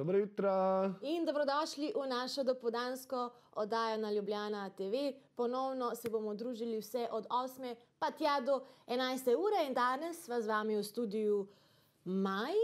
Dobro jutro. In dobrodošli v našo dopodansko oddajo na Ljubljana TV. Ponovno se bomo družili vse od 8. pa tja do 11. ure in danes sva z vami v studiu Maj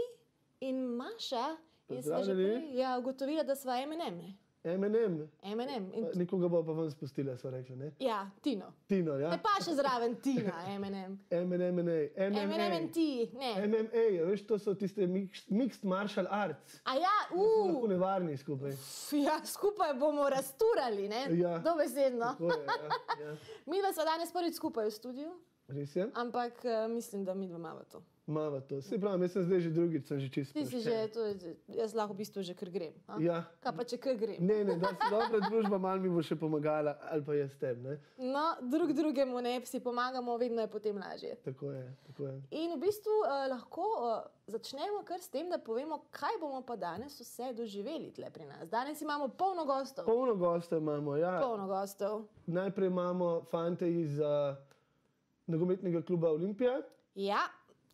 in Maša. In sva že Pozdravljeni. prej ja, ugotovila, da sva MNM. ne? MNM. M&M. In, Nikoga bo pa ven spustila, so rekli. Ne? ja, Tino. Tino, ja. Ne pa še zraven Tina, MNM. MNM, MNM in ti, ne. MMA, veš, to so tiste mix- mixed martial arts. A ja, Lahko uh, nevarni skupaj. ja, skupaj bomo rasturali, ne? Ja. Dobesedno. Je, ja, ja. Mi dva sva danes prvič skupaj v studiu, Res je? ampak uh, mislim, da mi dva imamo to. Mava to. Se pravi, jaz sem zdaj že drugič, sem že čist. Ti si že, to, je- jaz lahko v bistvu že kar grem. a? Ja. Kaj pa če kar grem? Ne, ne, da si dobra družba, malo mi bo še pomagala, ali pa jaz tem. Ne? No, drug drugemu ne, si pomagamo, vedno je potem lažje. Tako je, tako je. In v bistvu uh, lahko uh, začnemo kar s tem, da povemo, kaj bomo pa danes vse doživeli tle pri nas. Danes imamo polno gostov. Polno gostov imamo. Ja. Polno gostov. Najprej imamo fante iz uh, nogometnega kluba Olimpija, Ja,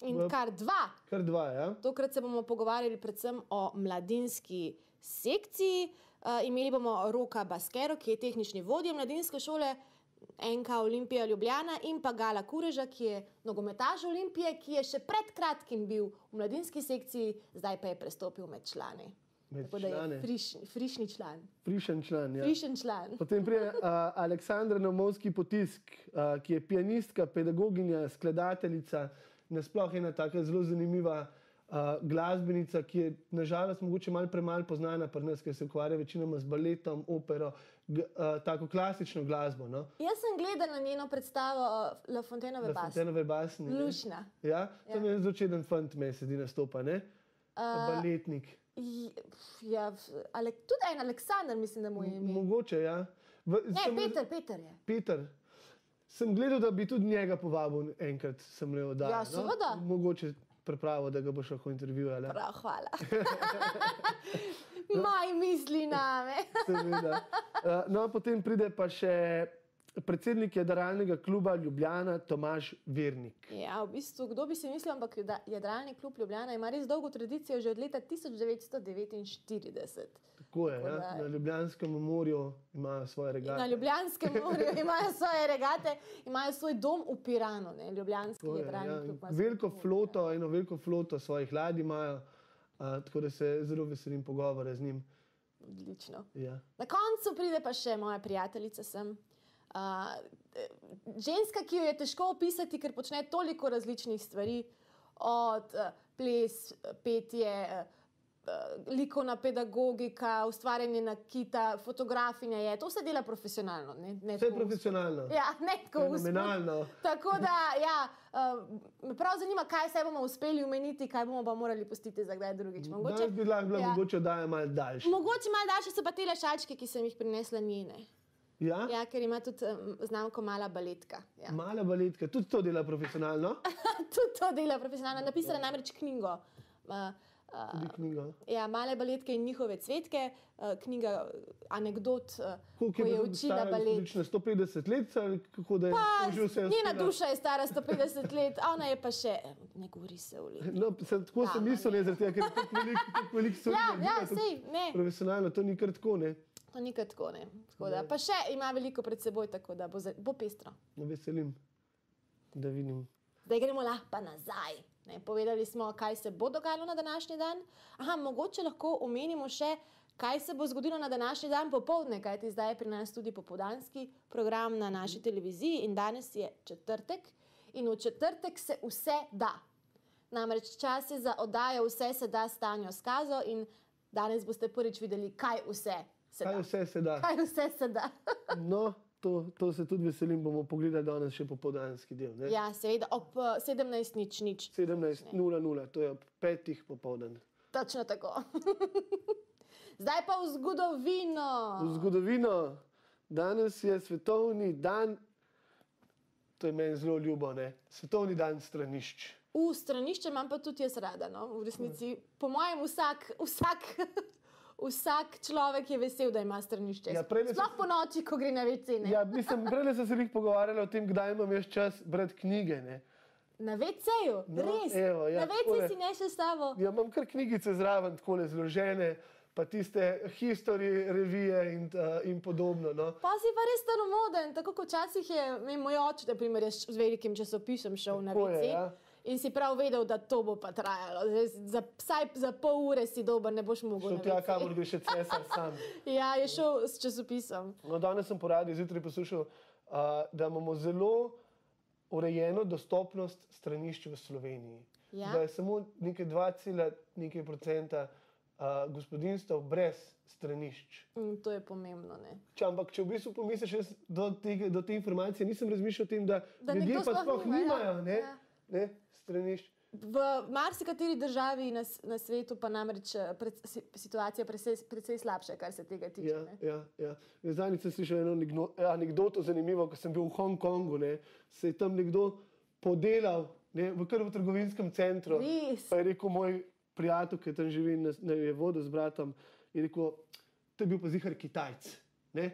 in V- kar dva. kar dva. Ja? Tokrat se bomo pogovarjali predvsem o mladinski sekciji. Uh, imeli bomo Roka Baskero, ki je tehnični vodja mladinske šole. NK Olimpija Ljubljana in pa Gala Kureža, ki je nogometaš Olimpije, ki je še pred kratkim bil v mladinski sekciji, zdaj pa je prestopil med člani. Med Tako da člane. je frišni, frišni član. Frišen član. Ja. Frišen član. Potem pride uh, Aleksandra Nomovski potisk, uh, ki je pianistka, pedagoginja, skladateljica, nasploh ena tako zelo zanimiva uh, glasbenica, ki je nažalost mogoče malo premalo poznana pri nas, ker se ukvarja večinoma z baletom, opero, g, uh, tako klasično glasbo. No? Jaz sem gledala njeno predstavo La Fontainove basne. Fontenove basni. ne. Lušna. Ja, tam je zelo čeden fant, me sedi nastopa, ne? Uh, Baletnik. Ja, ale, tudi en Aleksandr, mislim, da mu je ime. Mogoče, ja. V, Ne, Peter, Peter je. Peter. Sem gledal, da bi tudi njega povabil enkrat, sem le oddal. Ja, seveda. No? Mogoče pripravo, da ga boš lahko intervjuvali. Prav, hvala. Maj misli name. Seveda. Uh, no, potem pride pa še predsednik jadralnega kluba Ljubljana, Tomaž Vernik. Ja, v bistvu, kdo bi si mislil, ampak Jadralni klub Ljubljana ima res dolgo tradicijo, že od leta 1949. Tako je, Tako ja? da- na Ljubljanskem morju imajo svoje Na regate. Ljubljanskem morju imajo svoje regate, imajo svoj dom v Piranu, ne? Ljubljanski je, jadralni ja. klub. Veliko dom, floto, eno veliko floto svojih ladij imajo, uh, tako da se zelo veselim pogovora z njim. ja. Odlično. Ja. Na koncu pride pa še moja prijateljica sem. Uh, ženska, ki jo je težko opisati, ker počne toliko različnih stvari, od uh, ples, petje, uh, uh, likovna pedagogika, ustvarjanje nakita, fotografinja je. To se dela profesionalno. Ne, ne Vse je profesionalno. Ja, ne tako uspešno. Fenomenalno. Tako da, ja, uh, me prav zanima, kaj se bomo uspeli umeniti, kaj bomo pa morali pustiti za kdaj drugič. Danes bi lahko bila ja. mogoče oddaja malo daljša. Mogoče malo daljše so pa te šalčke, ki sem jih prinesla njene. Ja? Ja, ker ima tudi znamko Mala baletka. Ja. Mala baletka, tudi to dela profesionalno. tudi to dela profesionalno. Napisala je namreč knjigo. Uh, uh, Tudi knjigo. ja, male baletke in njihove cvetke, uh, knjiga uh, anegdot, uh, Koliko ko je učila stara, balet. Približno 150 let, ali kako da je Pa, že vse njena uspela? duša je stara 150 let, a ona je pa še, ne govori se o letih. No, sem, tako Ja, sem mislil, ne, zaradi tega, ker je tako veliko, tako veliko stvari. Ja, ja, sej, ne. Profesionalno, to ni kar tako, ne. To ni kar tako, ne. Tako da, pa še ima veliko pred seboj, tako da bo, bo pestro. Veselim, da vidim. Zdaj gremo lahko nazaj. Ne, povedali smo, kaj se bo dogajalo na današnji dan. Aha, mogoče lahko omenimo še, kaj se bo zgodilo na današnji dan popovdne, kajti zdaj je pri nas tudi popoldanski program na naši televiziji in danes je četrtek in v četrtek se vse da. Namreč čas je za oddajo Vse se da s Tanjo Skazo in danes boste prvič videli, kaj vse se Kaj da. vse se da? Kaj vse se da. No, to, to se tudi veselim, bomo pogledali danes še popoldanski del. Ne? ja, seveda ob eh, 17 nič nič. 17.00, to je ob petih popoldan. Točno tako. Zdaj pa v zgodovino. V zgodovino, danes je svetovni dan, to je meni zelo ljubo, ne? svetovni dan stranišč. V stranišče imam pa tudi jaz rada. No? V resnici, po mojem, vsak, vsak, vsak človek je vesel, da ima stranišče. Ja, Sploh po noči, ko gre na večcene. Ja, mislim, prej sem se jih pogovarjala o tem, kdaj imam jaz čas brati knjige. Ne? Na VC-ju, No, res. evo, ja, na takole. si ne še s tabo. Ja, imam kar knjigice zraven, tako zložene, pa tiste history revije in, uh, in podobno. No. Pa si pa res stanomoden, tako kot včasih je moj oče, na primer, je š- z velikim časopisom šel na Tako VC. ja. In si prav vedel, da to bo pa trajalo. Zdaj, za, vsaj za pol ure si dober, ne boš mogel. Šel tja, kamor bi še cesar sam. Ja, je šel s časopisom. No, danes sem po radiju zjutraj poslušal, uh, da imamo zelo urejeno dostopnost stranišč v Sloveniji. Ja. Da je samo nekaj 2,5 procenta uh, gospodinstv brez stranišč. In to je pomembno. Ne? Če, ampak, če v bistvu pomisliš do, tega, do te informacije, nisem razmišljal o tem, da, Da ljudje pa sploh ja. nimajo ne, Ja. ne, stranišč. V marsikateri državi na, na svetu pa namreč eh, pred, si, situacija precej, precej slabša, kar se tega tiče. Ja, ne. ja, ja. Zadnjič sem slišal eno anegno- anekdoto, zanimivo, ko sem bil v Hongkongu. Ne, se je tam nekdo podelal ne, v kar v trgovinskem centru. Res. Pa je rekel moj prijatelj, ki tam živi na, na je vodo z bratom, je rekel, to je bil pa zihar Kitajc. Ne?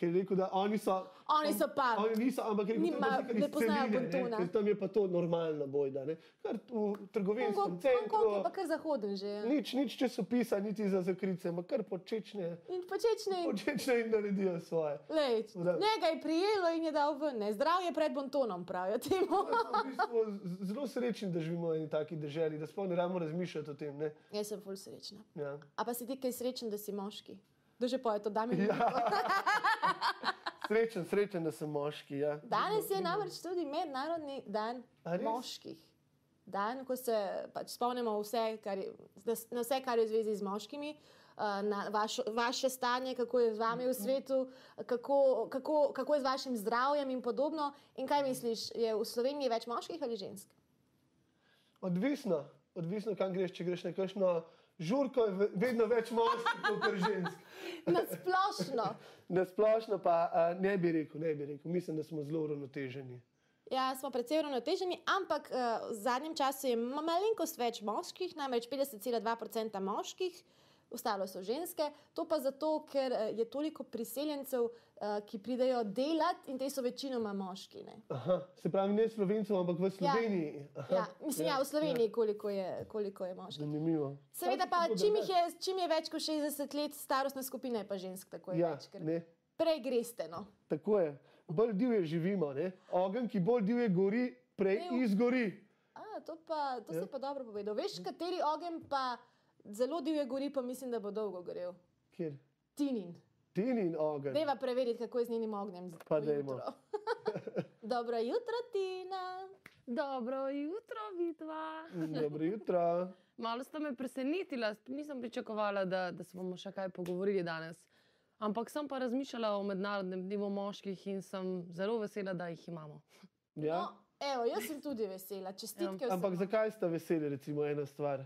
Ker je rekel, da oni so. Oni so pa- Oni niso, ampak je rekel, Nima- je zihar ne poznajo celine, ne, tam je pa to normalna bojda. Ne? Kar v trgovinskem centru. Hongkong je pa kar zahoden že. Ja. Nič, nič časopisa, niti za zakrice, ampak kar počečne, In počečne in počečne in naredijo svoje. Lej, Da. njega je prijelo in je dal ven. Ne. Zdravje pred bontonom, pravijo temu. V bistvu zelo srečni, da živimo v eni taki državi, da sploh ne rabimo razmišljati o tem. Ne? Jaz sem ful srečna. Ja. A pa si ti kaj srečen, da si moški? Kdo že poje to, da mi Ja. Srečen, srečen, da sem moški. Ja. Danes je namreč tudi mednarodni dan moških. Dan, ko se pač spomnimo vse, kar je, na vse, kar je v zvezi z moškimi, eh, na vašo, vaše stanje, kako je z vami v svetu, kako, kako, kako je z vašim zdravjem in podobno. In kaj misliš, je v Sloveniji več moških ali žensk? Odvisno, odvisno, kam greš. Če greš na kakšno žurko, je ve- vedno več moških kot žensk. Na splošno. Na splošno pa a, ne bi rekel, ne bi rekel. Mislim, da smo zelo uravnoteženi. Ja, smo precej uravnoteženi, ampak uh, v zadnjem času je ma- malenkost več moških, namreč 50,2% moških, ostalo so ženske. To pa zato, ker uh, je toliko priseljencev, uh, ki pridejo delati in te so večinoma moški. Ne? Aha, se pravi, ne slovencov, ampak v Sloveniji. Aha, Ja, mislim, ja, v Sloveniji, koliko je, koliko je moških. Zanimivo. Seveda pa, čim, je, čim je več kot 60 let, starostna skupina je pa žensk, tako je Ja, več. ker ne, Prej greste. No. tako je. Bolj divje živimo. Ne? Ogen, ki bolj divje gori, prej izgori. A, to pa, to Ja. si pa dobro povedal. Veš, kateri ogenj pa zelo divje gori, pa mislim, da bo dolgo gorel. Kjer? Tinin. Tinin ogen. Deva preveriti, kako je z njenim ognjem. Pa dajmo. jutro. Dobro jutro, Tina. Dobro jutro, vidva. Dobro jutro. Malo ste me presenetila, nisem pričakovala, da, da se bomo še kaj pogovorili danes. Ampak sem pa razmišljala o mednarodnem dnevu moških in sem zelo vesela, da jih imamo. Ja? No, evo, jaz sem tudi vesela. Čestitke vsem. Ampak zakaj ste veseli, recimo, ena stvar?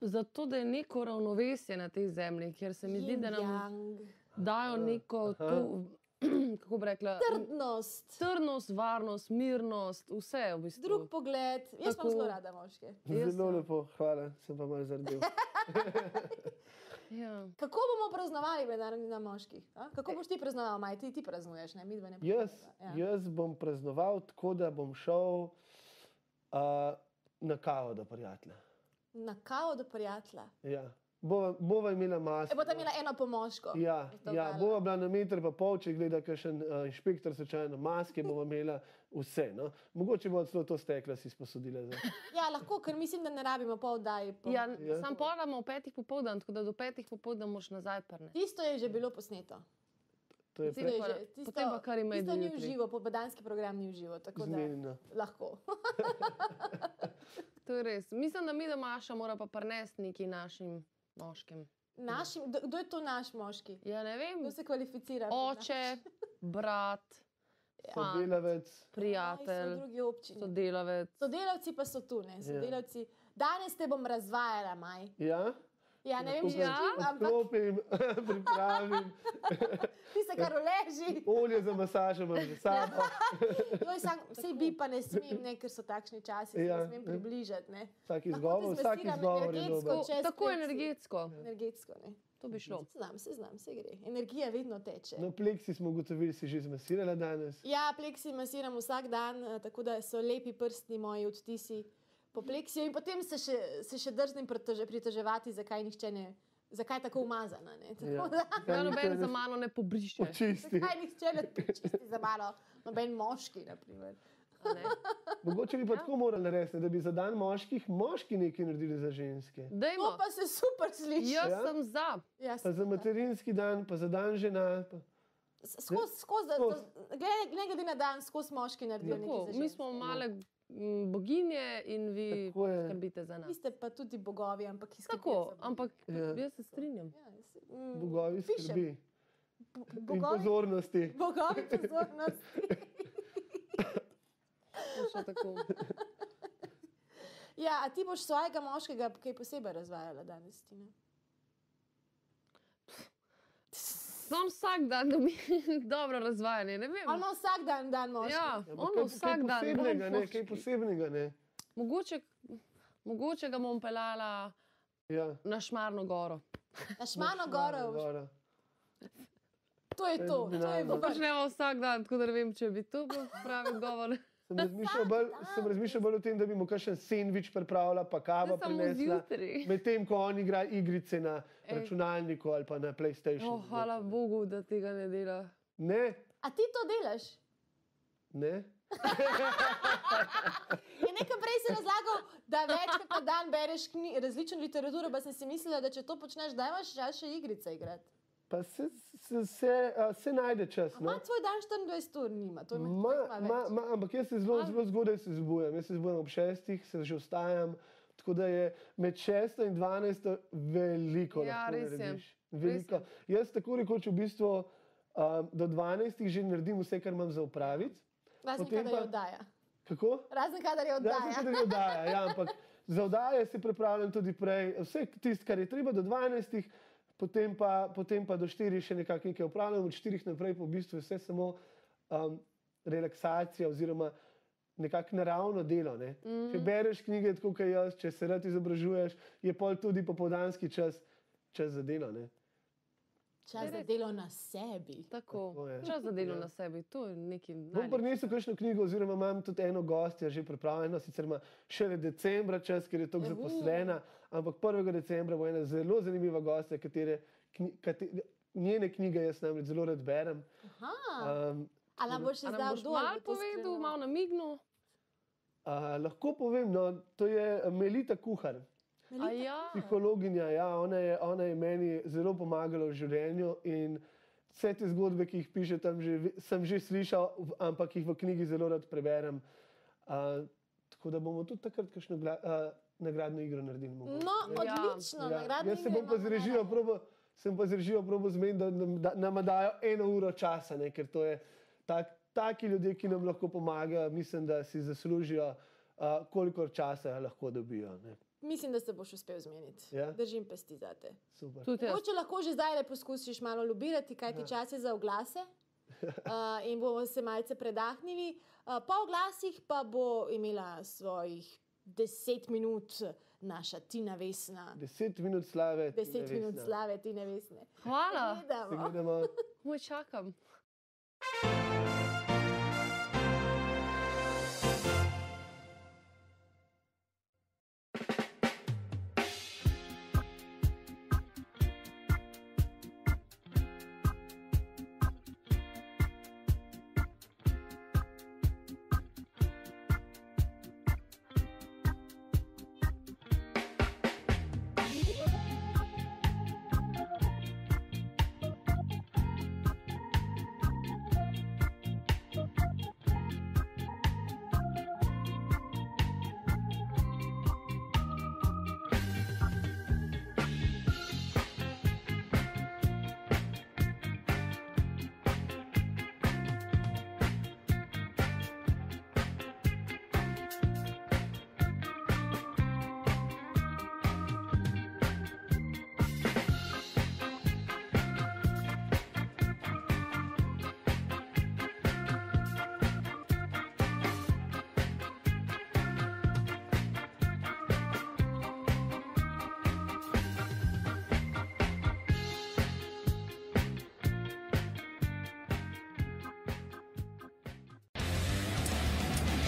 Zato, da je neko ravnovesje na tej zemlji, kjer se mi zdi, da nam dajo neko, to, kako bi rekla, Trdnost, trdnost, varnost, mirnost, vse v bistvu. drug pogled. Jaz Tako. imam zelo rada moške. Jaz Zelo sem. lepo, hvala, sem pa malo zardel. Ja. Kako bomo praznovali mednarodni dan moških? A? Kako boš ti praznoval, maj ti, ti praznuješ, ne mi dva ne Jaz, praznujeva. Ja. jaz bom praznoval tako, da bom šel uh, na kavo do prijatelja. Na kavo do prijatelja. Ja. Bova, bova imela masko. E, bo tam imela eno pomoško. Ja, ja bova bila na meter pa pol, če gleda kakšen uh, inšpektor, slučajno maske, bova imela vse. No? Mogoče bo celo to stekla si sposodila. Za. Ja, lahko, ker mislim, da ne rabimo pol daj. Pol. Ja, Ja. Sam polamo v petih popoldan, tako da do petih popoldan moš nazaj prne. Tisto je že bilo posneto. To je pa- že, tisto, potem pa kar ima tisto ni jutri. v živo, popedanski program ni v živo, tako da zmenjeno. lahko. To je res. Mislim, da mi domaša mora pa prenesti neki našim moškim. Našim, kdo, je to naš moški? Ja, ne vem, Kdo se kvalificira? oče, brat, fant, Sodelavec. prijatelj, drugi občini. sodelavec. Sodelavci pa so tu, ne? Sodelavci. Danes te bom razvajala, maj. Ja? Ja, ne vem, če ja? pa ampak Odklopim, pripravim, ti se kar uleži. olje za masažo imam za sabo. Joj, sam, vsej bi pa ne smem, ne, ker so takšni časi, ja, Ja, ne smem ja. približati. Ne. Vsak izgovor, vsak izgovor je dober. Tako energetsko. Energetsko, ne. To bi šlo. Znam se, znam se gre. Energija vedno teče. No, pleksi smo ugotovili, si že zmasirala danes. Ja, pleksi masiram vsak dan, eh, tako da so lepi prstni moji odtisi po pleksiju in potem se še, se še drznem pritože, pritoževati, zakaj nihče ne. Zakaj je tako umazana? ne? Tako Ja. da- Ja, noben za mano ne pobriše. Očisti. Zakaj nihče ne čisti za mano, noben moški, naprimer. a ne. Mogoče bi pa tako morali narediti, da bi za dan moških moški nekaj naredili za ženske. Dajmo. To pa se super sliši. Jaz Ja? sem za. Jaz Pa za materinski dan, pa za dan žena. Pa. Skozi, skozi, Skozi. glede, ne glede na dan, skozi moški naredijo nekaj mi smo male mm, boginje in vi skrbite za nas. Vi ste pa tudi bogovi, ampak za ampak Ja. jaz se strinjam. Ja, jaz- mm, Bogovi pišem. skrbi Bo- Bogovi, pozornosti. bogovi pozornosti. Še tako. Ja, a ti boš svojega moškega kaj posebej razvajala danes? Tina? Sam vsak dan dobi dobro razvajanje. Ne vem. On ima vsak dan, dan moški. Ja, Ja, on kaj- vsak kaj dan. Posebnega, ne, kaj posebnega, ne. Mogoče, mogoče ga bom pelala Ja. na Šmarno goro. Na Šmano goro, Gora. to je to. to je. To počnemo vsak dan, tako da ne vem, če bi to bil pravi odgovor. Sem razmišljal, bolj, sem razmišljal bolj o tem, da bi mu kakšen sendvič pripravila, pa kava prinesla. Medtem ko on igra igrice na Ej. računalniku ali pa na PlayStationu. Oh, hvala Bogu, da tega ne dela. Ne, A ti to delaš? ne. Je nekaj prej si razlagal, da večkrat na dan bereš različno literaturo, pa sem si mislila, da če to počneš, da imaš še igrice igrati. Pa se, se, se, se najde čas. No? tvoj dan 24 ur nima, to ima Ma, ima ma, ma, ampak jaz se zelo, zelo zgodaj se zbujam. Jaz se zbujam ob šestih, se že vstajam. Tako da je med šesto in dvanajsto veliko. Ja, res je. Veliko. Jaz tako rekoč v bistvu um, do dvanajstih že naredim vse, kar imam za upraviti. Razen kadar je oddaja. Kako? Razen kadar je Ja, oddaja. se tudi oddaja, ja, ampak za oddaje se pripravljam tudi prej. Vse tisto, kar je treba do 12, potem pa, potem pa do 4 še nekako nekaj upravljam, od 4 naprej pa v bistvu je vse samo um, relaksacija oziroma nekako naravno delo. Ne? Mm -hmm. Če bereš knjige, tako kot jaz, če se rad izobražuješ, je pol tudi popoldanski čas, čas za delo. Ne? Čas za delo na sebi. Tako, Tako je. čas za delo Ja. na sebi, to je nekaj. Bom prinesel kakšno knjigo, oziroma imam tudi eno gostjo že pripravljeno, sicer ima šele decembra čas, ker je tako zaposlena, ampak 1. decembra bo ena zelo zanimiva gostja, katere, kni, kate, njene knjige jaz namreč zelo rad berem. Aha, Um, ali nam boš boš kdo? malo povedal, malo namignil? uh, lahko povem, no, to je Melita Kuhar, A ja, psihologinja. Ja, ona, je, ona je meni zelo pomagala v življenju in vse te zgodbe, ki jih piše, tam že, sem že slišal, ampak jih v knjigi zelo rad preberem. Uh, tako da bomo tudi takrat kakšno uh, nagradno igro naredili. mogoče. No, Ja. odlično, Ja, nagradne jaz se bom pa imamo z režijo rade. probo, sem pa z režijo probo zmeniti, da nam, da nama dajo eno uro časa, ne, ker to je tak, taki ljudje, ki nam lahko pomagajo, mislim, da si zaslužijo, uh, koliko časa lahko dobijo. Ne. Mislim, da se boš uspel zmeniti. Ja? Držim pesti za te. Mogoče lahko že zdaj le poskusiš malo lobirati, kaj ti Ja. čas je za oglase. Uh, in bomo se malce predahnili. Uh, po oglasih pa bo imela svojih 10 minut naša Tina Vesna. Deset minut slave. 10 Tine minut Vesna. slave Tine Vesne. Hvala, Se Gledamo. gledamo. moj čakam.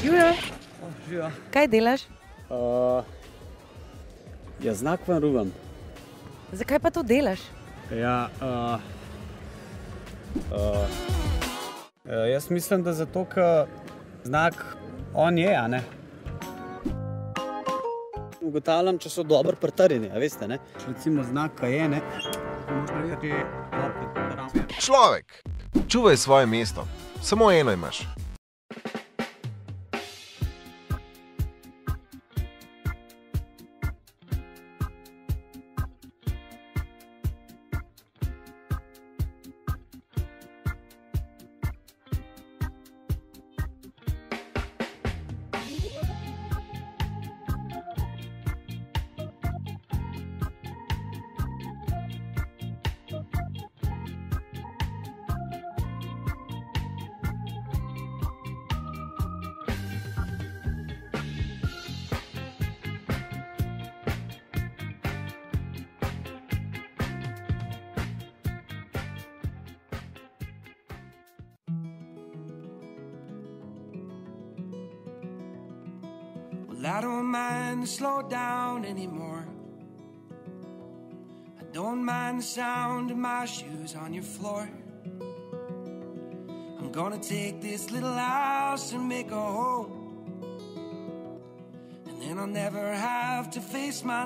Jure, Živa. kaj delaš? Uh, ja, znak vam rubam. Zakaj pa to delaš? Ja, uh, uh, uh, jaz mislim, da zato, ker znak on je, a ne. Ugotavljam, če so dobro pritrjeni, a veste, ne? Če recimo znak je, ne, Človek, čuvaj svoje mesto. Samo eno imaš.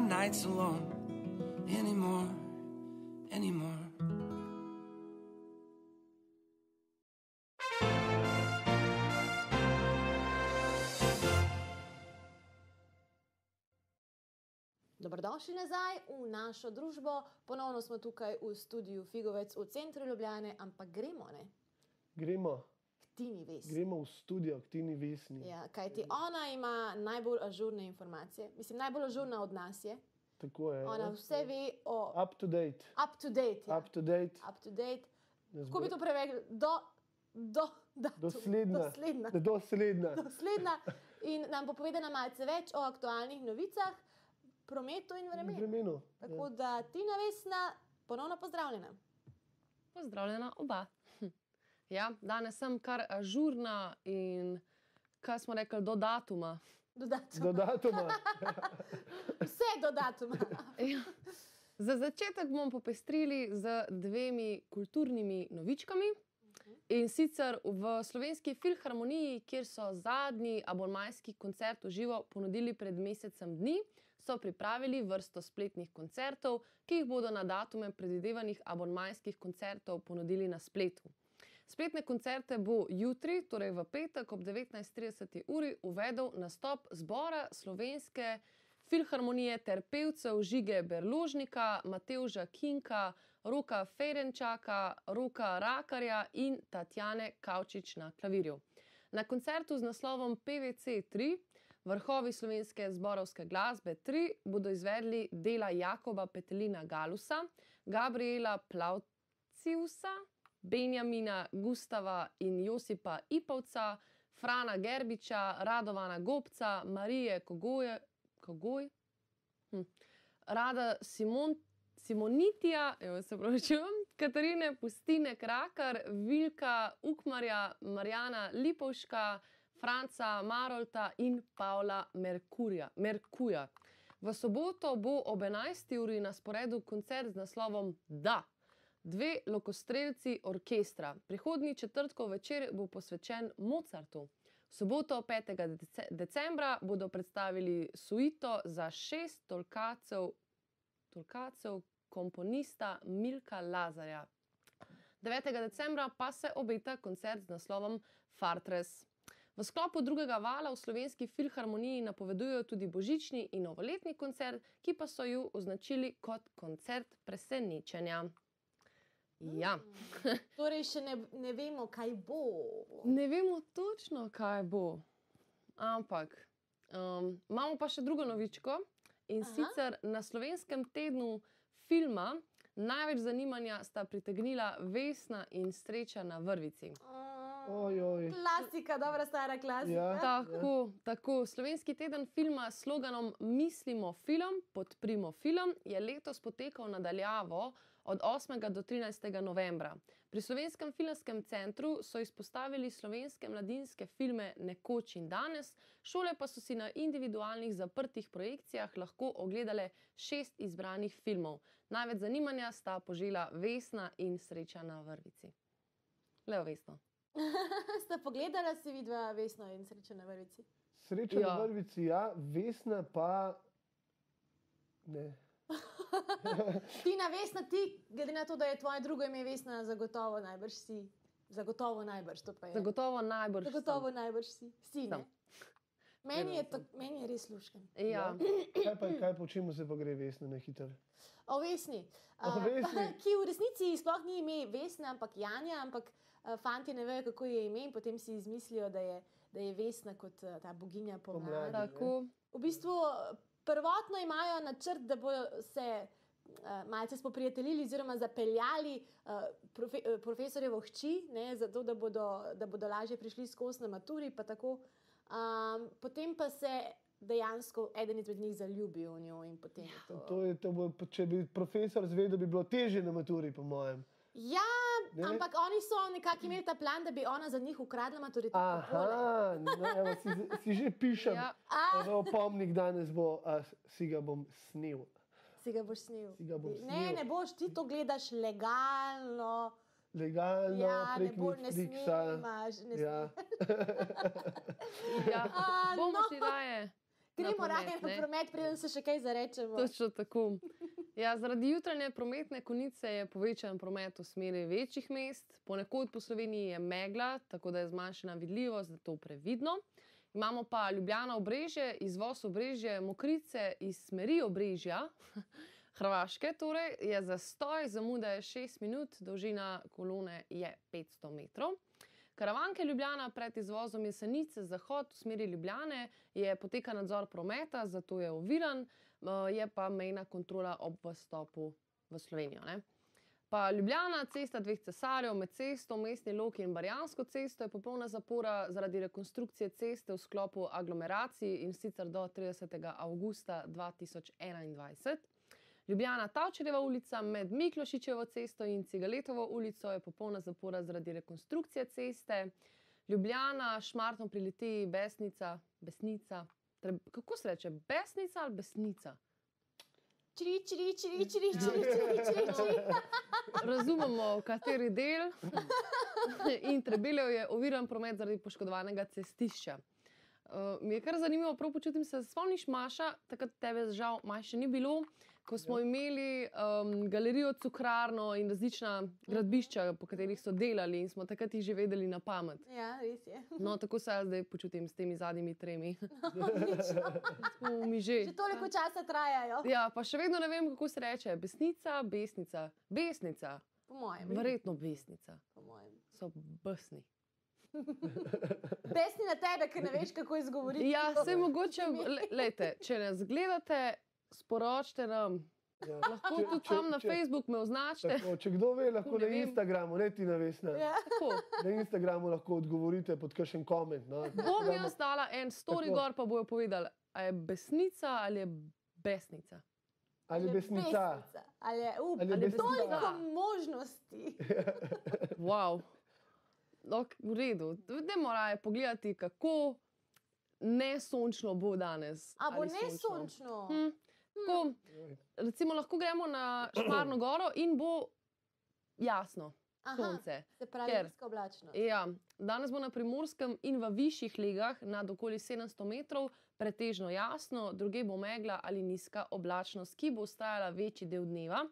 Nights alone anymore, anymore. Dobrodošli nazaj v našo družbo. Ponovno smo tukaj v studiu Figovec v centru Ljubljane, ampak gremo, ne? Gremo, Tini Ves. gremo v studio k Tini Vesni. Ja, kajti ona ima najbolj ažurne informacije. Mislim, najbolj ažurna od nas je. Tako je. Ona ja. vse ve o Up to date. up to date. Ja. Up to date. Up to date. Kako bi to prevedli? Do, do, datuma. Dosledna. Dosledna. Dosledna. Dosledna. In nam bo povedala malce več o aktualnih novicah, prometu in vremenu. vremenu. Tako da Tina Vesna, ponovno pozdravljena. Pozdravljena oba. Ja, danes sem kar ažurna in kaj smo rekli, do datuma. Do datuma. Do datuma. Vse do datuma. Ja. Za začetek bomo popestrili z dvemi kulturnimi novičkami. In sicer v Slovenski filharmoniji, kjer so zadnji abonmajski koncert v živo ponudili pred mesecem dni, so pripravili vrsto spletnih koncertov, ki jih bodo na datume predvidevanih abonmajskih koncertov ponudili na spletu. Spletne koncerte bo jutri, torej v petek ob 19:30 uri, uvedel nastop zbora slovenske filharmonije ter pevcev Žige Berložnika, Mateuža Kinka, Roka Ferenčaka, Roka Rakarja in Tatjane Kavčič na klavirju. Na koncertu z naslovom PVC 3, vrhovi slovenske zborovske glasbe 3, bodo izvedli dela Jakoba Petelina Galusa, Gabriela Plavciusa, Benjamina Gustava in Josipa Ipavca, Frana Gerbiča, Radovana Gobca, Marije Kogoje, Kogoj, hm. Rada Simon, Simonitija, evo, se pravi, Katarine Pustine Krakar, Vilka Ukmarja, Marjana Lipovška, Franca Marolta in Pavla Merkurja, Merkuja. V soboto bo ob 11. uri na sporedu koncert z naslovom Da. Dve lokostrelci orkestra. Prihodnji četrtkov večer bo posvečen Mozartu. V soboto 5. dece- decembra bodo predstavili suito za šest tolkacev, tolkacev komponista Milka Lazarja. 9. decembra pa se obeta koncert z naslovom Fartres. V sklopu drugega vala v slovenski filharmoniji napovedujejo tudi božični in novoletni koncert, ki pa so ju označili kot koncert presenečenja. Ja. Torej, še ne, ne vemo, kaj bo. Ne vemo točno, kaj bo. Ampak um, imamo pa še drugo novičko in Aha. Sicer na slovenskem tednu filma največ zanimanja sta pritegnila Vesna in Sreča na vrvici. Ojoj. Klasika, dobra stara klasika. Ja. Tako, tako. Slovenski teden filma s sloganom Mislimo film, podprimo film je letos potekal nadaljavo od 8. do 13. novembra. Pri Slovenskem filmskem centru so izpostavili slovenske mladinske filme Nekoč in danes, šole pa so si na individualnih zaprtih projekcijah lahko ogledale šest izbranih filmov. Največ zanimanja sta požela Vesna in Sreča na vrvici. Levo Vesno. Ste pogledali si vidva Vesno in srečo na vrvici? Sreča ja. Ja. na vrvici, ja, Vesna pa ne. Ti na Vesna, ti, glede na to, da je tvoje drugo ime Vesna, zagotovo najbrž si. Zagotovo najbrž, to pa je. Zagotovo najbolj. Zagotovo najbrž si. Si? Sem. Meni je, to, meni je res lušken. Ja. Kaj pa, kaj po čemu se pa gre Vesna na hitro? O Vesni. O A, Vesni. ki v resnici sploh ni ime Vesna, ampak Janja, ampak a, fanti ne vejo, kako je ime in potem si izmislijo, da je, da je Vesna kot a, ta boginja pomladi. Tako. V bistvu prvotno imajo načrt, da bodo se uh, malce spoprijateljili oziroma zapeljali uh, profe, uh, profesorjevo hči, ne, zato da bodo, da bodo lažje prišli skozi na maturi. pa tako. Um, potem pa se dejansko eden izmed njih zaljubi v njo in potem je to. To je, to bo, če bi profesor zvedel, bi bilo teže na maturi, po mojem. Ja, Ne? ampak oni so nekako imeli ta plan, da bi ona za njih ukradla maturiteto. Aha, no, evo, si, si že pišem. Ja. V opomnik danes bo, a, si ga bom snil. si ga boš snil. Si ga bom ne, snel. ne boš, ti to gledaš legalno. Legalno, Ja, ne prek bo, ne Netflixa. snimaš, ne Ja. Ja. A, Bomo no. raje. na Gremo raje ne? promet, preden se še kaj zarečemo. Točno tako. Ja, zaradi jutranje prometne konice je povečan promet v smeri večjih mest, ponekod po Sloveniji je megla, tako da je zmanjšana vidljivost, zato previdno. Imamo pa Ljubljana obrežje, izvoz obrežje, mokrice iz smeri obrežja, Hrvaške, torej je zastoj, zamuda je 6 minut, dolžina kolone je 500 metrov. Karavanke Ljubljana pred izvozom jesenice zahod v smeri Ljubljane je poteka nadzor prometa, zato je oviran, je pa mejna kontrola ob vstopu v Slovenijo. Ne? Pa Ljubljana, cesta dveh cesarjev med cesto, mestni loki in Barjansko cesto je popolna zapora zaradi rekonstrukcije ceste v sklopu aglomeracij in sicer do 30. avgusta 2021. Ljubljana Tavčarjeva ulica med Miklošičevo cesto in Cigaletovo ulico je popolna zapora zaradi rekonstrukcije ceste. Ljubljana, Šmartno prileti, Besnica, Besnica. Treb, kako se reče, Besnica ali Besnica? Čiri, čiri, čiri, čiri, čiri, čiri, čiri, čiri. Razumemo, kateri del. In Trebeljev je oviran promet zaradi poškodovanega cestišča. Uh, mi je kar zanimivo, prav počutim se. Spomniš, Maša, takrat tebe žal Maša še ni bilo, ko smo imeli um, galerijo Cukrarno in različna gradbišča, po katerih so delali in smo takrat jih že vedeli na pamet. Ja, res je. No, tako se jaz zdaj počutim s temi zadnjimi tremi. Smo mi že. Že toliko časa trajajo, Ja, pa še vedno ne vem, kako se reče. Besnica, besnica, besnica. po mojem. Verjetno besnica. Po mojem. So besni. Besni na tebe, ker ne veš, kako izgovoriti. Ja, se mogoče, le- lejte, če nas gledate, sporočite nam. Ja. Lahko Če- tudi če- tam na če- Facebooku me označite. Tako, če kdo ve, lahko Ne na vem. Instagramu, ne ti na vesna. Ja. Tako. Na Instagramu lahko odgovorite pod kakšen koment. No. Bom jaz dala en story Tako. gor, pa bojo povedali, a je besnica ali je besnica. Ali besnica. pesnica, Ali je, up, Ali je ali je besnica. toliko možnosti. Wow. Ok, v redu. Dajmo raje pogledati, kako nesončno bo danes. A bo ali ne sončno? Hm, tako, recimo, lahko gremo na Šmarno goro in bo jasno, Aha, sonce. Se pravi, nizka oblačnost. Ja, danes bo na primorskem in v višjih legah nad okoli 700 metrov pretežno jasno, druge bo megla ali nizka oblačnost, ki bo ostajala večji del dneva.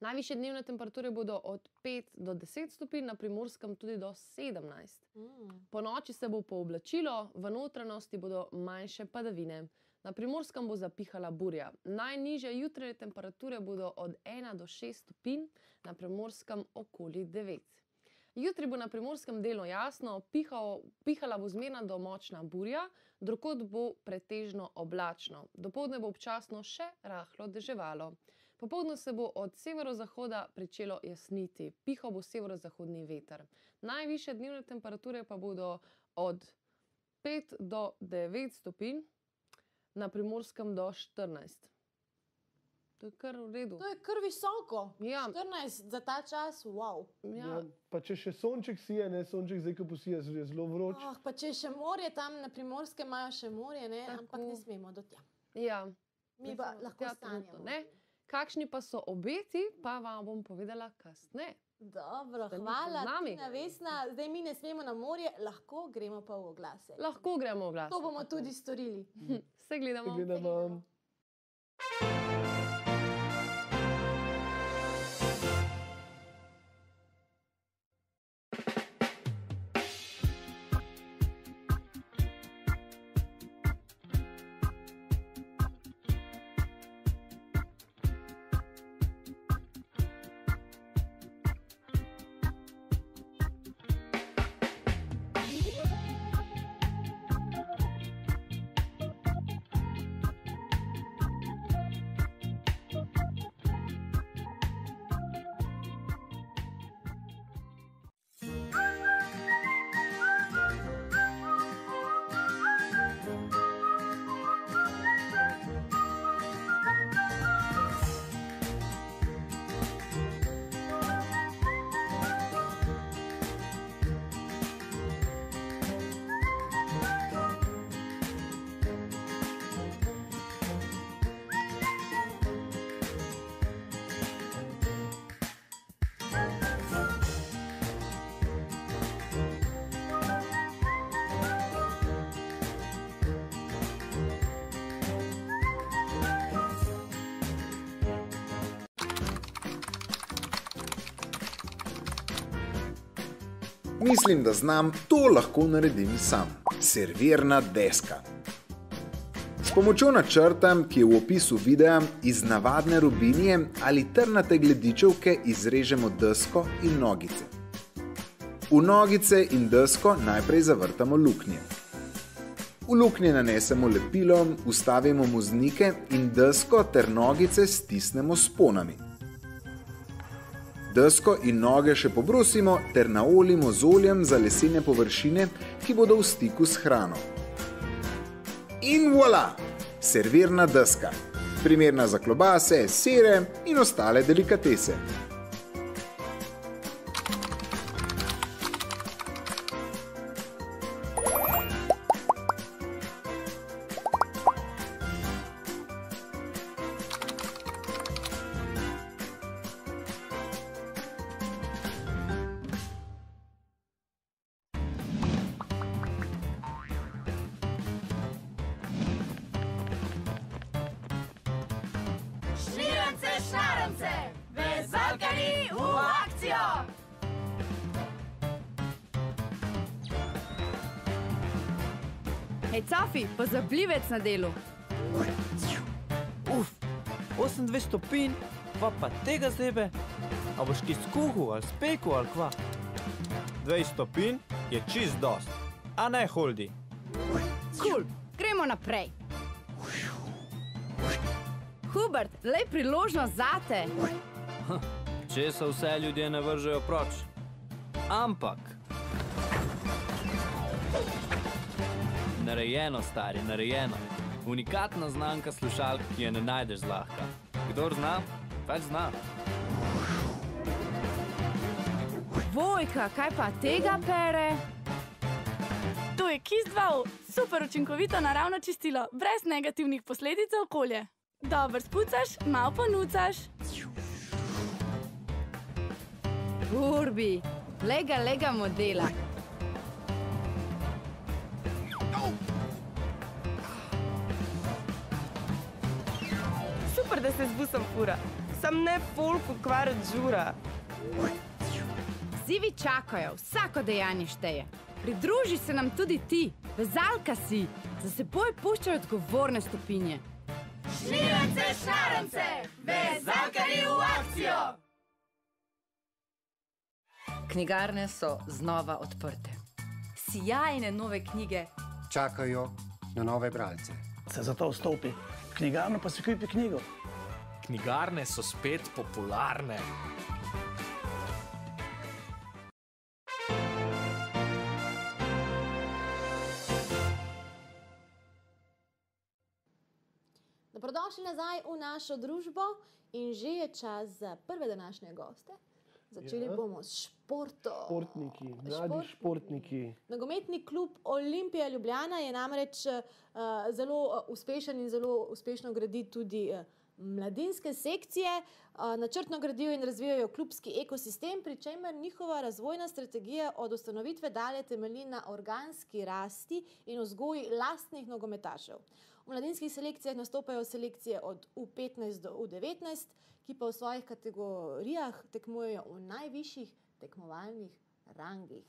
Najvišje dnevne temperature bodo od 5 do 10 stopinj, na primorskem tudi do 17. Mm. Po noči se bo pooblačilo, v notranjosti bodo manjše padavine. Na primorskem bo zapihala burja. Najnižje jutranje temperature bodo od 1 do 6 stopinj, na primorskem okoli 9. Jutri bo na primorskem delno jasno, pihal, pihala bo zmerna do močna burja, drugod bo pretežno oblačno. Dopoledne bo občasno še rahlo deževalo. Popoldne se bo od severozahoda začelo jasniti, pihal bo severozahodni veter. Najviše dnevne temperature pa bodo od 5 do 9 stopinj, na primorskem do 14. To je kar v redu. To je kar visoko. Ja. 14 za ta čas, wow. Ja. Ja, pa če še sonček sije, ne sonček zdaj, ko posije, je zelo vroč. Oh, pa če je še morje tam na primorskem, imajo še morje, ne? ampak Tako. ne smemo do tja. Ja. Mi pa lahko tja stanemo. ne. Kakšni pa so obeti, pa vam bom povedala kasneje. Dobro, Ostanite hvala. z nami. Tina Vesna, zdaj mi ne smemo na morje, lahko gremo pa v oglase. Lahko gremo v glas. To bomo tudi storili. Se gledamo. Gledamo. Mislim, da znam, to lahko naredim sam. Servirna deska. S pomočjo načrta, ki je v opisu videa, iz navadne rubinije ali trnate gledičevke izrežemo desko in nogice. V nogice in desko najprej zavrtamo luknje. V luknje nanesemo lepilo, ustavimo muznike in desko ter nogice stisnemo s ponami. Desko in noge še pobrusimo ter naolimo z oljem za lesene površine, ki bodo v stiku s hrano. In voilà! Servirna deska. Primerna za klobase, sire in ostale delikatese. Pozabljivec na delu. Uf, 28 stopinj, pa pa tega zebe. A boš ki skuhu ali speku ali kva? 20 stopinj je čist dost, a ne holdi. Kul, cool. gremo naprej. Hubert, le priložnost zate. Če se vse ljudje ne vržejo proč. Ampak. Narejeno, stari, narejeno. Unikatna znamka slušalk, ki je ne najdeš zlahka. Kdor zna, pač zna. Vojka, kaj pa tega pere? To je Kiss 2, super učinkovito naravno čistilo, brez negativnih posledic za okolje. Dobro spucaš, malo ponucaš. Urbi, lega, lega modela. Super, da se z busom fura, sam ne folk ukvarja žura. Zivi čakajo, vsako dejanje šteje. Pridruži se nam tudi ti, vezalka si, za seboj puščaj odgovorne stopinje. Širence, šarence, vezalkari v akcijo! Knjigarne so znova odprte. Sijajne nove knjige. Čakajo na nove bralce. Se zato vstopi, knjigarno pa si kupi knjigo. Knjigarne so spet popularne. Dobrodošli nazaj v našo družbo in že je čas za prve današnje goste. Začeli Ja. bomo s športom. Športniki, mladi Športniki. športniki. Nogometni klub Olimpija Ljubljana je namreč uh, zelo uh, uspešen in zelo uspešno gradi tudi uh, mladinske sekcije. Načrtno gradijo in razvijajo klubski ekosistem, pri čemer njihova razvojna strategija od ustanovitve dalje temelji na organski rasti in vzgoji lastnih nogometašev. V mladinskih selekcijah nastopajo selekcije od U15 do U19, ki pa v svojih kategorijah tekmujejo v najvišjih tekmovalnih rangih.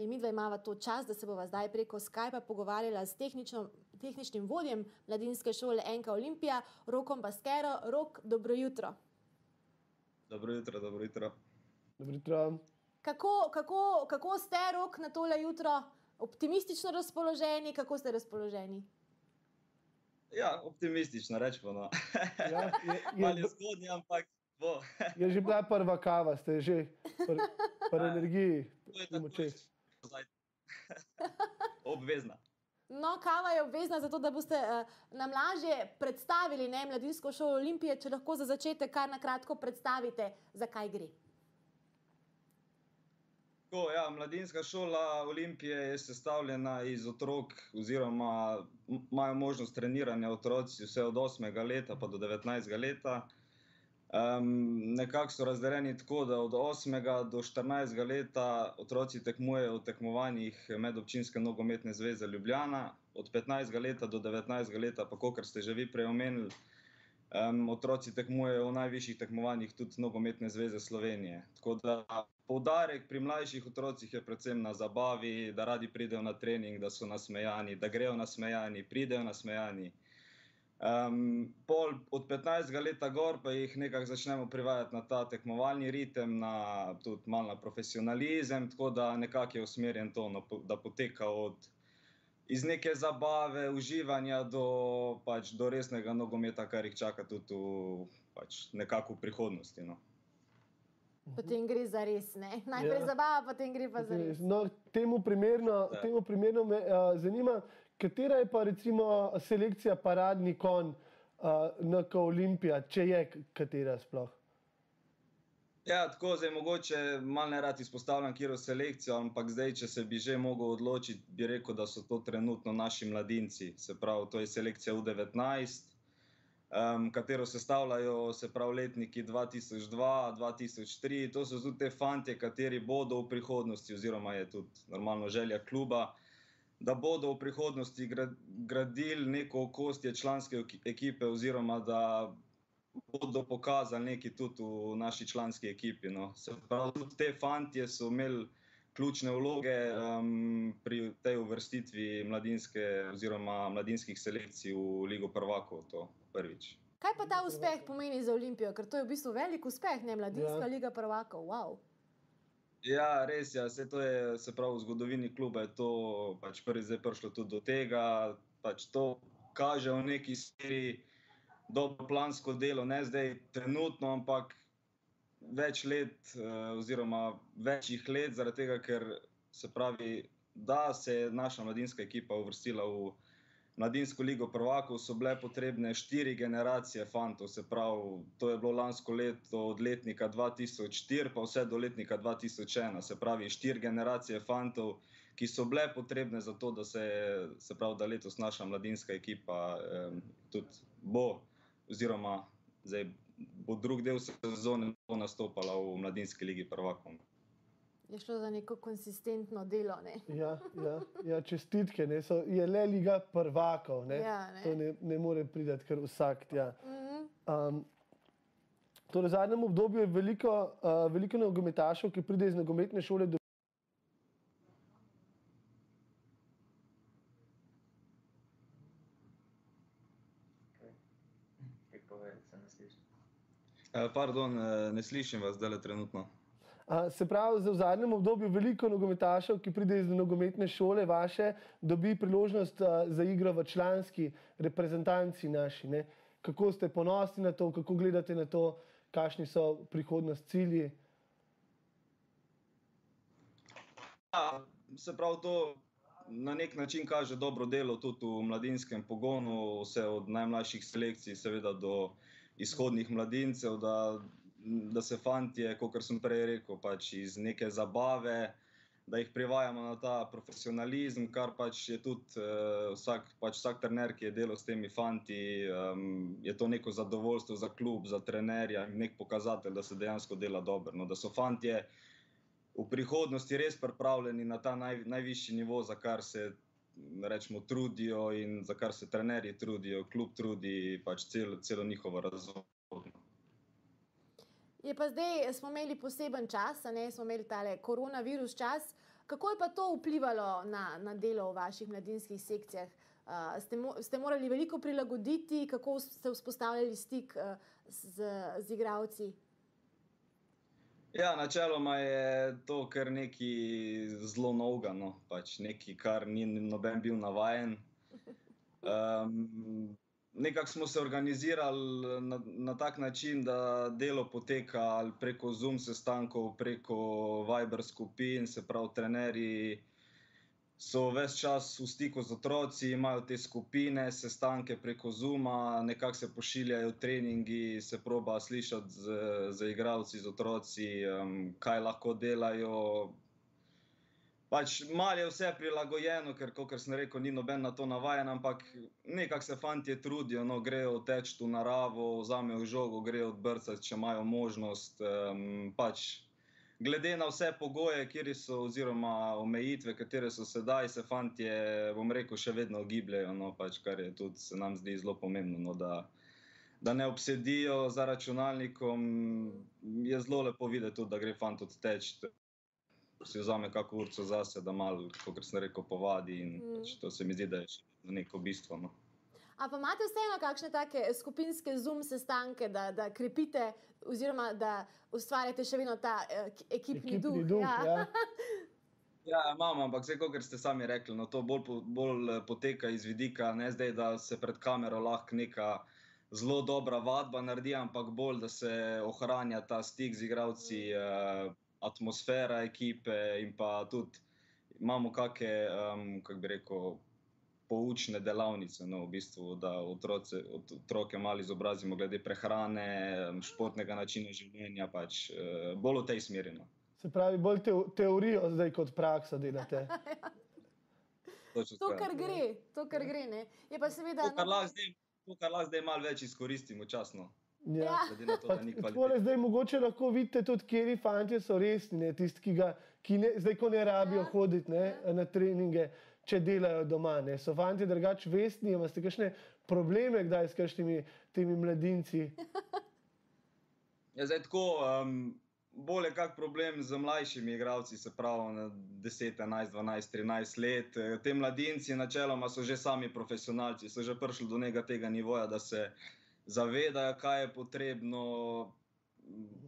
In mi dva imamo to čas, da se bova zdaj preko Skypa pogovarjala s tehnično, tehničnim vodjem mladinske šole Enka Olimpija, Rokom Baskero. Rok, dobro jutro. Dobro jutro, dobro jutro. Dobro jutro. Kako, kako, kako ste, Rok, na tole jutro? Optimistično razpoloženi, kako ste razpoloženi? Ja, optimistično rečemo. No. Ja, je, Malo je je, zgodnje, ampak bo. je že bila prva kava, ste že pri, pri energiji To je močeh. Zdaj. Obvezna. No, kava je obvezna, zato da boste uh, nam lažje predstavili ne, mladinsko šolo Olimpije. Če lahko za začetek kar na kratko predstavite, zakaj gre. Tako, ja, mladinska šola Olimpije je sestavljena iz otrok, oziroma imajo možnost treniranja otroci vse od 8. leta pa do 19. leta. Um, nekako so razdeljeni tako, da od 8. do 14. leta otroci tekmujejo v tekmovanjih Medobčinske nogometne zveze Ljubljana, od 15. leta do 19. leta, pa kot ste že vi prej omenili, um, otroci tekmujejo v najvišjih tekmovanjih tudi Nogometne zveze Slovenije. Tako da poudarek pri mlajših otrocih je predvsem na zabavi, da radi pridejo na trening, da so nasmejani, da grejo nasmejani, pridejo nasmejani. Um, pol od 15. leta gor pa jih nekako začnemo privajati na ta tekmovalni ritem, na tudi malo na profesionalizem, tako da nekako je usmerjen to, no, po- da poteka od iz neke zabave, uživanja do, pač, do resnega nogometa, kar jih čaka tudi v, pač, nekako v prihodnosti. No. Potem gre za res. Ne? Najprej Ja. ja. zabava, potem gre pa za res. No, temu primerno, Ja. temu primerno me uh, zanima, katera je pa recimo selekcija paradni kon uh, NK Olimpija, če je katera sploh. Ja, tako zdaj mogoče malo ne rad izpostavljam kiro selekcijo, ampak zdaj, če se bi že mogel odločiti, bi rekel, da so to trenutno naši mladinci. Se pravi, to je selekcija U19, um, katero sestavljajo se pravi letniki 2002, 2003. To so tudi te fantje, kateri bodo v prihodnosti, oziroma je tudi normalno želja kluba, da bodo v prihodnosti gra- gradili neko okostje članske eki- ekipe, oziroma da bodo pokazali nekaj tudi v naši članski ekipi. No. Se pravi, tudi te fantje so imeli ključne vloge um, pri tej uvrstitvi mladinske oziroma mladinskih selekcij v Ligo prvakov, to prvič. Kaj pa ta uspeh pomeni za Olimpijo? Ker to je v bistvu velik uspeh, ne mladinska Ja. ja. liga prvakov. Wow. Ja, res je. Vse to je, se pravi, v zgodovini kluba je to pač prvi zdaj prišlo tudi do tega. Pač to kaže v neki smeri dobro plansko delo, ne zdaj trenutno, ampak več let, eh, oziroma večjih let, zaradi tega, ker se pravi, da se je naša mladinska ekipa uvrstila v Mladinsko ligo prvakov, so bile potrebne štiri generacije fantov, se pravi, to je bilo lansko leto od letnika 2004 pa vse do letnika 2001, se pravi, štiri generacije fantov, ki so bile potrebne za to, da se, se pravi, da letos naša mladinska ekipa eh, tudi bo, oziroma zdaj bo drug del sezone nastopala v Mladinski ligi prvakov. Je šlo za neko konsistentno delo. Ne? Ja, ja, ja, čestitke, ne, so, je le liga prvakov. Ne. Ja, ne. To ne, ne more priti kar vsak. Ja. Mhm. Um, torej v zadnjem obdobju je veliko, uh, veliko nogometašev, ki pride iz nogometne šole. Do... Eh, Pardon, eh, ne slišim vas zdaj trenutno. Se pravi, v zadnjem obdobju veliko nogometašev, ki pride iz nogometne šole vaše, dobi priložnost za igro v članski reprezentanci naši. Ne? Kako ste ponosni na to, kako gledate na to, kakšni so prihodnost cilji? Ja, se pravi, to na nek način kaže dobro delo tudi v mladinskem pogonu, vse od najmlajših selekcij, seveda do izhodnih mladincev, da, da se fantje, kot sem prej rekel, pač iz neke zabave, da jih privajamo na ta profesionalizem, kar pač je tudi uh, vsak, pač vsak trener, ki je delal s temi fanti, um, je to neko zadovoljstvo za klub, za trenerja in nek pokazatelj, da se dejansko dela dobro. No, da so fantje v prihodnosti res pripravljeni na ta naj, najvišji nivo, za kar se rečemo, trudijo in za kar se trenerji trudijo, klub trudi, pač celo, celo njihovo razvoj. Je pa zdaj, smo imeli poseben čas, ne smo imeli tale koronavirus čas. Kako je pa to vplivalo na, na delo v vaših mladinskih sekcijah? Uh, ste, mo ste morali veliko prilagoditi, kako ste vzpostavljali stik uh, z, z igravci? Ja, načeloma je to kar nekaj zelo novega, no? pač nekaj, kar ni noben bil navaden. Um, Nekako smo se organizirali na, na tak način, da delo poteka preko Zoom sestankov, preko Viber skupin, se pravi, trenerji so ves čas v stiku z otroci, imajo te skupine, sestanke preko Zuma, nekako se pošiljajo treningi, se proba slišati z, z igravci, z otroci, um, kaj lahko delajo. Pač malo je vse prilagojeno, ker, kot sem rekel, ni noben na to navaden, ampak nekako se fanti trudijo, no, grejo teč v naravo, vzamejo žogo, grejo odbrcati, če imajo možnost. Um, pač, glede na vse pogoje, kjer so, oziroma omejitve, katere so sedaj, se fanti, bom rekel, še vedno gibljajo, no, pač, kar je tudi se nam zdi zelo pomembno. No, da, da ne obsedijo za računalnikom, je zelo lepo videti, tudi, da gre fant odteč. Si vzame kako urco zase, da malo, kot sem rekel, povadi. In, mm. pač, to se mi zdi, da je še neko bistvo. No. A pa imate vseeno kakšne take skupinske zoom sestanke, da, da krepite, oziroma da ustvarjate še vedno ta uh, ekipni, ekipni duh? duh ja. Ja. ja, imamo, ampak vse, kot ste sami rekli, no, to bolj, bolj poteka iz vidika, ne zdaj, da se pred kamero lahko neka zelo dobra vadba naredi, ampak bolj, da se ohranja ta stik z igravci. Mm. Atmosfera ekipe in pa tudi imamo kakšne, um, kako bi rekel, poučne delavnice, no, v bistvu, da otroce, otroke malo izobrazimo glede prehrane, športnega načina življenja, pač uh, bolj v tej smeri. No. Se pravi, bolj te, teorijo zdaj kot prakso delate. to, kar gre, to, kar gre. Ne? Je pa seveda. To, kar no, lahko zdaj, zdaj malo več izkoristimo, časno. Ja. To, zdaj mogoče lahko vidite tudi, kje fanti so resni, tisti, ki, ga, ki ne, zdaj, ko ne rabijo ja. hoditi ne, na treninge, če delajo doma. Ne. So fanti drugače vestni, imate kakšne probleme, kdaj s kakšnimi temi mladinci? Ja, zdaj tako. Um, Bolje je kak problem z mlajšimi igravci, se pravi na 10, 11, 12, 13 let. Te mladinci, načeloma, so že sami profesionalci, so že prišli do tega nivoja, da se zavedajo, kaj je potrebno,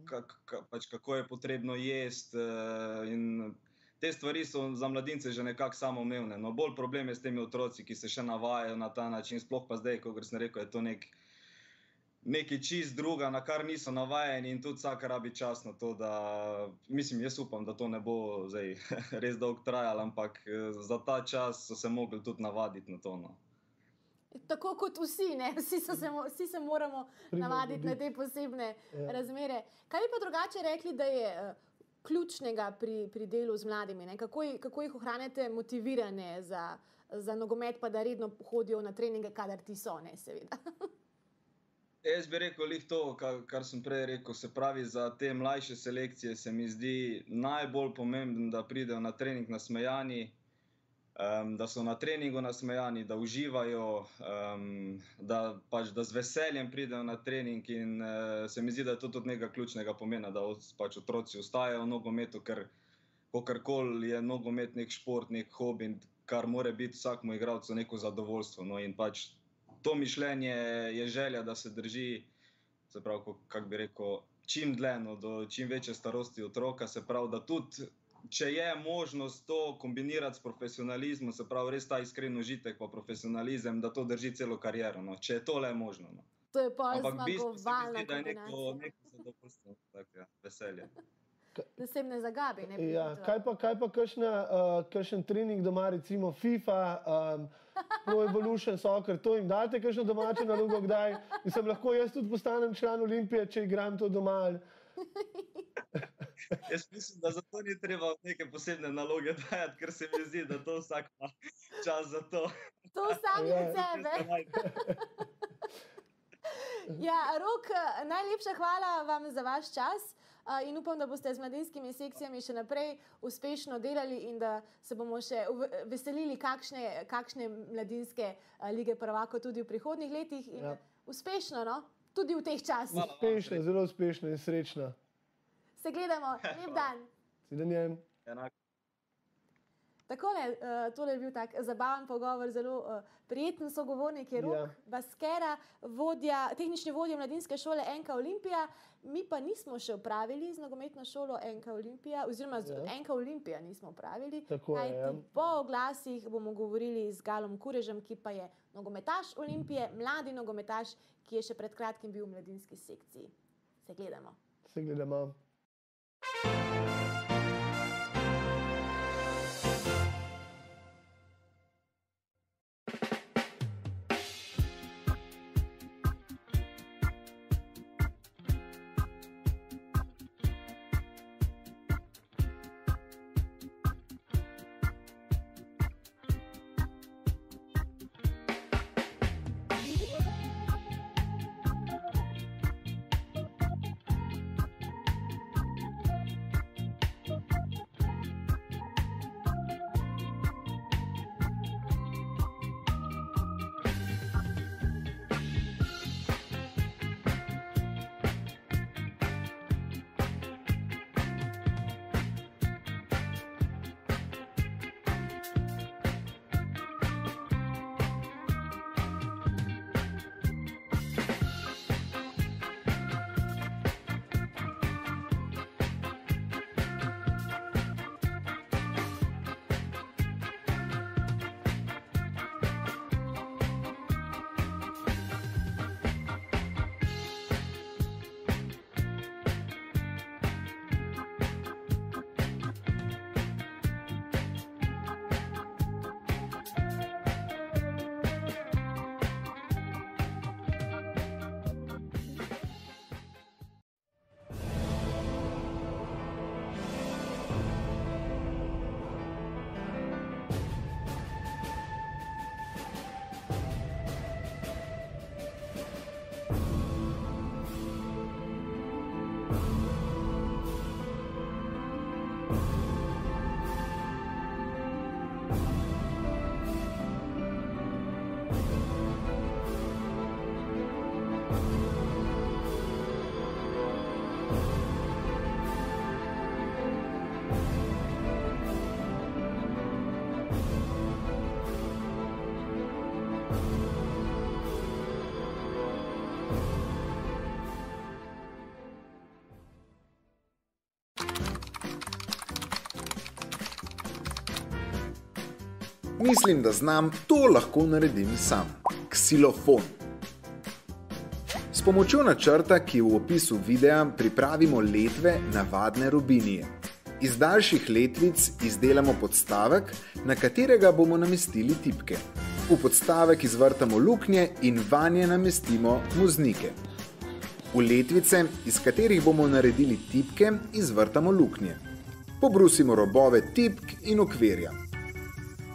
kak, pač kako je potrebno jesti. Eh, te stvari so za mladince že nekako samoumevne. No, bolj problem je s temi otroci, ki se še navajajo na ta način, sploh pa zdaj, kot sem rekel, je to nek. Nekaj čist druga, na kar niso navajeni, in tudi vsak rabi čas na to. Da, mislim, jaz upam, da to ne bo zdaj, res dolgo trajalo, ampak eh, za ta čas so se mogli tudi navaditi na to. No. Tako kot vsi, vsi se, vsi se moramo navaditi na te posebne ja. razmere. Kaj bi pa drugače rekli, da je uh, ključnega pri, pri delu z mladimi? Kako, kako jih ohranjate motivirane za, za nogomet, pa da redno hodijo na treninge, kadar ti so, ne, seveda. Jaz bi rekel, to, kar, kar sem prej rekel. Se pravi, za te mlajše selekcije se mi zdi najbolj pomembno, da pridejo na trening nasmejani, um, da so na treningu nasmejani, da uživajo, um, da, pač, da z veseljem pridejo na trening. In uh, se mi zdi, da je to tudi nekaj ključnega pomena, da pač otroci ostajajo v nogometu, ker kakorkoli je nogomet nek šport, nek hobi, kar mora biti vsakmu igralcu neko zadovoljstvo. No, in pač to mišljenje je želja, da se drži, se pravi, kako bi rekel. Čim dlje, no, do čim večje starosti otroka, se pravi, da tudi če je možnost to kombinirati s profesionalizmom, se pravi, res ta iskren užitek, pa profesionalizem, da to drži celo kariero, no, če je to le možno. No. To je pa zmagovalna kombinacija. To je neko, neko zadovoljstvo, tako, ja, veselje. da se jim ne zagabi. Ne, Ja, kaj pa, kaj pa kakšna, uh, kakšen trening doma, recimo FIFA, um, Pro Evolution Soccer, to jim date, kakšno domačo nalogo, kdaj? Mislim, lahko jaz tudi postanem član Olimpije, če igram to doma. Jaz mislim, da zato ni treba neke posebne naloge dajati, ker se mi zdi, da to vsak ima čas za to. To sami Ja. od sebe. Ja, Rok, najlepša hvala vam za vaš čas. In upam, da boste z mladinskimi sekcijami še naprej uspešno delali in da se bomo še veselili kakšne, kakšne mladinske lige prvako tudi v prihodnih letih. In Ja. Uspešno, no? tudi v teh časih. Uspešno, zelo uspešno in srečno. Se gledamo, lep dan. Sidenjem. Takole, uh, tole je bil tak zabaven pogovor, zelo uh, prijeten sogovornik je Rok Ja. Baskera, vodja, tehnični vodja mladinske šole NK Olimpija. Mi pa nismo še upravili z nogometno šolo NK Olimpija, oziroma z Ja. NK Olimpija nismo upravili. Tako je, ja. Po oglasih bomo govorili z Galom Kurežem, ki pa je nogometaš Olimpije, mladi nogometaš, ki je še pred kratkim bil v mladinski sekciji. Se gledamo. Se gledamo. you Mislim, da znam, to lahko naredim sam. Ksilofon. S pomočjo načrta, ki je v opisu videa, pripravimo letve navadne rubinije. Iz daljših letvic izdelamo podstavek, na katerega bomo namestili tipke. V podstavek izvrtamo luknje in vanje namestimo muznike. V letvice, iz katerih bomo naredili tipke, izvrtamo luknje. Pobrusimo robove tipk in okvirja.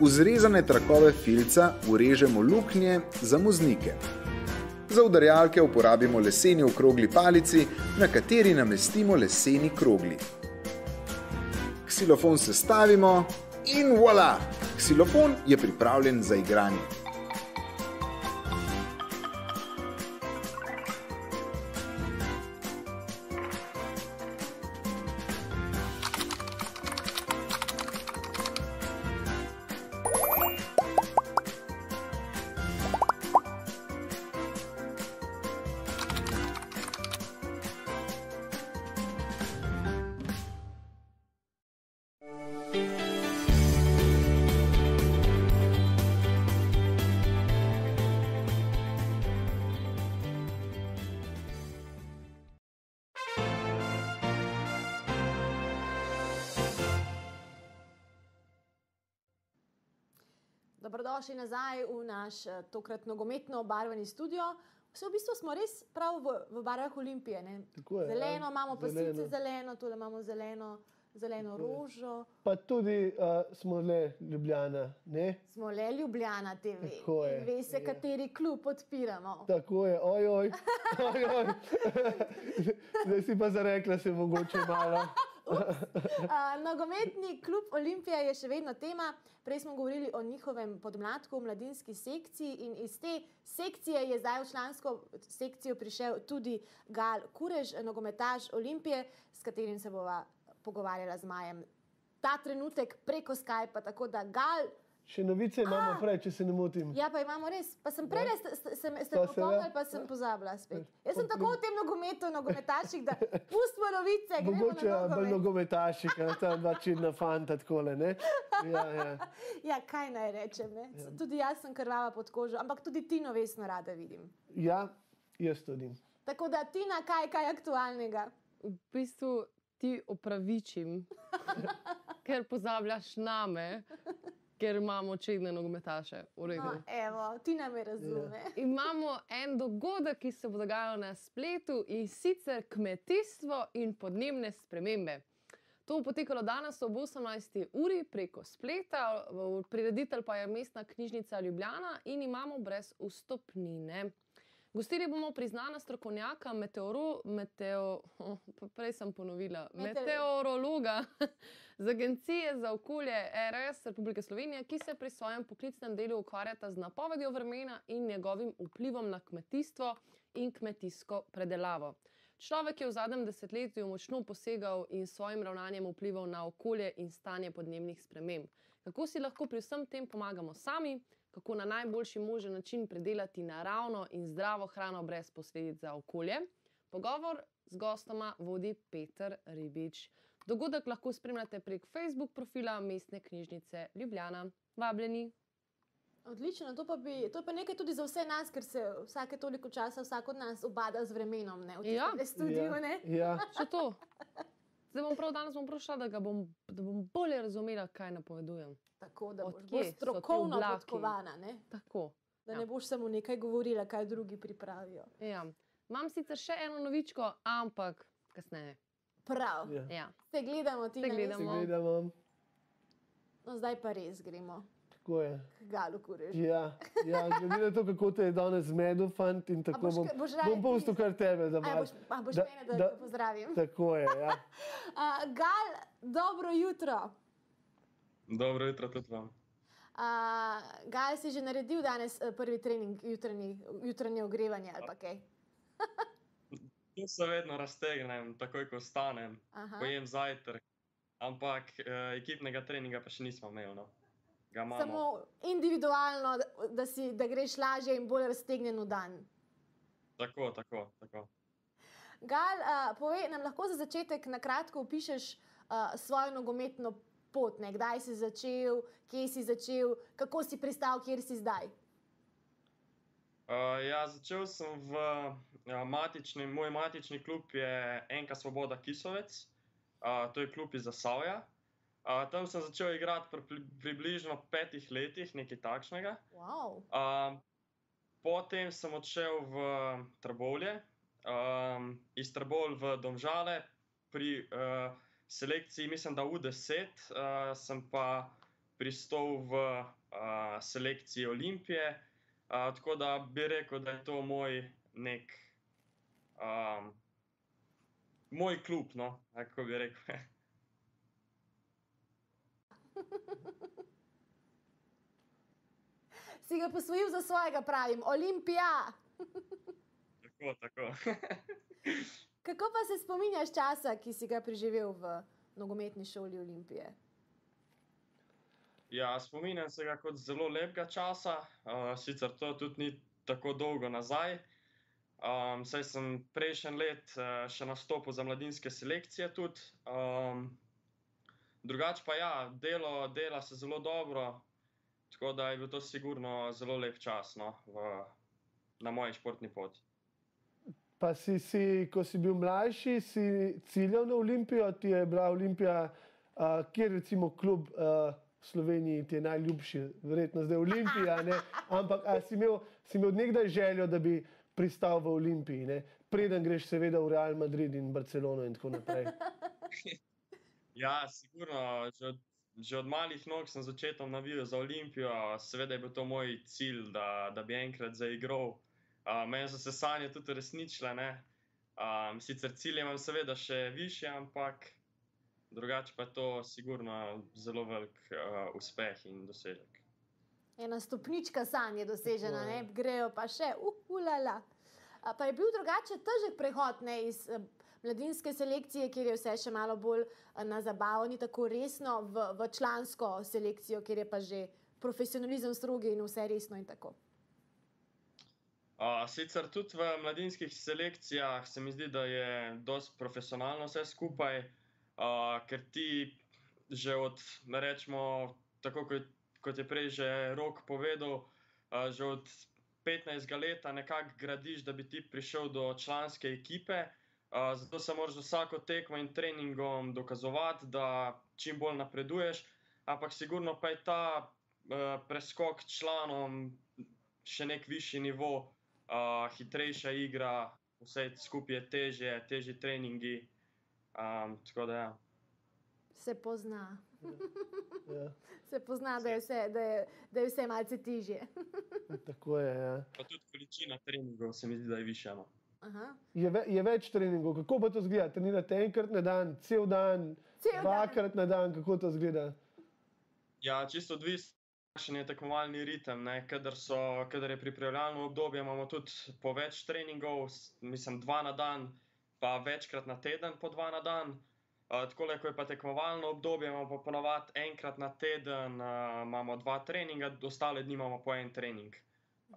V zrezane trakove filca urežemo luknje za muznike. Za udarjalke uporabimo leseni okrogli palici, na kateri namestimo leseni krogli. Ksilofon sestavimo in voilà! Ksilofon je pripravljen za igranje. Nazaj v naš eh, tokrat nogometno obarvani studio. Vse v bistvu smo res prav v, v barvah Olimpije. Ne? Tako je, ja. zeleno imamo, pa Zeleno. sicer zeleno, tudi imamo zeleno, zeleno rožo. Pa tudi uh, smo le Ljubljana. Ne? Smo le Ljubljana TV. Tako je, ve se, kateri klub podpiramo. Tako je, ojoj. ojoj. Zdaj si pa zarekla, se mogoče malo. Uh, nogometni klub Olimpija je še vedno tema. Prej smo govorili o njihovem podmladku v mladinski sekciji in iz te sekcije je zdaj v člansko sekcijo prišel tudi Gal Kurež, nogometaš Olimpije, s katerim se bova pogovarjala z Majem. Ta trenutek preko Skypa, tako da Gal. Še novice imamo prej, če se ne motim. Ja, pa imamo res. Pa sem prej, ste, ste, popolnili, pa sem pozabila spet. Jaz sem tako v tem nogometu, nogometaših, da pustimo novice, Mogoče na bolj nogomet. nogometaši, ker ta dva čudna fanta takole. Ne? Ja, ja. Ja, kaj naj rečem? Ne? Ja. Tudi jaz sem krvava pod kožo, ampak tudi ti novesno rada vidim. ja, jaz tudi. Tako da ti na kaj, kaj aktualnega. V bistvu ti opravičim, ker pozabljaš name, ker imamo čedne nogometaše. No, evo, ti nam razume. Imamo en dogodek, ki se bo dogajal na spletu in sicer kmetijstvo in podnebne spremembe. To bo potekalo danes ob 18. uri preko spleta, prireditelj pa je mestna knjižnica Ljubljana in imamo brez vstopnine. Gostili bomo priznana strokovnjaka, meteoro, meteo, prej sem ponovila, Meteor- meteorologa z Agencije za okolje RS Republike Slovenije, ki se pri svojem poklicnem delu ukvarjata z napovedjo vremena in njegovim vplivom na kmetijstvo in kmetijsko predelavo. Človek je v zadnjem desetletju močno posegal in s svojim ravnanjem vplival na okolje in stanje podnebnih sprememb. Kako si lahko pri vsem tem pomagamo sami, kako na najboljši možen način pridelati naravno in zdravo hrano brez posledic za okolje. Pogovor z gostoma vodi Peter Ribič. Dogodek lahko spremljate prek Facebook profila Mestne knjižnice Ljubljana. Vabljeni. Odlično, to pa, bi, to pa nekaj tudi za vse nas, ker se vsake toliko časa vsak od nas obada z vremenom, ne v Ja. tem studiu. Ne? Ja. Še to. Zdaj bom prav danes bom prišla, da, ga bom, da bom bolje razumela, kaj napovedujem. Tako da boš Od ti strokovno podkovana, ne? Tako. da ne boš samo nekaj govorila, kaj drugi pripravijo. Ja. Imam sicer še eno novičko, ampak kasneje. Prav. Ja. Ja. Se gledamo, ti Se gledamo. Se gledamo, No, zdaj pa res gremo. tako je. Galu kurež. Ja, ja, glede na to, kako te je danes zmedel, fant, in tako boš bom, boš bom pustil kar tebe za A boš, a boš da, mene, da, da te pozdravim. Tako je, ja. Uh, Gal, dobro jutro. Dobro jutro tudi vam. Uh, Gal, si že naredil danes eh, prvi trening, jutranji, jutranje ogrevanje ali pa kaj? Tu se vedno raztegnem, takoj ko vstanem, Aha. pojem zajtrk, ampak eh, ekipnega treninga pa še nismo imeli. No. Samo individualno, da, da, si, da greš lažje in bolj raztegnjen v dan. Tako, tako, tako. Gal, uh, povej, nam lahko za začetek na kratko opišeš uh, svojo nogometno pot, ne? kdaj si začel, kje si začel, kako si pristal, kjer si zdaj. Uh, ja, začel sem v uh, matični, moj matični klub je Enka Svoboda Kisovec, uh, to je klub iz Zasavja. Uh, tam sem začel igrati pri pri- približno petih letih, nekaj takšnega. Wow. Um, potem sem odšel v Trbovlje, um, iz Trbovl v Domžale, pri uh, selekciji, mislim, da U10, uh, sem pa pristal v uh, selekciji Olimpije. Uh, tako da bi rekel, da je to moj nek, um, moj klub, no, kako bi rekel. Si ga posvojil za svojega, pravim, Olimpija. tako, tako. Kako pa se spominjaš časa, ki si ga preživel v nogometni šoli Olimpije? Ja, spominjam se ga kot zelo lepega časa, uh, sicer to tudi ni tako dolgo nazaj. Um, saj sem prejšnji let uh, še nastopil za mladinske selekcije tudi. Um, drugače pa ja, delo dela se zelo dobro, tako da je bil to sigurno zelo lep čas no, v, na moji športni poti. Pa si, si, ko si bil mlajši, si ciljal na Olimpijo, ti je bila Olimpija, uh, kjer recimo klub uh, v Sloveniji ti je najljubši, verjetno zdaj Olimpija, ne? ampak si imel, si imel nekdaj željo, da bi pristal v Olimpiji, ne? preden greš seveda v Real Madrid in Barcelono in tako naprej. Ja, sigurno. Že od, že od malih nog sem začel navijati za Olimpijo, seveda je bil to moj cilj, da, da bi enkrat zaigral. Uh, Meni so se sanje tudi uresničile. Um, sicer cilje imam seveda še više, ampak drugače pa je to sigurno zelo velik uh, uspeh in dosežek. Ena stopnička sanje dosežena, ne? grejo pa še, ulala. Uh, pa je bil drugače težek prehod ne, iz eh, mladinske selekcije, kjer je vse še malo bolj eh, na zabavo, ni tako resno, v, v člansko selekcijo, kjer je pa že profesionalizem strogi in vse resno in tako. Uh, sicer tudi v mladinskih selekcijah se mi zdi, da je dosti profesionalno vse skupaj, uh, ker ti že od, rečemo, tako kot, kot je prej že rok povedal, uh, že od 15 leta nekako gradiš, da bi ti prišel do članske ekipe. Uh, zato se moraš vsako tekmo in treningom dokazovati, da čim bolj napreduješ, ampak sigurno pa je ta uh, preskok članom še nek višji nivo, uh, hitrejša igra, vse skupaj je težje, težji treningi. Um, tako da ja. Se pozna. Ja, Se pozna, da je vse, da je, da je vse malce težje. tako je. Ja. Pa tudi količina treningov se mi zdi, da je višja. No. Aha. Je, ve, je več treningov, kako pa to zgleda? Trenirate enkrat na dan, cel dan, Cel dan. dvakrat na dan, kako to zgleda? Ja, čisto odvisno, kakšen je tekmovalni ritem. ne. Kadar, so, kadar je pripravljalno obdobje, imamo tudi po več treningov, mislim, dva na dan, pa večkrat na teden, po dva na dan. Uh, tako ko je pa tekmovalno obdobje, imamo pa ponovadi enkrat na teden, uh, imamo dva treninga, ostale dni imamo po en trening.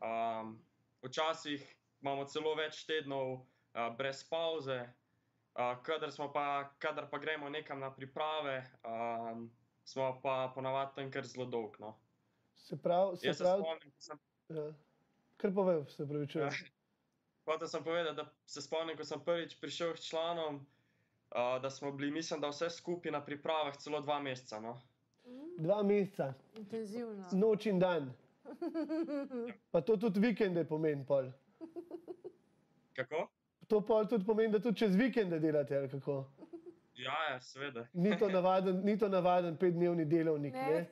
Um, včasih imamo celo več tednov uh, brez pauze, uh, kadar, pa, kadar pa gremo nekam na priprave, um, smo pa ponavadi tam kar zelo dolg. No. Se pravi, se pravi, spomnim, sem, ja. kar povem, se pravi, če. hotel sem povedati, da se spomnim, ko sem prvič prišel k članom, uh, da smo bili, mislim, da vse skupaj na pripravah celo dva meseca. No. Dva meseca, Intenzivno. noč in dan. Pa to tudi vikende pomeni pol. Kako? To pol tudi pomeni, da tudi čez vikende delate, ali kako? Ja, ja, seveda. Ni to navaden, ni to navaden petdnevni delovnik. Ne. Ne?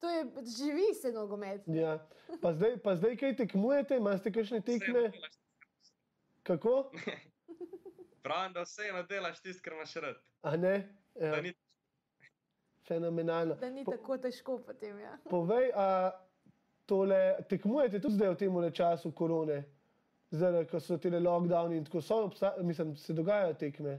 To je, živi se nogomet. Ja. Pa, zdaj, pa zdaj kaj tekmujete, imate kakšne tekme? Kako? Pravim, da vseeno delaš tisto, kar imaš rad. A ne? Ja. Ni Fenomenalno. Da ni tako težko potem. Ja. Povej, a tole tekmujete tudi zdaj v tem času korone, zdaj, ko so ti lockdowni in tako so, obsta- mislim, se dogajajo tekme.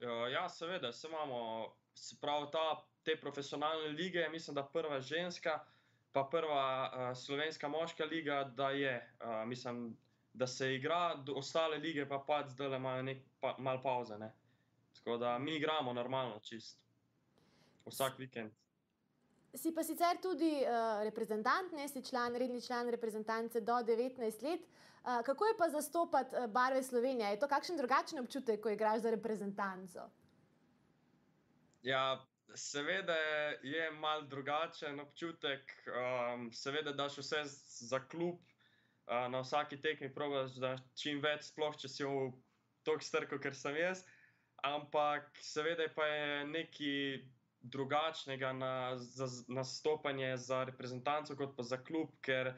Ja, ja, seveda, se imamo, se pravi, ta, te profesionalne lige, mislim, da prva ženska, pa prva uh, slovenska moška liga, da je, uh, mislim, da se igra, ostale lige pa pač zdaj imajo nek pa, mal pauze. Ne? Tako da mi igramo normalno, čist. Vsak vikend. Si pa sicer tudi uh, reprezentant, ne si član, redni član reprezentance do 19 let. Uh, kako je pa zastopati uh, barve Slovenije? Je to kakšen drugačen občutek, ko igraš za reprezentanco? Ja, seveda je mal drugačen občutek, um, seveda daš vse za klub, uh, na vsaki tekmi probaš, da čim več, sploh če si v tok strko, ker sem jaz. Ampak seveda pa je nekaj drugačnega na, za z- nastopanje za reprezentanco, kot pa za klub, ker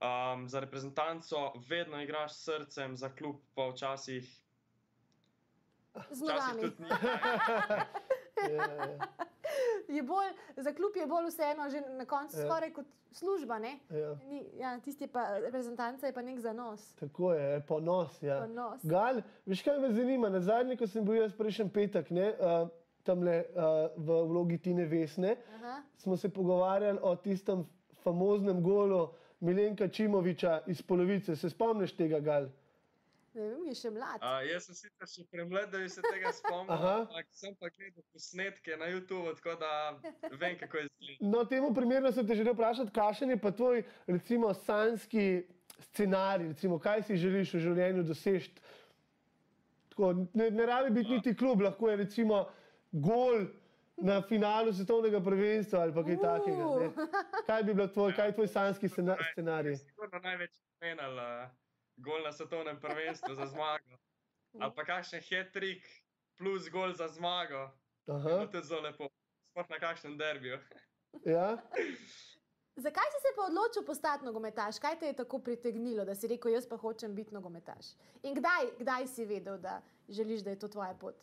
um, za reprezentanco vedno igraš s srcem, za klub pa včasih. Z včasih tudi ni. Ja. Je bolj, za klub je bolj vseeno, že na koncu Ja. skoraj kot služba. Ne? Ja. Ni, ja, tisti pa, reprezentanca je pa nek zanos. Tako je, ponos. Ja. Ponos. Gal, veš kaj me zanima? Na zadnji, ko sem bil jaz prejšnji petek, ne, uh, tamle uh, v vlogi Tine Vesne, Aha. smo se pogovarjali o tistem famoznem golu Milenka Čimoviča iz polovice. Se spomniš tega, Gal? Ne vem, je še mlad. Uh, jaz sem sicer še premlad, da bi se tega spomnil, ampak sem pa gledal posnetke na YouTubu, tako da vem, kako je zdaj. No, temu primerno sem te želel vprašati, kakšen je pa tvoj, recimo, sanski scenarij, recimo, kaj si želiš v življenju doseči. Tako, ne, ne rabi biti niti klub, lahko je recimo gol na finalu svetovnega prvenstva ali pa kaj takega. Ne? Kaj bi bilo tvoj, kaj je tvoj sanski scena- scenarij? Sigurno največ uh, gol na svetovnem prvenstvu za zmago. Ali pa kakšen hat-trick plus gol za zmago. Aha. Je bilo tudi zelo lepo. Sploh na kakšnem derbiju. Ja? Zakaj si se pa odločil postati nogometaš? Kaj te je tako pritegnilo, da si rekel, jaz pa hočem biti nogometaš? In kdaj, kdaj si vedel, da želiš, da je to tvoja pot?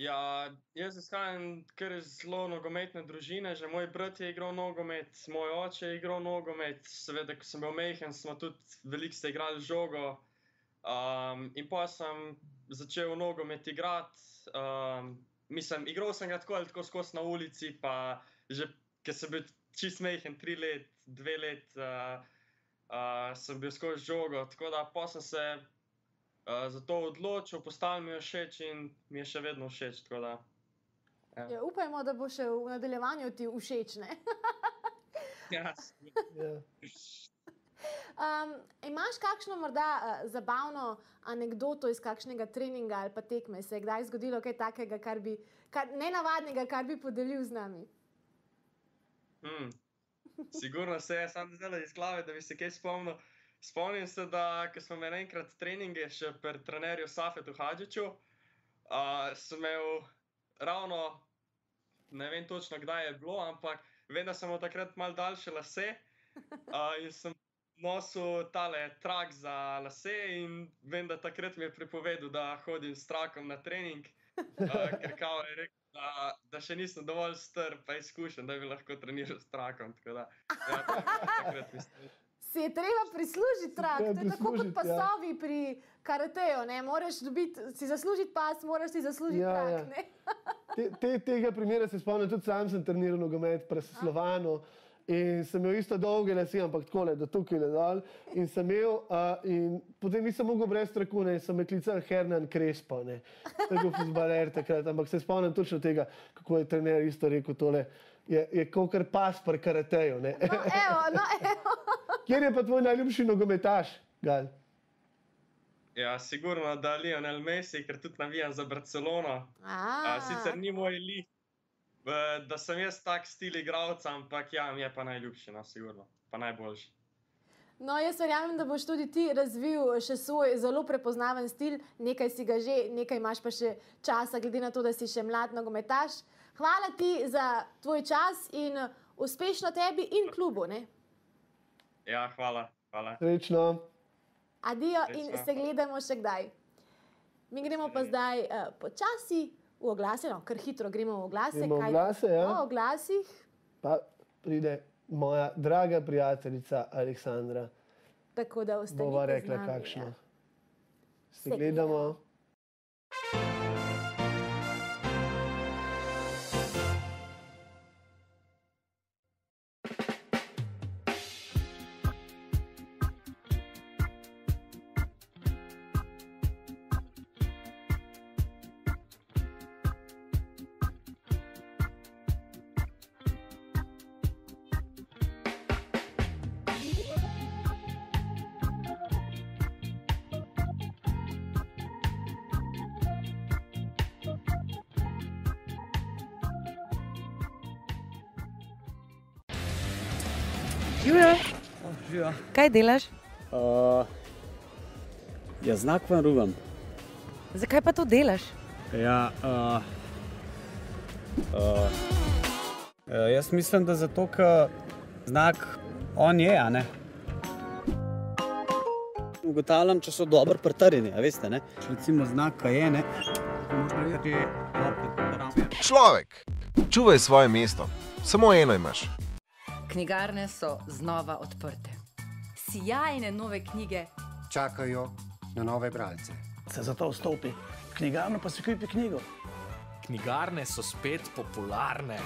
Ja, jaz izhajam kar iz zelo nogometne družine. Že moj brat je igral nogomet, moj oče je igral nogomet. Seveda, ko sem bil mehen, smo tudi veliko se igrali žogo. Um, in pa sem začel nogomet igrati. Um, mislim, igral sem ga tako ali tako skozi na ulici, pa že, ker sem bil čist mehen, tri let, dve let, uh, uh, sem bil skozi žogo. Tako da pa sem se uh, za to odločil, postal mi je všeč in mi je še vedno všeč. Da, ja. Ja, upajmo, da bo še v nadaljevanju ti všeč. ne? Ja, Um, imaš kakšno morda uh, zabavno anegdoto iz kakšnega treninga ali pa tekme? Se je kdaj zgodilo kaj takega, kar bi, kar, nenavadnega, kar bi podelil z nami? Hmm. Sigurno se je, sam zdaj iz glave, da bi se kaj spomnil. Spomnim se, da smo imeli enkrat treninge še pri trenerju Safetu Hadžiču, uh, sem imel ravno, ne vem točno kdaj je bilo, ampak vem, da sem imel takrat mal daljše lase uh, in sem nosil tale trak za lase in vem, da takrat mi je prepovedal, da hodim s trakom na trening, uh, ker kao je rekel, da, da še nisem dovolj star pa izkušen, da bi lahko treniral s trakom. Tako da, ja, takrat mislim. Si je treba prislužiti trak, Ja, to je tako kot prislužiti, ja. pasovi pri karateju. Ne? Moraš dobiti, si zaslužiti pas, moraš si zaslužiti Ja, trak. ja. Te, te, tega primera se spomnim, tudi sam sem treniral nogomet, preslovano. In sem imel isto dolge lase, ampak tako le, do tukaj le dol. In sem imel, uh, in potem nisem mogel brez strahu, ne, in so me klicali Hernan Krespo, ne, tako futbaler takrat. Ampak se spomnim točno tega, kako je trener isto rekel tole. Je, je kot kar pas pri karateju. ne. No, evo, no, evo. Kjer je pa tvoj najljubši nogometaš, Gal? Ja, sigurno, da Lionel Messi, ker tudi navijam za Barcelono. A. Sicer ni moj lik, eh, da sem jaz tak stil igralca, ampak ja, mi je pa najljubši, no, sigurno, pa najboljši. No, jaz verjamem, da boš tudi ti razvil še svoj zelo prepoznaven stil, nekaj si ga že, nekaj imaš pa še časa, glede na to, da si še mlad nogometaš. Hvala ti za tvoj čas in uspešno tebi in klubu. Ne? Ja, hvala, hvala. Srečno. Adijo in Srečno. se gledamo še kdaj. Mi gremo pa zdaj uh, počasi v oglase, no, kar hitro gremo v oglase. Gremo kaj- oglase, ja. Po oglasih, Pa pride moja draga prijateljica Aleksandra. tako da ostanite Bova z rekla, nami, kakšno. Ja. Se gledamo. Živijo. Kaj delaš? Uh, ja, znak vam rubam. Zakaj pa to delaš? Ja, uh, uh, uh, jaz mislim, da zato, ker znak on je, a ne. Ugotavljam, če so dobro pritrjeni, a veste, ne? Če recimo znak je, ne. Človek, čuvaj svoje mesto. Samo eno imaš. Knjigarne so znova odprte. Sijajne nove knjige, Čakajo na nove bralce. Se zato vstopi, v knjigarno pa si kupi knjigo. Knjigarne so spet popularne.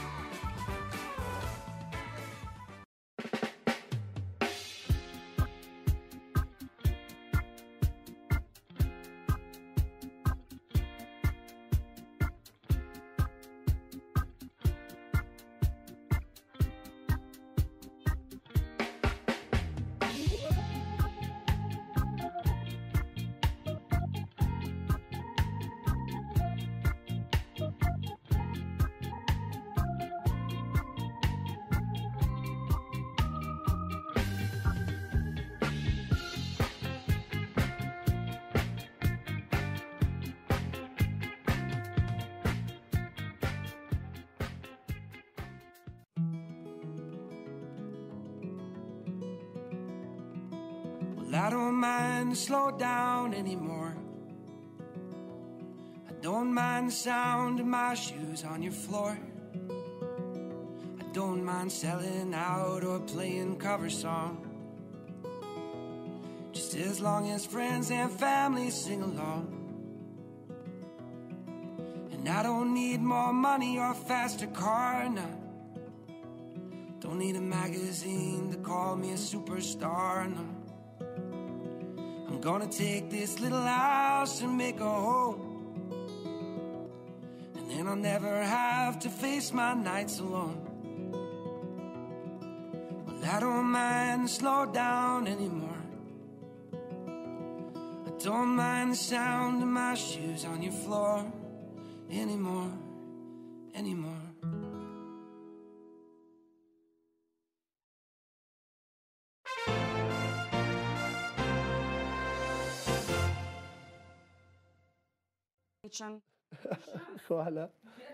Shoes on your floor. I don't mind selling out or playing cover song. Just as long as friends and family sing along. And I don't need more money or faster car, no. Don't need a magazine to call me a superstar, no. I'm gonna take this little house and make a home. And I'll never have to face my nights alone. Well, I don't mind slow down anymore. I don't mind the sound of my shoes on your floor anymore, anymore. Hvala.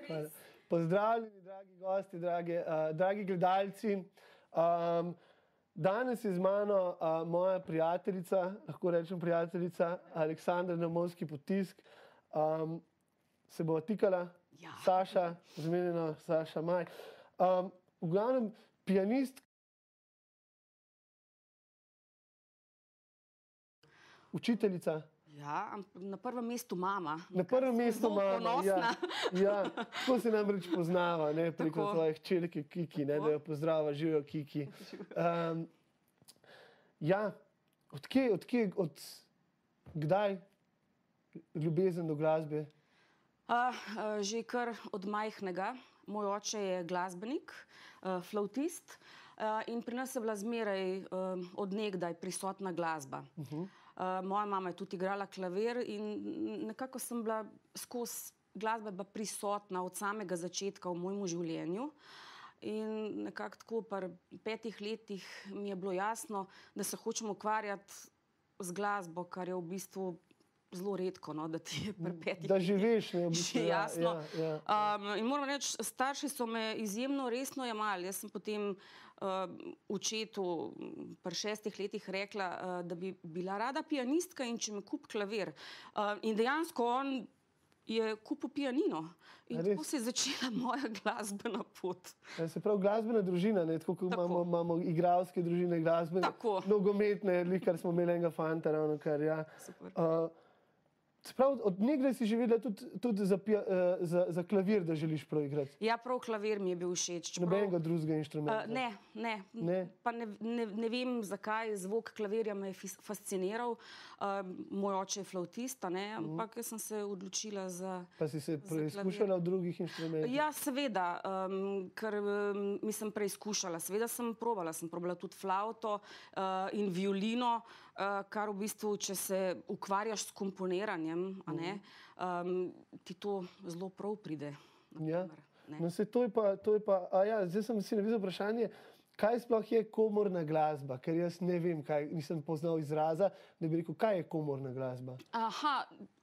Hvala. Pozdravljeni, dragi gosti, drage, uh, dragi gledalci. Um, danes je z mano uh, moja prijateljica, lahko rečem prijateljica Aleksandra Namovski potisk. Um, se bo tikala, ja. Saša, zamenjena Saša Maj. Um, v glavnem, pianist. Učiteljica, Ja, na prvem mestu mama. Na prvem mestu imamo, ja, ponosna. ja, tako se namreč poznava, ne, preko Tako. svojih črke Kiki, ne, da jo pozdrava, živijo Kiki. Um, ja, odkje, odkje, od kdaj ljubezen do glasbe? Uh, uh, že kar od majhnega. Moj oče je glasbenik, uh, flautist uh, in pri nas je bila zmeraj um, odnegdaj prisotna glasba. Uh -huh. Uh, moja mama je tudi igrala klavir in nekako sem bila skozi glasbe bila prisotna od samega začetka v mojem življenju. In nekako tako pri petih letih mi je bilo jasno, da se hočem ukvarjati z glasbo, kar je v bistvu zelo redko, no, da ti je pri petih Da živiš, ne, v bistvu, Že ja, jasno. ja, ja. Um, in moram reči, starši so me izjemno resno jemali. Jaz sem potem uh, očetu pri šestih letih rekla, uh, da bi bila rada pianistka in če mi kup klavir. Uh, in dejansko on je kupil pianino. In tako se je začela moja glasbena pot. Ja, Se pravi, glasbena družina, ne, tako kot imamo, imamo igralske družine, glasbene, Tako. nogometne, kar smo imeli enega fanta, ravno kar. Ja. Uh, se pravi, od nekdaj si že vedela tudi, tudi za, pia- eh, za, za klavir, da želiš proigrati. Ja, prav klavir mi je bil všeč. čeprav- Nobenega drugega inštrumenta. Uh, ne, ne. Ne? Pa ne, ne, ne vem, zakaj zvok klavirja me je fasciniral. Uh, moj oče je flautist, a ne, ampak jaz sem se odločila za. Pa si se preizkušala v drugih inštrumentih? Ja, seveda, um, ker um, nisem preizkušala. Seveda sem probala, sem probala tudi flauto uh, in violino, uh, kar v bistvu, če se ukvarjaš s komponiranjem, ne, um, ti to zelo prav pride. Ja. No, se to je pa, to je pa, ja, zdaj sem si navezal vprašanje, kaj sploh je komorna glasba, ker jaz ne vem, kaj, nisem poznal izraza, da bi rekel, kaj je komorna glasba. Aha,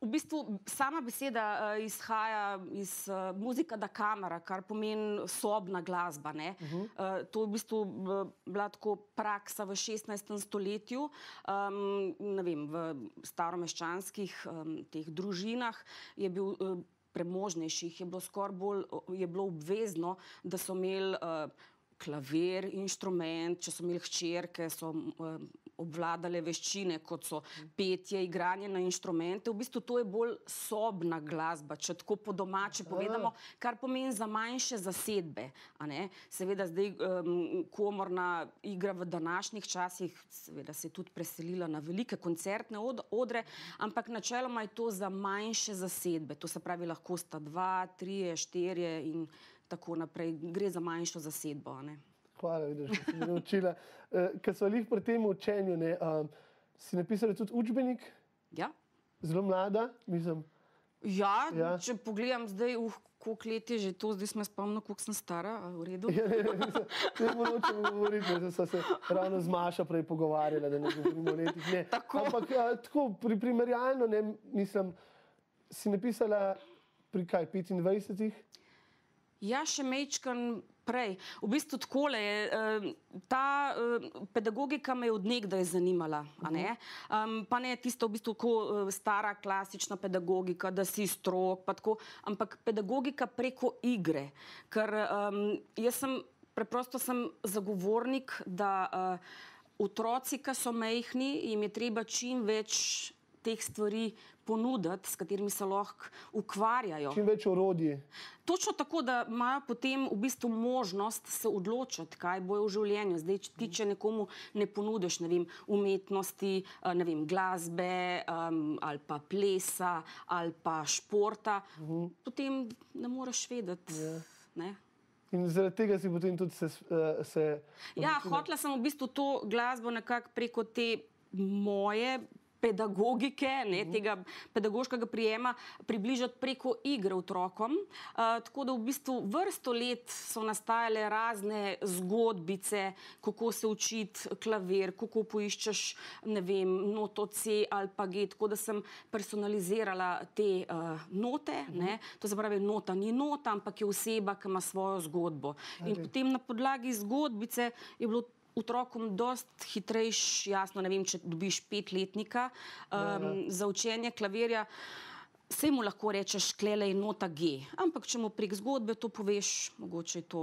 v bistvu sama beseda uh, izhaja iz uh, muzika da kamera, kar pomeni sobna glasba. Uh -huh. uh, to je v bistvu uh, bila tako praksa v 16. stoletju, um, ne vem, v staromeščanskih um, teh družinah je bil. Uh, Premožnejših je bilo skoraj bolj je bilo obvezno, da so imeli uh, klavir, inštrument, če so imeli hčerke, so uh, obvladale veščine, kot so petje, igranje na inštrumente. V bistvu to je bolj sobna glasba, če tako po domače povedamo, kar pomeni za manjše zasedbe. Seveda zdaj um, komorna igra v današnjih časih, seveda se je tudi preselila na velike koncertne od, odre, ampak načeloma je to za manjše zasedbe. To se pravi, lahko sta dva, trije, štirje in tako naprej. Gre za manjšo zasedbo. ne. Hvala, vidiš, da si me naučila. Uh, Ker smo jih pri tem učenju, ne, um, si napisala tudi učbenik, Ja. zelo mlada, mislim. Ja, Ja. če pogledam zdaj, uh, koliko let je že to, zdaj sem jaz spomnil, koliko sem stara, a v redu. Ja, ne, ne, mislim, Ne moram govoriti, da smo se ravno z Mašo prej pogovarjali, da ne govorimo o letih. Ne. Tako. Ampak a, tako, pri primerjalno, ne, mislim, si napisala pri kaj, 25? Ja, še mečkan prej. V bistvu tako je. Ta eh, pedagogika me je odnegdaj zanimala. Ne? Um, pa ne tisto v bistvu tako eh, stara klasična pedagogika, da si strok, tako, ampak pedagogika preko igre. Ker um, jaz sem preprosto sem zagovornik, da uh, otroci, ki so mehni, jim je treba čim več teh stvari ponuditi, s katerimi se lahko ukvarjajo. Čim več orodij. Točno tako, da imajo potem v bistvu možnost se odločiti, kaj bojo v življenju. Zdaj, če ti če nekomu ne ponudiš ne vem, umetnosti, eh, ne vem, glasbe um, ali pa plesa ali pa športa, uh -huh. potem ne moreš vedeti. Yeah. In zaradi tega si potem tudi se. Uh, se ja, hotela sem v bistvu to glasbo nekako preko te moje pedagogike, ne, Mhm. tega pedagoškega prijema približati preko igre otrokom. Uh, tako da v bistvu vrsto let so nastajale razne zgodbice, kako se učiti klavir, kako poiščeš, vem, noto C ali pa G, tako da sem personalizirala te uh, note, Mhm. ne. to se pravi, nota ni nota, ampak je oseba, ki ima svojo zgodbo. In potem na podlagi zgodbice je bilo otrokom dosti hitrejš, jasno, ne vem, če dobiš petletnika um, Ja, ja. za učenje klavirja. Vse mu lahko rečeš, klele je nota G, ampak če mu prek zgodbe to poveš, mogoče je to.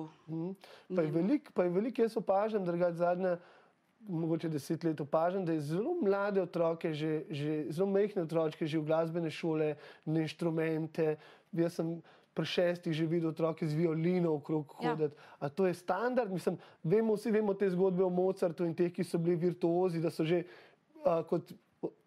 Pa je veliko, pa je veliko, jaz opažam, da je zadnje, mogoče deset let opažam, da je zelo mlade otroke, že, že zelo mehne otroke, že v glasbene šole, na inštrumente. Jaz sem pri šestih že videl otroke z violino okrog Ja. hoditi. A to je standard? Mislim, vemo, vsi vemo te zgodbe o Mozartu in teh, ki so bili virtuozi, da so že uh, kot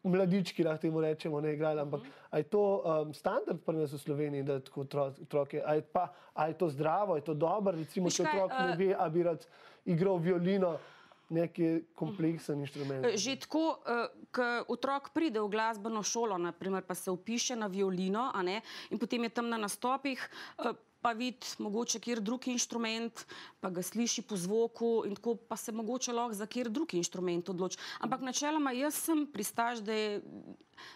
mladički, lahko temu rečemo, ne igrali. Ampak a je to um, standard pri nas v Sloveniji, da tako otro- otroke, a je, pa, a je to zdravo, je to dobro, recimo, Veš če otrok ne eh, ve, a bi rad igral violino, neki kompleksen inštrument. Eh, Že tako, ko otrok pride v glasbeno šolo, naprimer, pa se upiše na violino, ne, in potem je tam na nastopih, eh, pa vidi mogoče kjer drug inštrument, pa ga sliši po zvoku, in tako pa se mogoče lahko za kjer drug inštrument odloči. Ampak načeloma jaz sem pristaš, da je,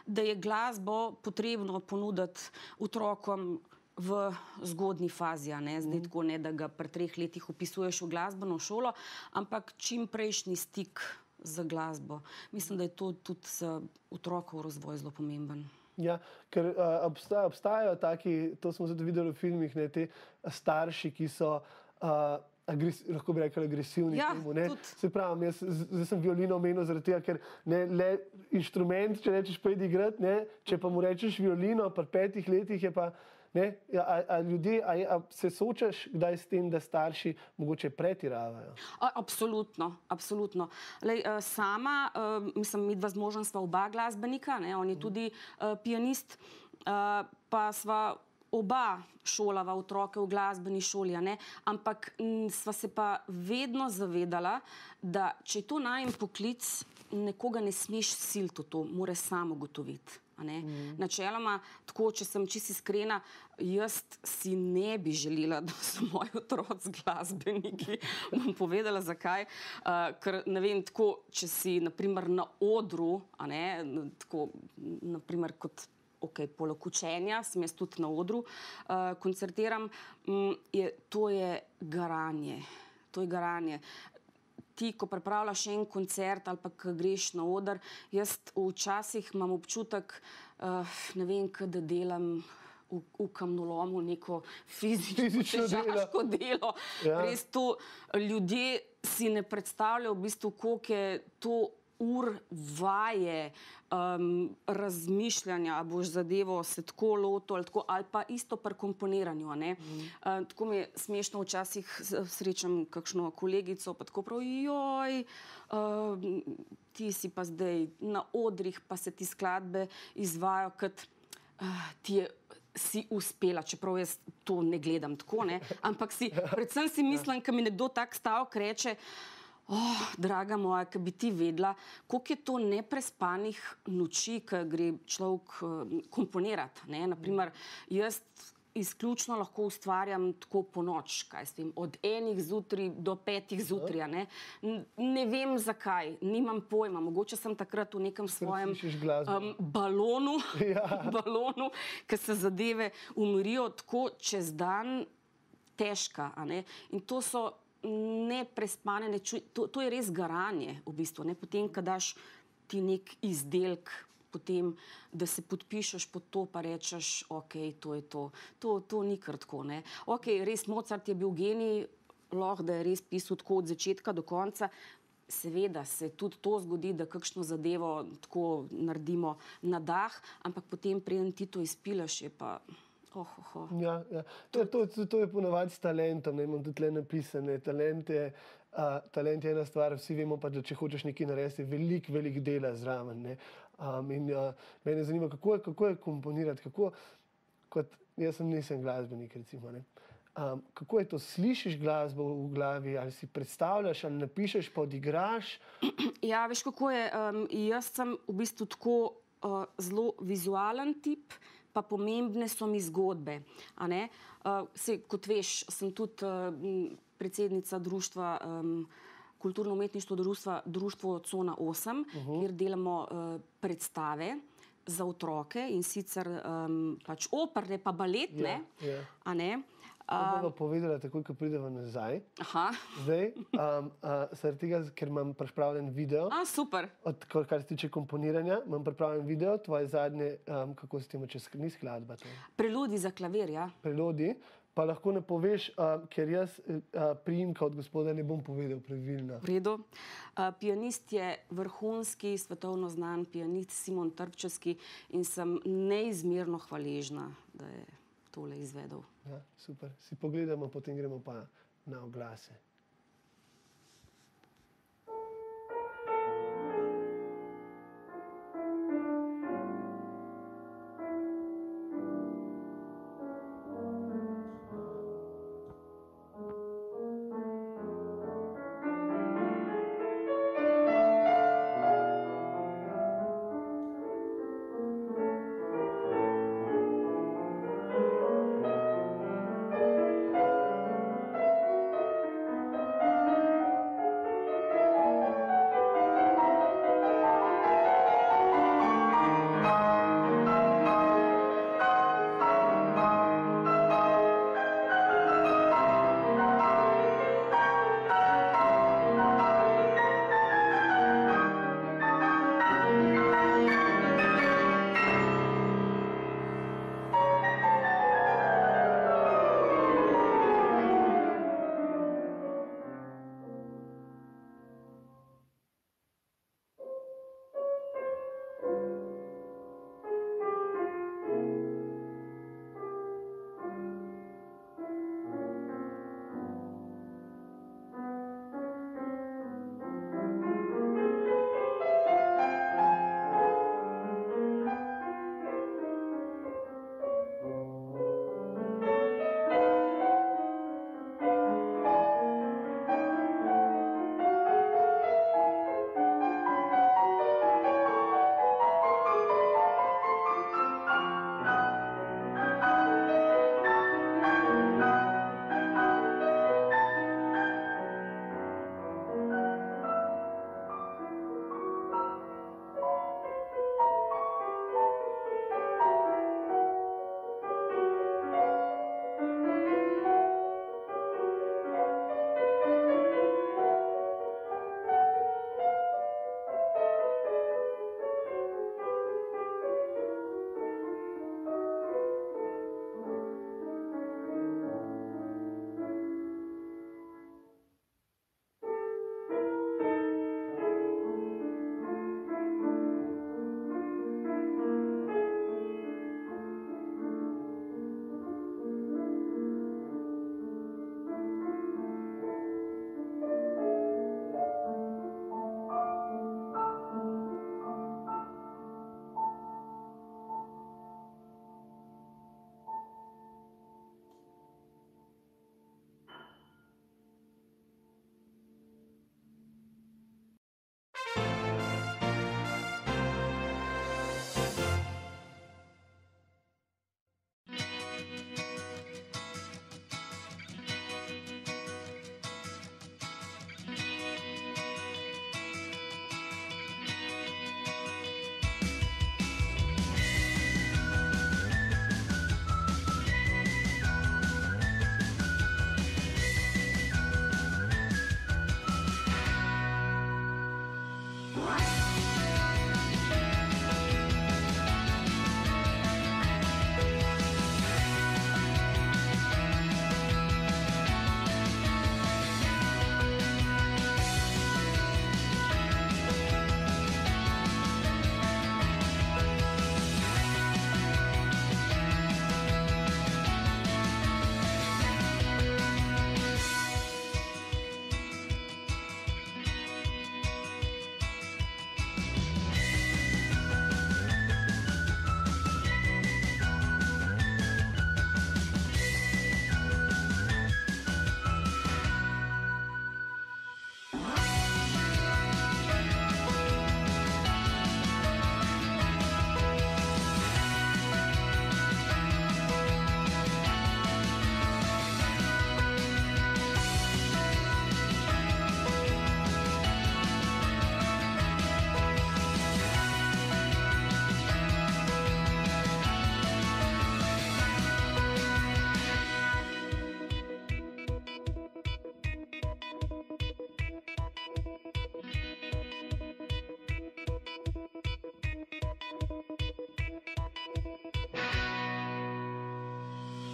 da je glasbo potrebno ponuditi otrokom. V zgodni fazi, ne zdaj tako, ne, da ga pri treh letih upisuješ v glasbeno šolo, ampak čim prejšnji stik z glasbo. Mislim, da je to tudi za otrokov razvoj zelo pomemben. Ja, ker uh, obstaja, obstajajo taki, to smo tudi videli v filmih, ne, te starši, ki so. Uh, Agres, lahko bi rekel, agresivni. Ja, temu. Se pravi, jaz z- zdaj sem violino omenil zaradi tega, ker ne le inštrument, če rečeš, pojdi igrati, ne, če pa mu rečeš violino, pri petih letih je pa. Ne, ja, a, a ljudje, a, a se soočaš kdaj s tem, da starši mogoče pretiravajo? A, absolutno, absolutno. Lej, eh, sama, eh, mislim, mi dva z možem sva oba glasbenika, ne, on je tudi uh, pianist, uh, pa sva oba šolava otroke v glasbeni šoli, ampak m, sva se pa vedno zavedala, da če je to najem poklic, nekoga ne smeš siliti v to, mora sam ugotoviti. A ne. Načeloma, tako, če sem čisto iskrena, jaz si ne bi želela, da so moji otroci glasbeniki. Bom povedala zakaj. Uh, ker ne vem, tako, če si naprimer, na odru, ne, tako, naprimer, kot okay, poleg učenja, sem jaz tudi na odru, uh, koncertiram, mm, je, to je garanje. To je garanje. Ti, ko pripravljaš en koncert ali pa ko greš na oder, jaz včasih imam občutek, uh, ne vem, da delam. V, v kamnolomu neko fizično, Fizično delo. težaško delo. Ja. Ja. Res to ljudje si ne predstavljajo, v bistvu, koliko je to ur vaje, um, razmišljanja, a boš zadevo se tako lotil ali, tako, ali pa isto pri komponiranju. Mhm. Uh, tako mi je smešno, včasih srečam kakšno kolegico, pa tako pravi, joj. Uh, ti si pa zdaj na odrih, pa se ti skladbe izvajo, kot uh, ti je. Si uspela, čeprav jaz to ne gledam tako, ne? ampak si, predvsem si mislim, da mi nekdo tak stavek reče, oh, draga moja, ki bi ti vedela, koliko je to neprespanih noči, ki gre človek uh, komponirati. Ne? Naprimer, jaz izključno lahko ustvarjam tako po noč, kaj s tem, od enih zjutraj do petih zjutraj. Ne? Ne vem zakaj, nimam pojma, mogoče sem takrat v nekem svojem um, balonu, Ja. balonu, ker se zadeve umirijo tako čez dan. težka. In to so neprespane, ne čuj, to, to je res garanje v bistvu. Ne. Potem, ko daš ti nek izdelek, potem, da se podpišeš pod to, pa rečeš, ok, to je to. To, to ni kar tako. ne. Ok, res Mozart je bil genij, lahko da je res pisal tako od začetka do konca. Seveda se tudi to zgodi, da kakšno zadevo tako naredimo na dah, ampak potem, preden ti to izpileš, je pa. Oh, oh, oh. Ja, ja. To, to, to, to je ponovadi s talentom. Ne, imam tudi le napisane. Talent je, uh, talent je ena stvar, vsi vemo pa, da če hočeš nekaj narediti, veliko, veliko dela zraven. ne. Um, in uh, mene zanima, kako je, kako je komponirati. Kako, kot, jaz sem nisem glasbenik, recimo. Ne. Um, kako je to, slišiš glasbo v glavi, ali si predstavljaš, ali napišeš, pa odigraš? Ja, veš kako je. Um, jaz sem v bistvu tako uh, zelo vizualen tip, pa pomembne so mi zgodbe. Uh, saj, kot veš, sem tudi uh, predsednica društva. Um, Kulturno-umetništvo društva, društvo Cona 8, uh -huh. kjer delamo uh, predstave za otroke in sicer um, pač operne, pa baletne. Ja, ja. Um, bova povedala, takoj, ko pridemo nazaj. Aha. Zdaj, um, uh, zaradi tega, ker imam pripravljen video. A, super. Od, kar se tiče komponiranja, imam pripravljen video, tvoje zadnje, um, kako se temu čez ni skladba. To. Preludi za klavir, ja. Prelodi, pa lahko ne poveš, um, ker jaz uh, priimka od gospoda ne bom povedal pravilno. V redu. Uh, pianist je vrhunski, svetovno znan pianist Simon Trpčevski in sem neizmerno hvaležna, da je tole izvedel. Ja, super. Si pogledamo, potem gremo pa na oglase.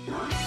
Bye.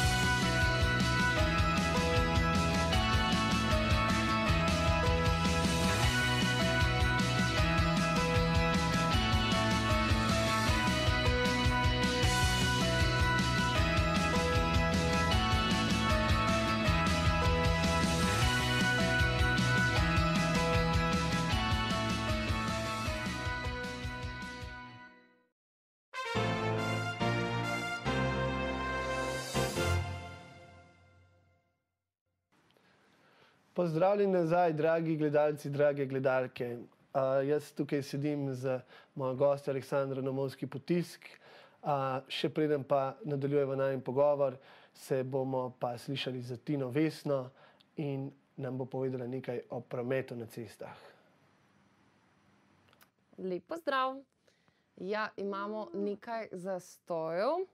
Pozdravljeni nazaj, dragi gledalci, drage gledalke. Uh, jaz tukaj sedim z mojo gostjo Aleksandro Nomovski potisk. Uh, še preden pa nadaljujemo najmen pogovor, se bomo pa slišali za Tino Vesno in nam bo povedala nekaj o prometu na cestah. Lepo zdrav. Ja, imamo nekaj zastojev,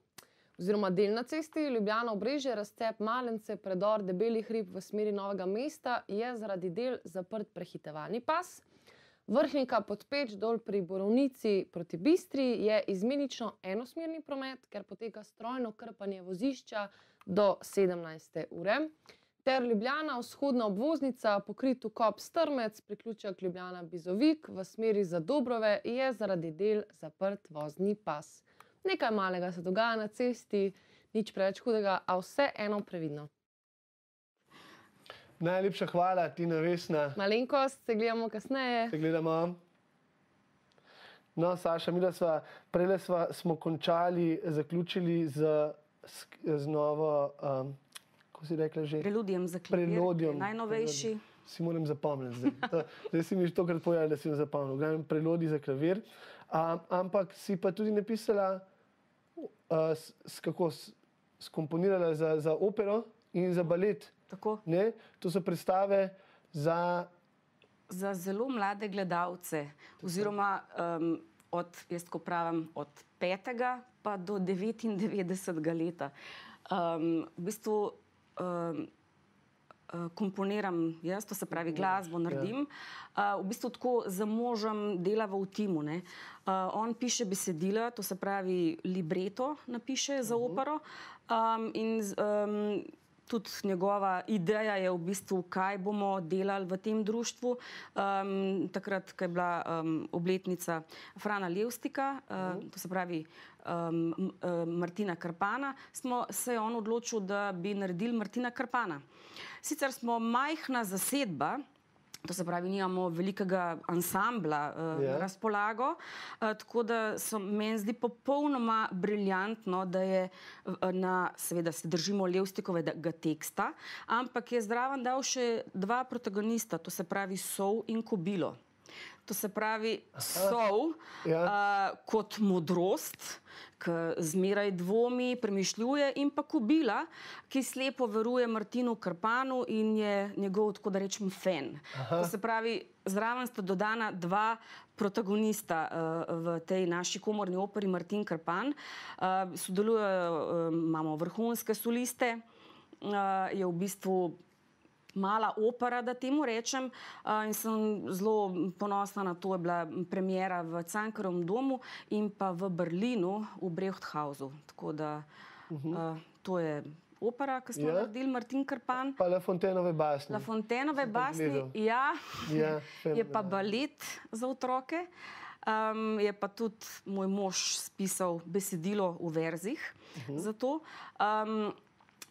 oziroma del na cesti Ljubljana obrežje, razcep Malence, predor Debeli hrib v smeri Novega mesta je zaradi del zaprt prehitevalni pas. Vrhnika pod peč dol pri Borovnici proti Bistri je izmenično enosmerni promet, ker poteka strojno krpanje vozišča do 17. ure. Ter Ljubljana vzhodna obvoznica, pokrit vkop Strmec, priključek Ljubljana Bizovik v smeri za Dobrove je zaradi del zaprt vozni pas. Nekaj malega se dogaja na cesti, nič preveč hudega, a vse eno previdno. Najlepša hvala, Tina Vesna. Malenkost, se gledamo kasneje. Se gledamo. No, Saša, mi smo prej smo končali, zaključili z, z novo, um, kako si rekla že? Preludijem za klavir, Preludijom. najnovejši. Si moram zapomniti zdaj. To- Zdaj si mi že tokrat povedala, da si jo zapomnil. Glavnem prelodi za klavir. Um, ampak si pa tudi napisala, uh, s, s, kako, s, skomponirala za, za opero in za balet. Tako. Ne? To so predstave za Za zelo mlade gledalce, oziroma um, od, jaz ko pravim, od 5. pa do 99. leta. Um, v bistvu um, komponiram jaz, to se pravi glasbo naredim. Uh, v bistvu tako za možem delava v timu. ne. Uh, on piše besedila, to se pravi libreto napiše za opero. Um, in z- um, tudi njegova ideja je v bistvu, kaj bomo delali v tem društvu. Um, takrat, ko je bila um, obletnica Frana Levstika, uh, to se pravi um, Martina Karpana, smo se je on odločil, da bi naredili Martina Karpana. Sicer smo majhna zasedba, to se pravi, nimamo velikega ansambla uh, Ja. na razpolago, uh, tako da se meni zdi popolnoma briljantno, da je uh, na, seveda se držimo Levstikovega teksta, ampak je zraven dal še dva protagonista, to se pravi Sov in Kobilo. To se pravi, sov Ja. uh, kot modrost, ki zmeraj dvomi, premišljuje, in pa kobila, ki slepo veruje Martinu Karpanu in je njegov, tako da rečem, fan. Aha. To se pravi, zraven sta dodana dva protagonista uh, v tej naši komorni operi Martin Karpan. Uh, sodelujejo, uh, imamo vrhunske soliste, uh, je v bistvu mala opera, da temu rečem. In sem zelo ponosna na to, je bila premjera v Cankarovem domu in pa v Berlinu, v Brechthausu. Tako da uh, to je opera, ki smo Ja. ja. naredili, Martin Karpan. pa La Fontenove basni. La Fontenove basni, ja, Ja, je pa balet za otroke. Um, je pa tudi moj mož spisal besedilo v verzih uh Mhm. -huh. za to. Um,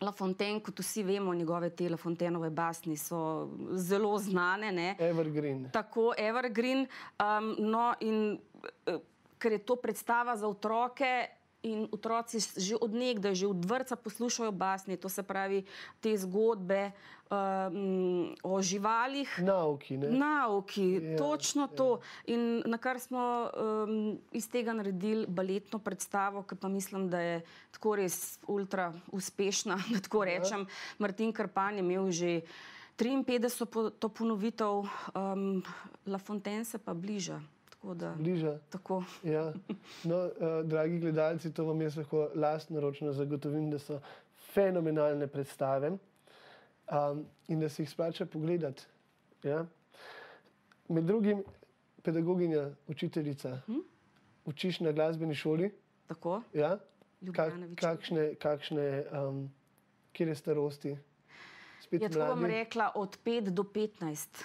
La Fontaine, kot vsi vemo, njegove te La Fontainove basni so zelo znane. Ne? Evergreen. Tako, Evergreen. Um, no, in eh, ker je to predstava za otroke. In otroci že od nekdaj, že od vrca poslušajo basni, to se pravi te zgodbe um, o živalih. Nauki. Ne? Nauki, Ja, ja, točno ja. to. In na kar smo um, iz tega naredili baletno predstavo, ki pa mislim, da je tako res ultra uspešna. Da tako rečem. Martin Karpan je imel že 53 po, to ponovitev, um, La Fontaine se pa bliža. Da, Bliža. Tako. Ja. No, uh, dragi gledalci, to vam jaz lahko lastnoročno zagotovim, da so fenomenalne predstave um, in da se jih splača pogledati. Ja? Med drugim, pedagoginja, učiteljica, hm? učiš na glasbeni šoli. Tako. Ja? Večer. kakšne, kakšne um, kjer je starosti? Spet Ja, tako bom mladi? rekla, od 5 do 15.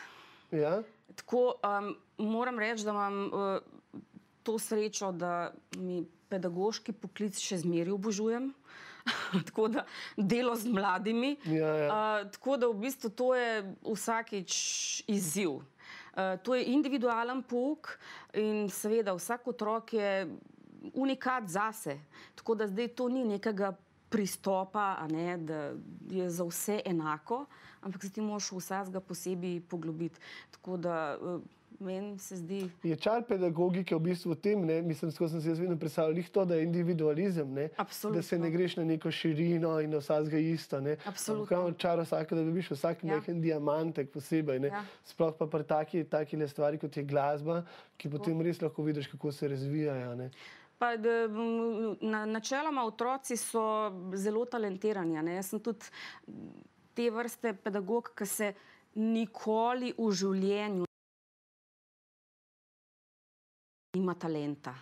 Ja? Tako, um, moram reči, da imam uh, to srečo, da mi pedagoški poklic še zmeraj obožujem. tako da delo z mladimi. Ja, ja. Uh, tako da v bistvu to je vsakič izziv. Uh, to je individualen pouk in seveda vsak otrok je unikat zase. Tako da zdaj to ni nekega pristopa, ne, da je za vse enako, ampak se ti moraš vsakega posebej poglobiti. Tako da uh, meni se zdi. Je čar pedagogike v bistvu v tem, ne, mislim, skozi sem si jaz vedno predstavljal, to, da je individualizem, ne, da se ne greš na neko širino in vsakega isto. Ne. Absolutno. Ampak čar vsake, da dobiš vsak Ja. neki diamantek posebej. Ne. Ja. Sploh pa pri taki, taki stvari, kot je glasba, ki potem res lahko vidiš, kako se razvijajo. Ne. Pa, da, na, načeloma otroci so zelo talentirani. Jaz sem tudi te vrste pedagog, ki se nikoli v življenju nima talenta.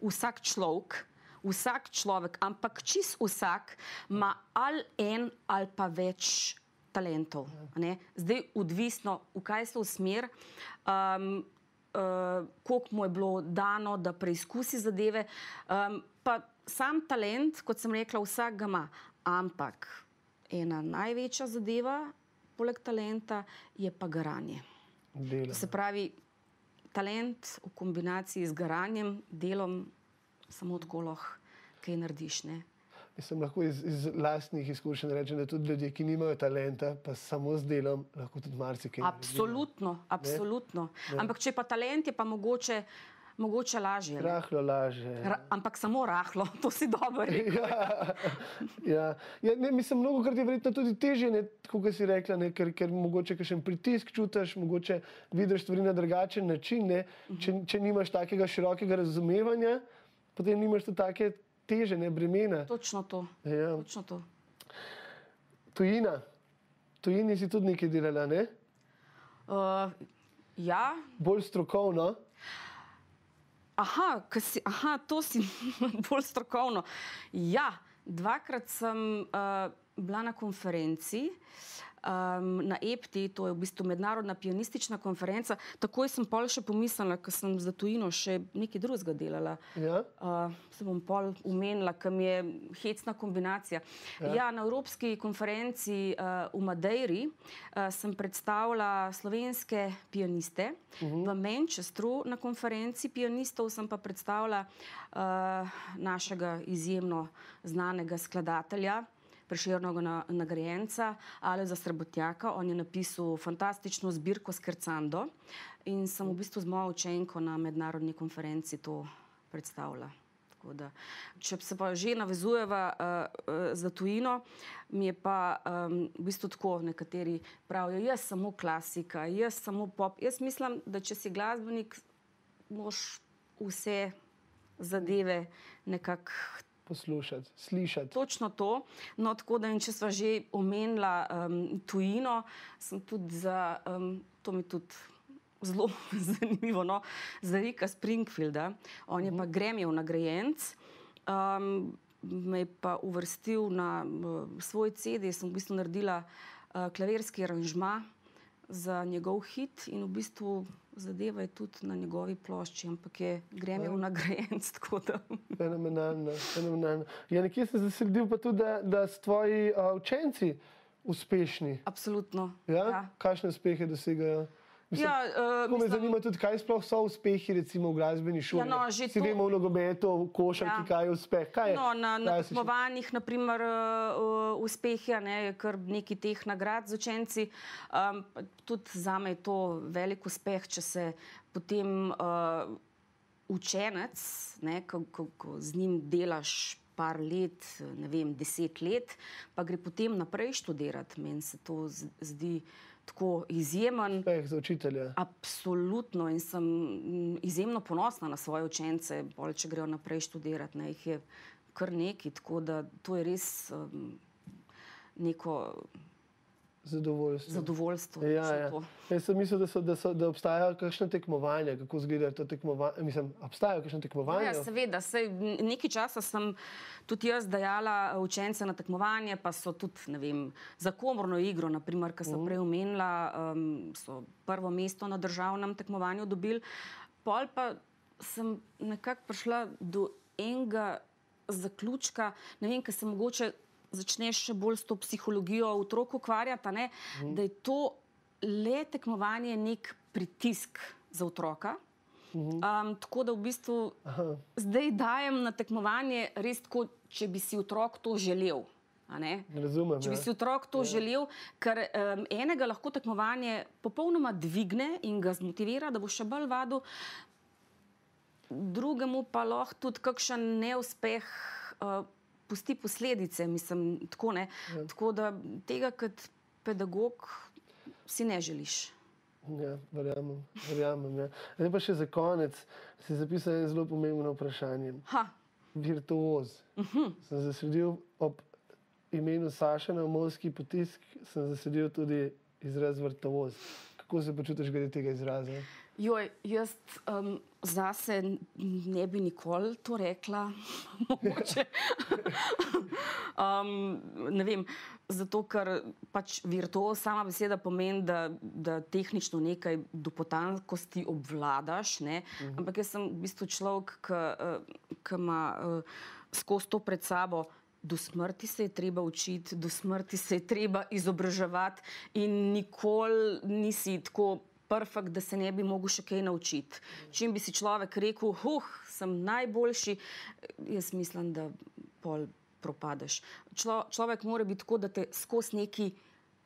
Vsak človek, vsak človek, ampak čist vsak ima ali en ali pa več talentov. ne. Zdaj, odvisno, v kaj se usmer. Um, uh, koliko mu je bilo dano, da preizkusi zadeve. Um, pa sam talent, kot sem rekla, vsak ga ima. Ampak ena največja zadeva, poleg talenta, je pa garanje. Delo. Se pravi, talent v kombinaciji z garanjem, delom, samo tako lahko kaj narediš. Ne? Mislim, lahko iz, iz lastnih izkušenj rečem, da tudi ljudje, ki nimajo talenta, pa samo z delom, lahko tudi marsikaj. naredijo. Absolutno, absolutno. Ne. Ampak če pa talent je pa mogoče, mogoče lažje. Rahlo laže. Ra ampak samo rahlo, to si dobro rekel. Ja, ja. Ja, ne, mislim, mnogo krat je verjetno tudi težje, kot si rekla, ne, ker, ker mogoče kakšen pritisk čutiš, mogoče vidiš stvari na drugačen način. Ne, če, če nimaš takega širokega razumevanja, potem nimaš tudi take teže, ne bremena. Točno to. Ja. Točno to. Tujina. Tujini si tudi nekaj delala, ne? Uh, ja. Bolj strokovno. Aha, si, aha, to si bolj strokovno. Ja, dvakrat sem uh, bila na konferenci. Um, na EPTI, to je v bistvu mednarodna pianistična konferenca. Takoj sem pol še pomislila, ker sem za tujino še nekaj drugega delala. Ja. Uh, se bom pol umenila, ker mi je hecna kombinacija. Ja. Ja, na Evropski konferenci uh, v Madeiri uh, sem predstavila slovenske pianiste. Uh -huh. V Manchestru na konferenci pianistov sem pa predstavila uh, našega izjemno znanega skladatelja. Preširnega nagrajenca Aleza Srebotjaka. On je napisal fantastično zbirko Skrcando in sem v bistvu z mojo učenko na mednarodni konferenci to predstavila. Da, če se pa že navezujeva uh, uh, za tujino, mi je pa um, v bistvu tako, nekateri pravijo, jaz samo klasika, jaz samo pop. Jaz mislim, da če si glasbenik, moš vse zadeve nekako Poslušati, slišati. Točno to. No, tako da, če smo že omenila um, tujino, sem tudi za, um, to mi tudi zelo zanimivo, no, za Rika Springfielda. On je pa Gremijev nagrajenec. Um, me je pa uvrstil na uh, svoj CD, sem v bistvu naredila uh, klavirski aranžma za njegov hit in v bistvu zadeva je tudi na njegovi plošči, ampak je Gremijev nagrajenec. tako da. Fenomenalno, fenomenalno. Ja, nekje sem zasledil pa tudi, da, da so tvoji uh, učenci uspešni. Absolutno. Ja? ja. Kakšne uspehe dosegajo? Ja, uh, Tako me mislim- zanima tudi, kaj sploh so uspehi recimo v glasbeni šoli. Ja, no, že Vsi to- vemo v nogometu, v košarki, Ja. kaj je uspeh. Kaj je No, na, na klasični- tekmovanjih, naprimer, uh, uspehi, a ne, je kar nekaj teh nagrad z učenci. Um, tudi za me je to velik uspeh, če se potem uh, učenec, ne, ko, ko, ko z njim delaš par let, ne vem, deset let, pa gre potem naprej študirati. Meni se to zdi tako izjemen. Uspeh za učitelja. Absolutno in sem mm, izjemno ponosna na svoje učence, bolj če grejo naprej študirati. Ne, jih je kar nekaj, tako da to je res um, neko Zadovoljstvo. Zadovoljstvo. Ja, ja. to. Jaz sem mislil, da, so, da, so, da obstajajo kakšne tekmovanja, kako izgleda to tekmovanje. Mislim, obstajajo kakšne tekmovanja? Ja, seveda, sej, nekaj časa sem tudi jaz dajala učence na tekmovanje, pa so tudi ne vem, za komorno igro, naprimer, ki sem Mhm. prej omenila, um, so prvo mesto na državnem tekmovanju dobili. Pol pa sem nekako prišla do enega zaključka, ne vem, ker se mogoče začneš še bolj s to psihologijo otrok ukvarjati, ne, Mhm. da je to le tekmovanje nek pritisk za otroka. Mhm. Um, tako da v bistvu Aha. zdaj dajem na tekmovanje res tako, če bi si otrok to želel. Razumem. Če bi ja. si otrok to Ja. želel, ker um, enega lahko tekmovanje popolnoma dvigne in ga zmotivira, da bo še bolj vadil, drugemu pa lahko tudi kakšen neuspeh uh, pusti posledice. Mislim, tako, ne. Ja. tako da tega kot pedagog si ne želiš. Ja, verjamem. verjamem ja. Zdaj pa še za konec si zapisal en zelo pomembno vprašanje. Ha. Virtuoz. Uh -huh. Sem zasledil ob imenu Saša na Movski potisk, sem zasledil tudi izraz virtuoz. Kako se počutiš glede tega izraza? Joj, jaz um, zase ne bi nikoli to rekla. Mogoče. um, ne vem, zato ker pač virtuoz sama beseda pomeni, da, da tehnično nekaj do potankosti obvladaš. Ne? Mhm. Ampak jaz sem v bistvu človek, ki ima uh, skozi to pred sabo. Do smrti se je treba učiti, do smrti se je treba izobraževati, in nikoli nisi tako perfekt, da se ne bi mogel še kaj naučiti. Čim bi si človek rekel, huh, sem najboljši, jaz mislim, da pol propadeš. Člo, človek mora biti tako, da te skozi neki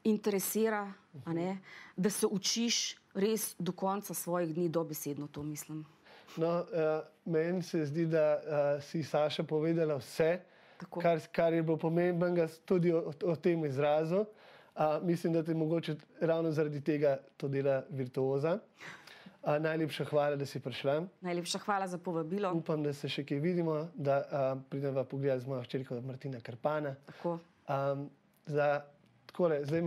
interesira, ne, da se učiš res do konca svojih dni, dobesedno to mislim. No, uh, meni se zdi, da uh, si Saša povedala vse, kar, kar je bilo pomembnega tudi o, o tem izrazu. Uh, mislim, da te mogoče ravno zaradi tega to dela virtuoza. Uh, najlepša hvala, da si prišla. Najlepša hvala za povabilo. Upam, da se še kaj vidimo, da uh, pridemo pogledati z mojo hčerko Martina Karpana. Tako. Um, za, takole, zdaj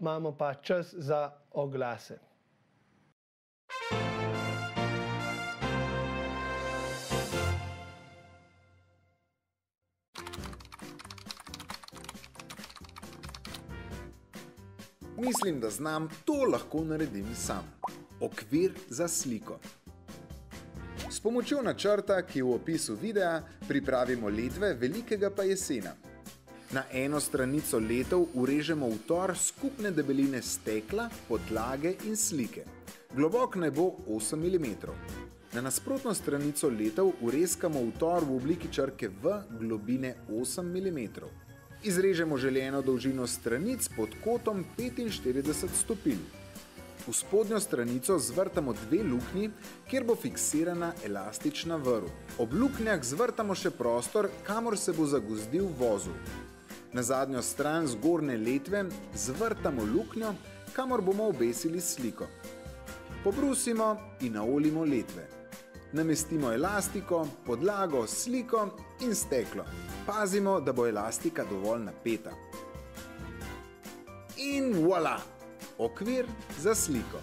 imamo pa čas za oglase. Mislim, da znam, to lahko naredim sam. Okvir za sliko. S pomočjo načrta, ki je v opisu videa, pripravimo letve velikega pa jesena. Na eno stranico letov urežemo utor skupne debeline stekla, podlage in slike. Globok naj bo 8 mm. Na nasprotno stranico letov urezkamo utor v obliki črke V globine 8 mm. Izrežemo željeno dolžino stranic pod kotom 45 stopinj. V spodnjo stranico zvrtamo dve luknji, kjer bo fiksirana elastična vrv. Ob luknjah zvrtamo še prostor, kamor se bo zagozdil vozul. Na zadnjo stran zgornje letve zvrtamo luknjo, kamor bomo obesili sliko. Pobrusimo in naolimo letve. Namestimo elastiko, podlago, sliko in steklo. Pazimo, da bo elastika dovolj napeta. In voilà! Okvir za sliko.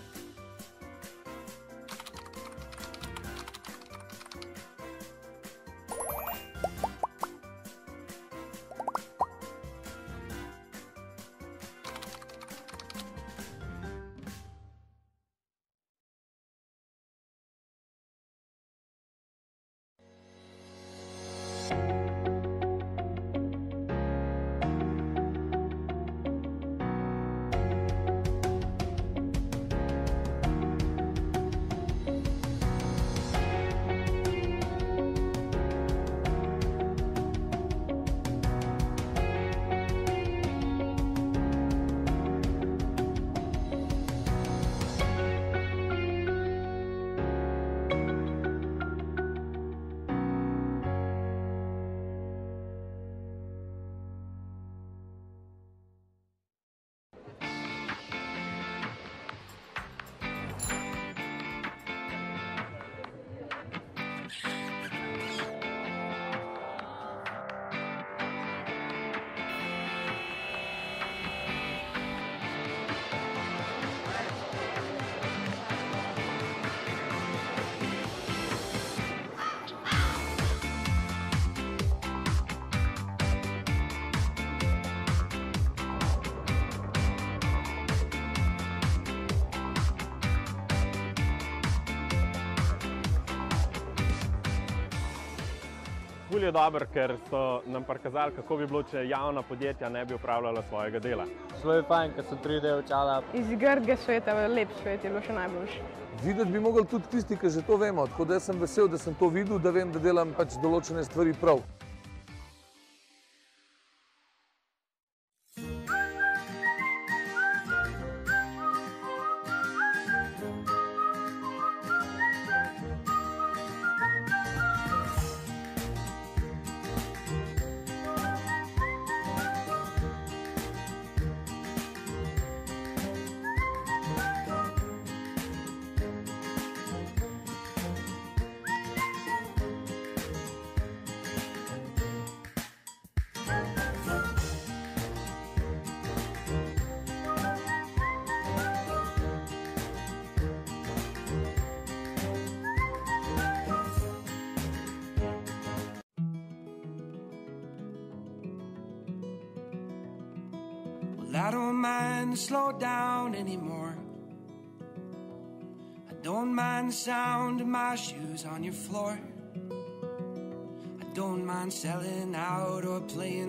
Je dober, ker so nam prikazali, kako bi bilo, če javna podjetja ne bi upravljala svojega dela. Zelo je fajn, ker so 3D očala. Iz grga sveta v lep svet je bilo še najboljše. Videti bi mogli tudi tisti, ki že to vemo. Tako da sem vesel, da sem to videl, da vem, da delam pač določene stvari prav.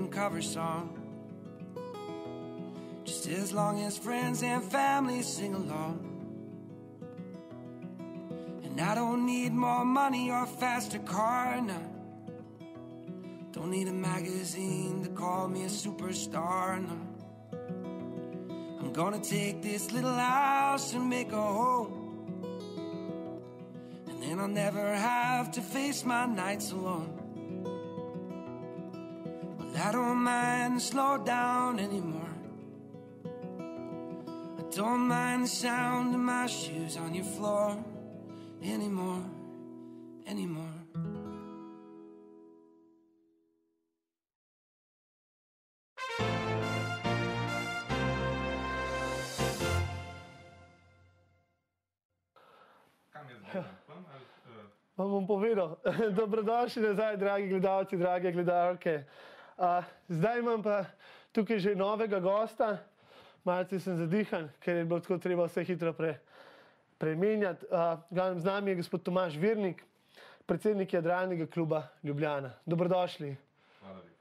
Cover song. Just as long as friends and family sing along. And I don't need more money or faster car now. Don't need a magazine to call me a superstar now. I'm gonna take this little house and make a home. And then I'll never have to face my nights alone. Well, I don't mind the slow down anymore. I don't mind the sound of my shoes on your floor anymore, anymore. Vam bom povedal. Dobrodošli nazaj, dragi gledalci, drage gledalke. Uh, zdaj imam pa tukaj že novega gosta. Malce sem zadihan, ker je bilo tako treba vse hitro pre, premenjati. Uh, z nami je gospod Tomaš Virnik, predsednik Jadralnega kluba Ljubljana. Dobrodošli. Hvala.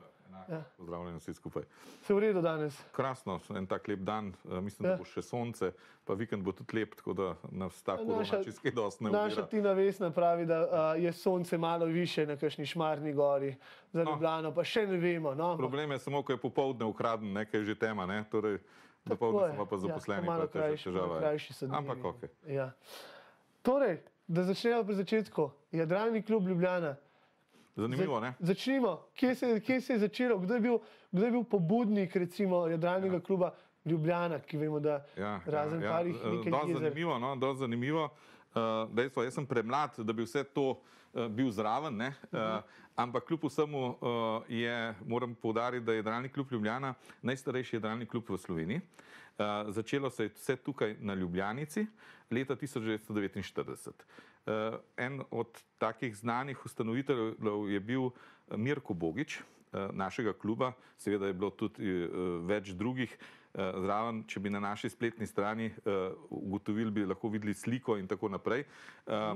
Ja. Pozdravljeni vsi skupaj. Se v redu danes? Krasno, en tak lep dan, Eh, mislim, da Ja. bo še sonce, pa vikend bo tudi lep, tako da nas ta korona Naša- čez kaj dosti ne Naša uvira. Tina Vesna pravi, da uh, je sonce malo više na kakšni šmarni gori za Ljubljano, pa še ne vemo. No? Problem je samo, ko je popoldne ukraden, nekaj je že tema, ne? torej dopoldne smo pa ja, zaposleni, malo pa je krajši- težava. krajši so dnevi. Ampak ok. Ja. Torej, da začnemo pri začetku. Jadralni klub Ljubljana. Zanimivo, ne? Začnimo. Kje se, kje se je začelo? Kdo je bil, kdo je bil pobudnik recimo Jadralnega ja. kluba Ljubljana, ki vemo, da Ja, razen ja, parih ja. nekaj Dosti jezer. zanimivo, no, dosti zanimivo. Uh, dejstvo, jaz sem premlad, da bi vse to uh, bil zraven, ne? uh, ampak kljub vsemu uh, je, moram poudariti, da je Jadralni klub Ljubljana najstarejši jadralni klub v Sloveniji. Uh, začelo se je vse tukaj na Ljubljanici leta 1949. Uh, en od takih znanih ustanoviteljev je bil eh, Mirko Bogič, uh, našega kluba, seveda je bilo tudi uh, več drugih. Eh, Zraven, če bi na naši spletni strani uh, ugotovili, bi lahko videli sliko in tako naprej. Uh,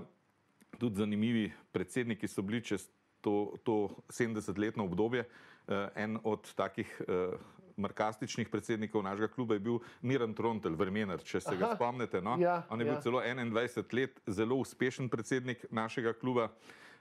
tudi zanimivi predsedniki so bili čez to, to 70-letno obdobje. Uh, en od takih uh, markastičnih predsednikov našega kluba je bil Miran Trontel, Vermener, če se ga Aha. spomnite. No? Ja, On je bil ja. celo 21 let zelo uspešen predsednik našega kluba.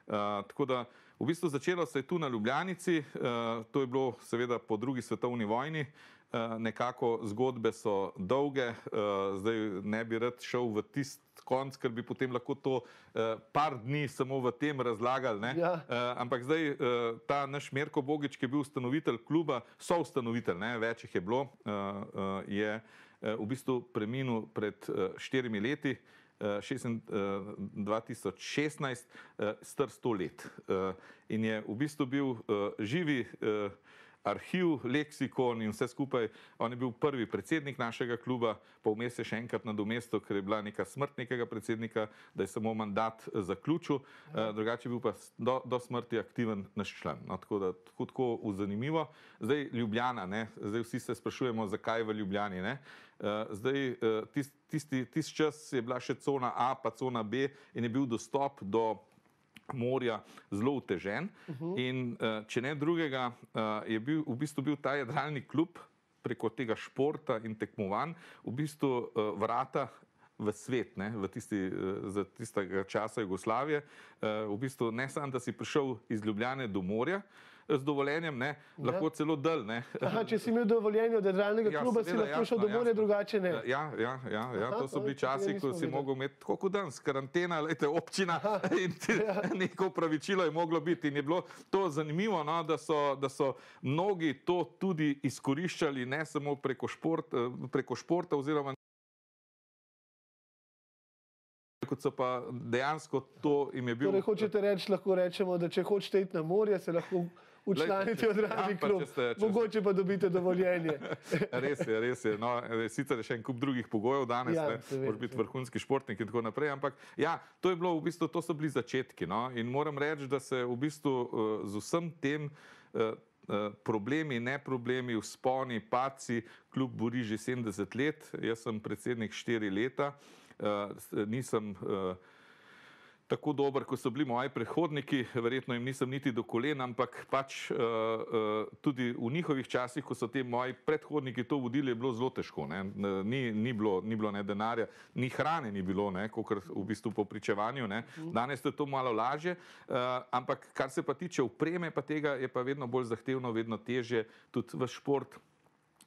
Uh, tako da v bistvu začelo se je tu na Ljubljanici, uh, to je bilo seveda po drugi svetovni vojni. Uh, nekako zgodbe so dolge, uh, zdaj ne bi rad šel v tisti konc, ker bi potem lahko to uh, par dni samo v tem razlagali. ne. Ja. Uh, ampak zdaj uh, ta naš Mirko Bogič, ki je bil ustanovitelj kluba, so ustanovitelj, ne, več jih je bilo, uh, uh, je uh, v bistvu preminil pred uh, štirimi leti. Uh, šestn- uh, 2016, uh, star sto let. Uh, in je v bistvu bil uh, živi uh, arhiv, leksikon in vse skupaj. On je bil prvi predsednik našega kluba, pa vmes je še enkrat nadomestil, ker je bila neka smrt nekega predsednika, da je samo mandat eh, zaključil, uh, drugače je bil pa do, do smrti aktiven naš član. No, tako da tako, tako zanimivo. Zdaj Ljubljana, ne? zdaj vsi se sprašujemo, zakaj v Ljubljani. Ne? Uh, zdaj, uh, tist, tisti, tisti čas je bila še cona A, pa cona B in je bil dostop do morja zelo utežen. Uh -huh. In uh, če ne drugega, uh, je bil v bistvu bil ta jadralni klub preko tega športa in tekmovanj v bistvu uh, vrata. V svet, ne, v tisti, za tistega časa Jugoslavije, v bistvu ne samo, da si prišel iz Ljubljane do morja, z dovoljenjem, ne, ja. lahko celo del. Aha, če si imel dovoljenje od državnega Ja, kluba, si seveda, lahko šel jasno, do morja, jasno. drugače ne. Ja, ja, ja, ja Aha, to so bili tega časi, ko si vedeli. mogel imeti tako kot danes, karantena, lejte, občina in ti, Ja. neko pravičilo je moglo biti. In je bilo to zanimivo, no, da, so, da so mnogi to tudi izkoriščali, ne samo preko, šport, eh, preko športa oziroma kot so pa dejansko to jim je bil. Torej, hočete reči, lahko rečemo, da če hočete iti na morje, se lahko učlanite v pa klub. če ste- če Mogoče pa dobite dovoljenje. Res je, res je. No, eh, sicer je še en kup drugih pogojev danes, Ja, moraš biti vrhunski športnik in tako naprej. Ampak ja, to, je bilo, v bistvu, to so bili začetki. No? In moram reči, da se v bistvu uh, z vsem tem. Uh, Problemi, ne problemi, vzponi, paci, kljub bori že 70 let, jaz sem predsednik 4 leta, nisem tako dober, kot so bili moji predhodniki, verjetno jim nisem niti do kolen, ampak pač uh, uh, tudi v njihovih časih, ko so ti moji predhodniki to vodili, je bilo zelo težko. ne. Ni, ni, bilo, ni bilo ne denarja, ni hrane, ni bilo, kot v bistvu po pričevanju. Ne. Danes je to malo lažje, uh, ampak kar se pa tiče upreme, pa tega je pa vedno bolj zahtevno, vedno težje, tudi v šport.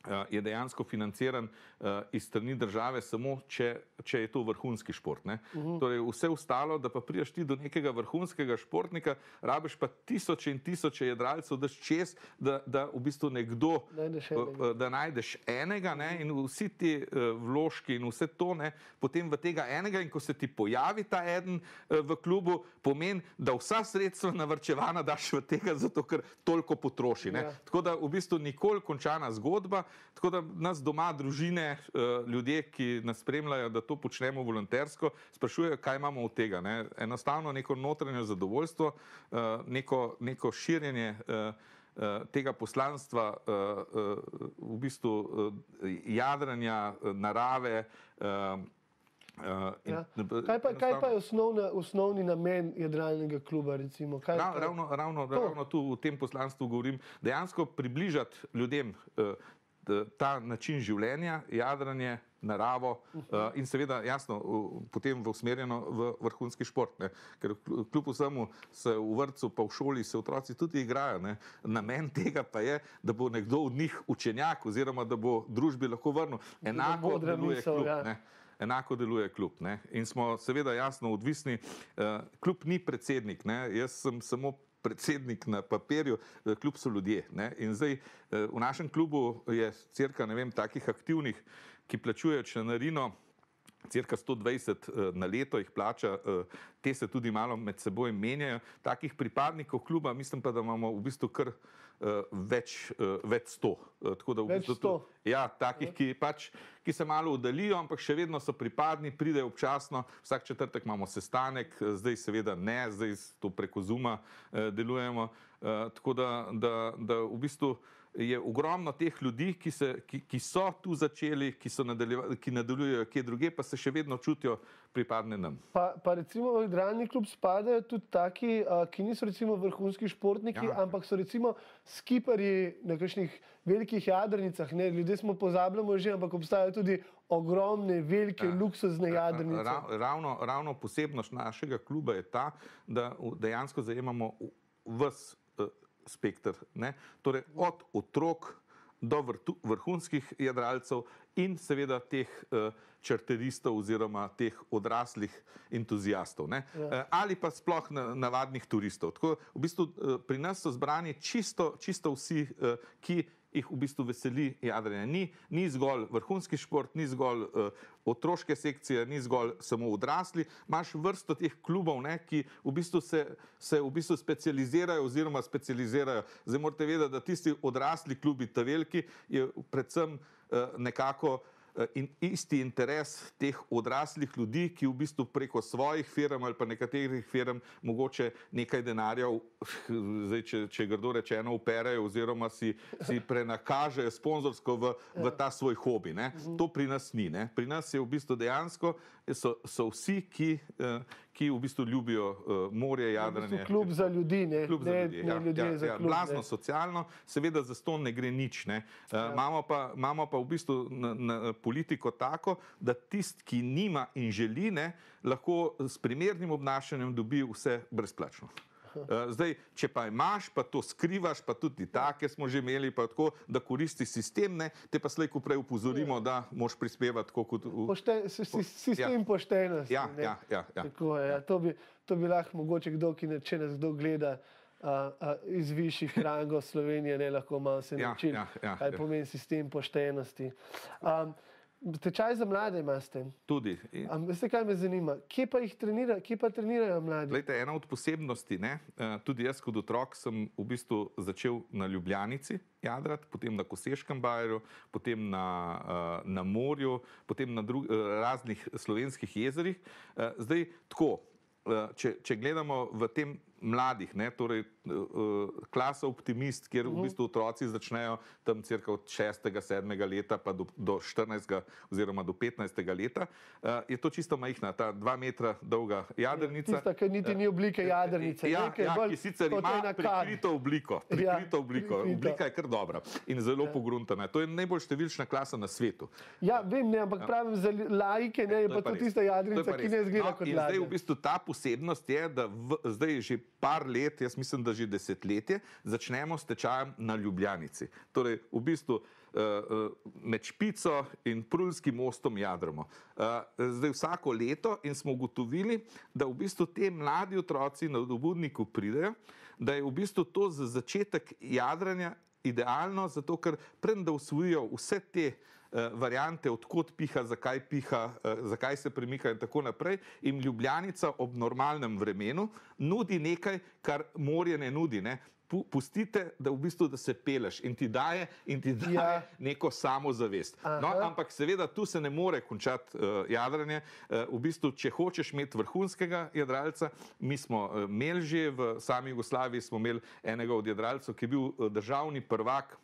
Uh, je dejansko financiran uh, iz strani države, samo če, če je to vrhunski šport. ne. Mhm. Torej, vse ostalo, da pa prideš ti do nekega vrhunskega športnika, rabiš pa tisoče in tisoče jedralcev, daš čez, da, da v bistvu nekdo, Najdeš uh, enega. uh, da najdeš enega ne, in vsi ti uh, vložki in vse to, ne, potem v tega enega in ko se ti pojavi ta eden uh, v klubu, pomeni, da vsa sredstva navrčevana daš v tega, zato ker toliko potroši. ne. Ja. Tako da v bistvu nikoli končana zgodba, tako da nas doma, družine, eh, ljudje, ki nas spremljajo, da to počnemo volontersko, sprašujejo, kaj imamo od tega. Ne? Enostavno neko notranje zadovoljstvo, eh, neko, neko širjenje. eh, Tega poslanstva, v bistvu jadranja, narave. in- Ja. Kaj pa, kaj pa je osnovna, osnovni namen jadralnega kluba? Recimo? Kaj, Ra, ravno, ravno, To. ravno tu v tem poslanstvu govorim, dejansko približati ljudem t- ta način življenja, jadranje, naravo uh, in seveda, jasno, potem v usmerjeno v vrhunski šport. Ne? Ker kl- kljub vsemu se v vrtu, pa v šoli se otroci tudi igrajo. Ne? Namen tega pa je, da bo nekdo od njih učenjak oziroma da bo družbi lahko vrnil. Enako deluje misel, klub. ja. Ne? Enako deluje klub. Ne? In smo seveda jasno odvisni. Uh, klub ni predsednik, ne? jaz sem samo predsednik na papirju, eh, klub so ljudje. Ne? In zdaj eh, v našem klubu je cirka, ne vem, takih aktivnih, ki plačujejo članarino. Cirka 120 eh, na leto jih plača, te se tudi malo med seboj menjajo. Takih pripadnikov kluba, mislim pa, da imamo v bistvu kar več, eh, več sto. Eh, Tako da v bistvu sto? Ja, takih, ki, pač, ki se malo oddalijo, ampak še vedno so pripadni, pridejo občasno. Vsak četrtek imamo sestanek, eh, zdaj seveda ne, zdaj to preko Zuma eh, delujemo. Eh, tako da, da, da v bistvu je ogromno teh ljudi, ki, se, ki, ki so tu začeli, ki, so ki nadaljujejo kje druge, pa se še vedno čutijo pripadne nam. Pa, pa recimo v jadralni klub spadajo tudi taki, ki niso recimo vrhunski športniki, ja. Ampak so recimo skiperji na kakšnih velikih jadrnicah. Ne? Ljudje smo pozabljamo že, ampak obstajajo tudi ogromne, velike, ja. luksuzne jadrnice. Ra, ravno, ravno posebnost našega kluba je ta, da dejansko zajemamo vse spektr. Ne? Torej od otrok do vrtu, vrhunskih jadralcev in seveda teh uh, čarteristov oziroma teh odraslih entuzijastov. ne. Ja. Eh, Ali pa sploh na, navadnih turistov. Tako, v bistvu, eh, pri nas so zbrani čisto, čisto vsi, eh, ki jih v bistvu veseli jadranje. Ni, ni zgolj vrhunski šport, ni zgolj uh, otroške sekcije, ni zgolj samo odrasli. Imaš vrsto teh klubov, ne, ki v bistvu se, se v bistvu specializirajo oziroma specializirajo. Zdaj morate vedeti, da tisti odrasli klubi, ta veliki, je predvsem uh, nekako in isti interes teh odraslih ljudi, ki v bistvu preko svojih firm ali pa nekaterih firm mogoče nekaj denarja, zdaj, če, če grdo rečeno, uperejo oziroma si, si prenakažejo sponzorsko v, v ta svoj hobi. Ne. To pri nas ni. Ne. Pri nas je v bistvu dejansko so, so vsi, ki, eh, ki v bistvu ljubijo uh, morje, V jadranje. bistvu klub za ljudi, ne, Klub za ne, ljudi, ne ja, ljudje ja, za ja, klub. Blazno socialno, seveda za to ne gre nič. Ne. Uh, imamo, pa, imamo pa v bistvu na, na politiko tako, da tisti, ki nima in želi, ne, lahko s primernim obnašanjem dobi vse brezplačno. Uh, zdaj, če pa imaš, pa to skrivaš, pa tudi take smo že imeli, tako, da koristi sistem, ne, te pa slejko prej upozorimo, da moš prispevati tako kot v... Pošte, si, si, sistem ja. poštenosti. Ja, ne. ja, ja, ja. Tako je, ja. To bi, to bi lahko mogoče kdo, ki ne, če nas kdo gleda a, a, iz višjih rangov Slovenije, ne lahko malo se Ja, naučil, ja, ja, kaj ja. pomeni sistem poštenosti. Um, Tečaj za mlade imate. Tudi. Veste, kaj me zanima? Kje pa jih trenira, kje pa trenirajo mladi? Glejte, ena od posebnosti, ne, eh, tudi jaz kot otrok sem v bistvu začel na Ljubljanici jadrati, potem na Koseškem bajeru, potem na, eh, na morju, potem na drug, eh, raznih slovenskih jezerih. Zdaj tako, če, če gledamo v tem mladih, ne, torej eh, eh, klasa optimist, kjer v bistvu otroci začnejo tam cirka od 6. 7. leta pa do, do 14. oziroma do 15. leta, eh, je to čisto majhna, ta dva metra dolga jadrnica. Tista, ki niti ni oblike jadrnice. Ja, je ja, ki sicer ima prikrito obliko. Ja, Prikrito obliko. prikrito. Oblika je kar dobra in zelo ja. pogruntana. To je najbolj številčna klasa na svetu. Ja, vem, ne, ampak pravim za laike, ne, je To pa to res. tista je jadrnica, ki ne zgleda no, kot in Zdaj v bistvu ta posebnost je, da v, zdaj že par let, jaz mislim, da že desetletje, začnemo s tečajem na Ljubljanici. Torej, v bistvu uh, uh, med Špico in Prulskim mostom jadramo. Uh, zdaj vsako leto in smo ugotovili, da v bistvu te mladi otroci na obudniku pridejo, da je v bistvu to za začetek jadranja idealno, zato ker preden da usvojijo vse te eh, variante, odkot piha, zakaj piha, eh, zakaj se premika in tako naprej. In Ljubljanica ob normalnem vremenu nudi nekaj, kar morje ne nudi. Ne? Pu- Pustite, da, v bistvu, da se peleš in ti daje, in ti daje ja. neko samozavest. No, ampak seveda tu se ne more končati uh, jadranje. Uh, v bistvu, če hočeš imeti vrhunskega jadralca, mi smo uh, imeli že v sami Jugoslaviji smo imeli enega od jadralcev, ki je bil uh, državni prvak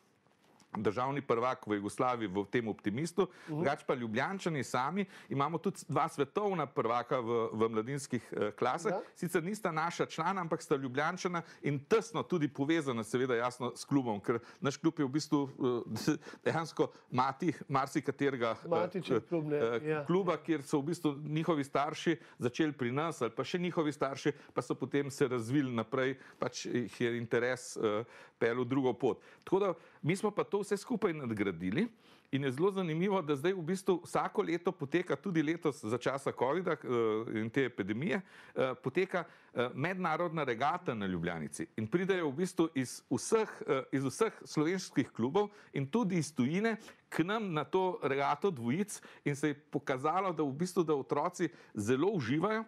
državni prvak v Jugoslaviji v tem optimistu, drugače pa Ljubljančani sami imamo tudi dva svetovna prvaka v, v mladinskih eh, klasah. Ja. Sicer nista naša člana, ampak sta Ljubljančana in tesno tudi povezana, seveda jasno, s klubom, ker naš klub je v bistvu eh, dejansko mati marsikaterega eh, klub, ne, eh, ja. kluba, kjer so v bistvu njihovi starši začeli pri nas, ali pa še njihovi starši, pa so potem se razvili naprej, pač jih je interes uh, pel v drugo pot. Tako da mi smo pa to vse skupaj nadgradili. In je zelo zanimivo, da zdaj v bistvu vsako leto poteka, tudi letos za časa COVID-a eh, in te epidemije, eh, poteka eh, mednarodna regata na Ljubljanici. In pridejo v bistvu iz vseh, eh, iz vseh slovenskih klubov in tudi iz tujine k nam na to regato dvojic in se je pokazalo, da v bistvu da otroci zelo uživajo.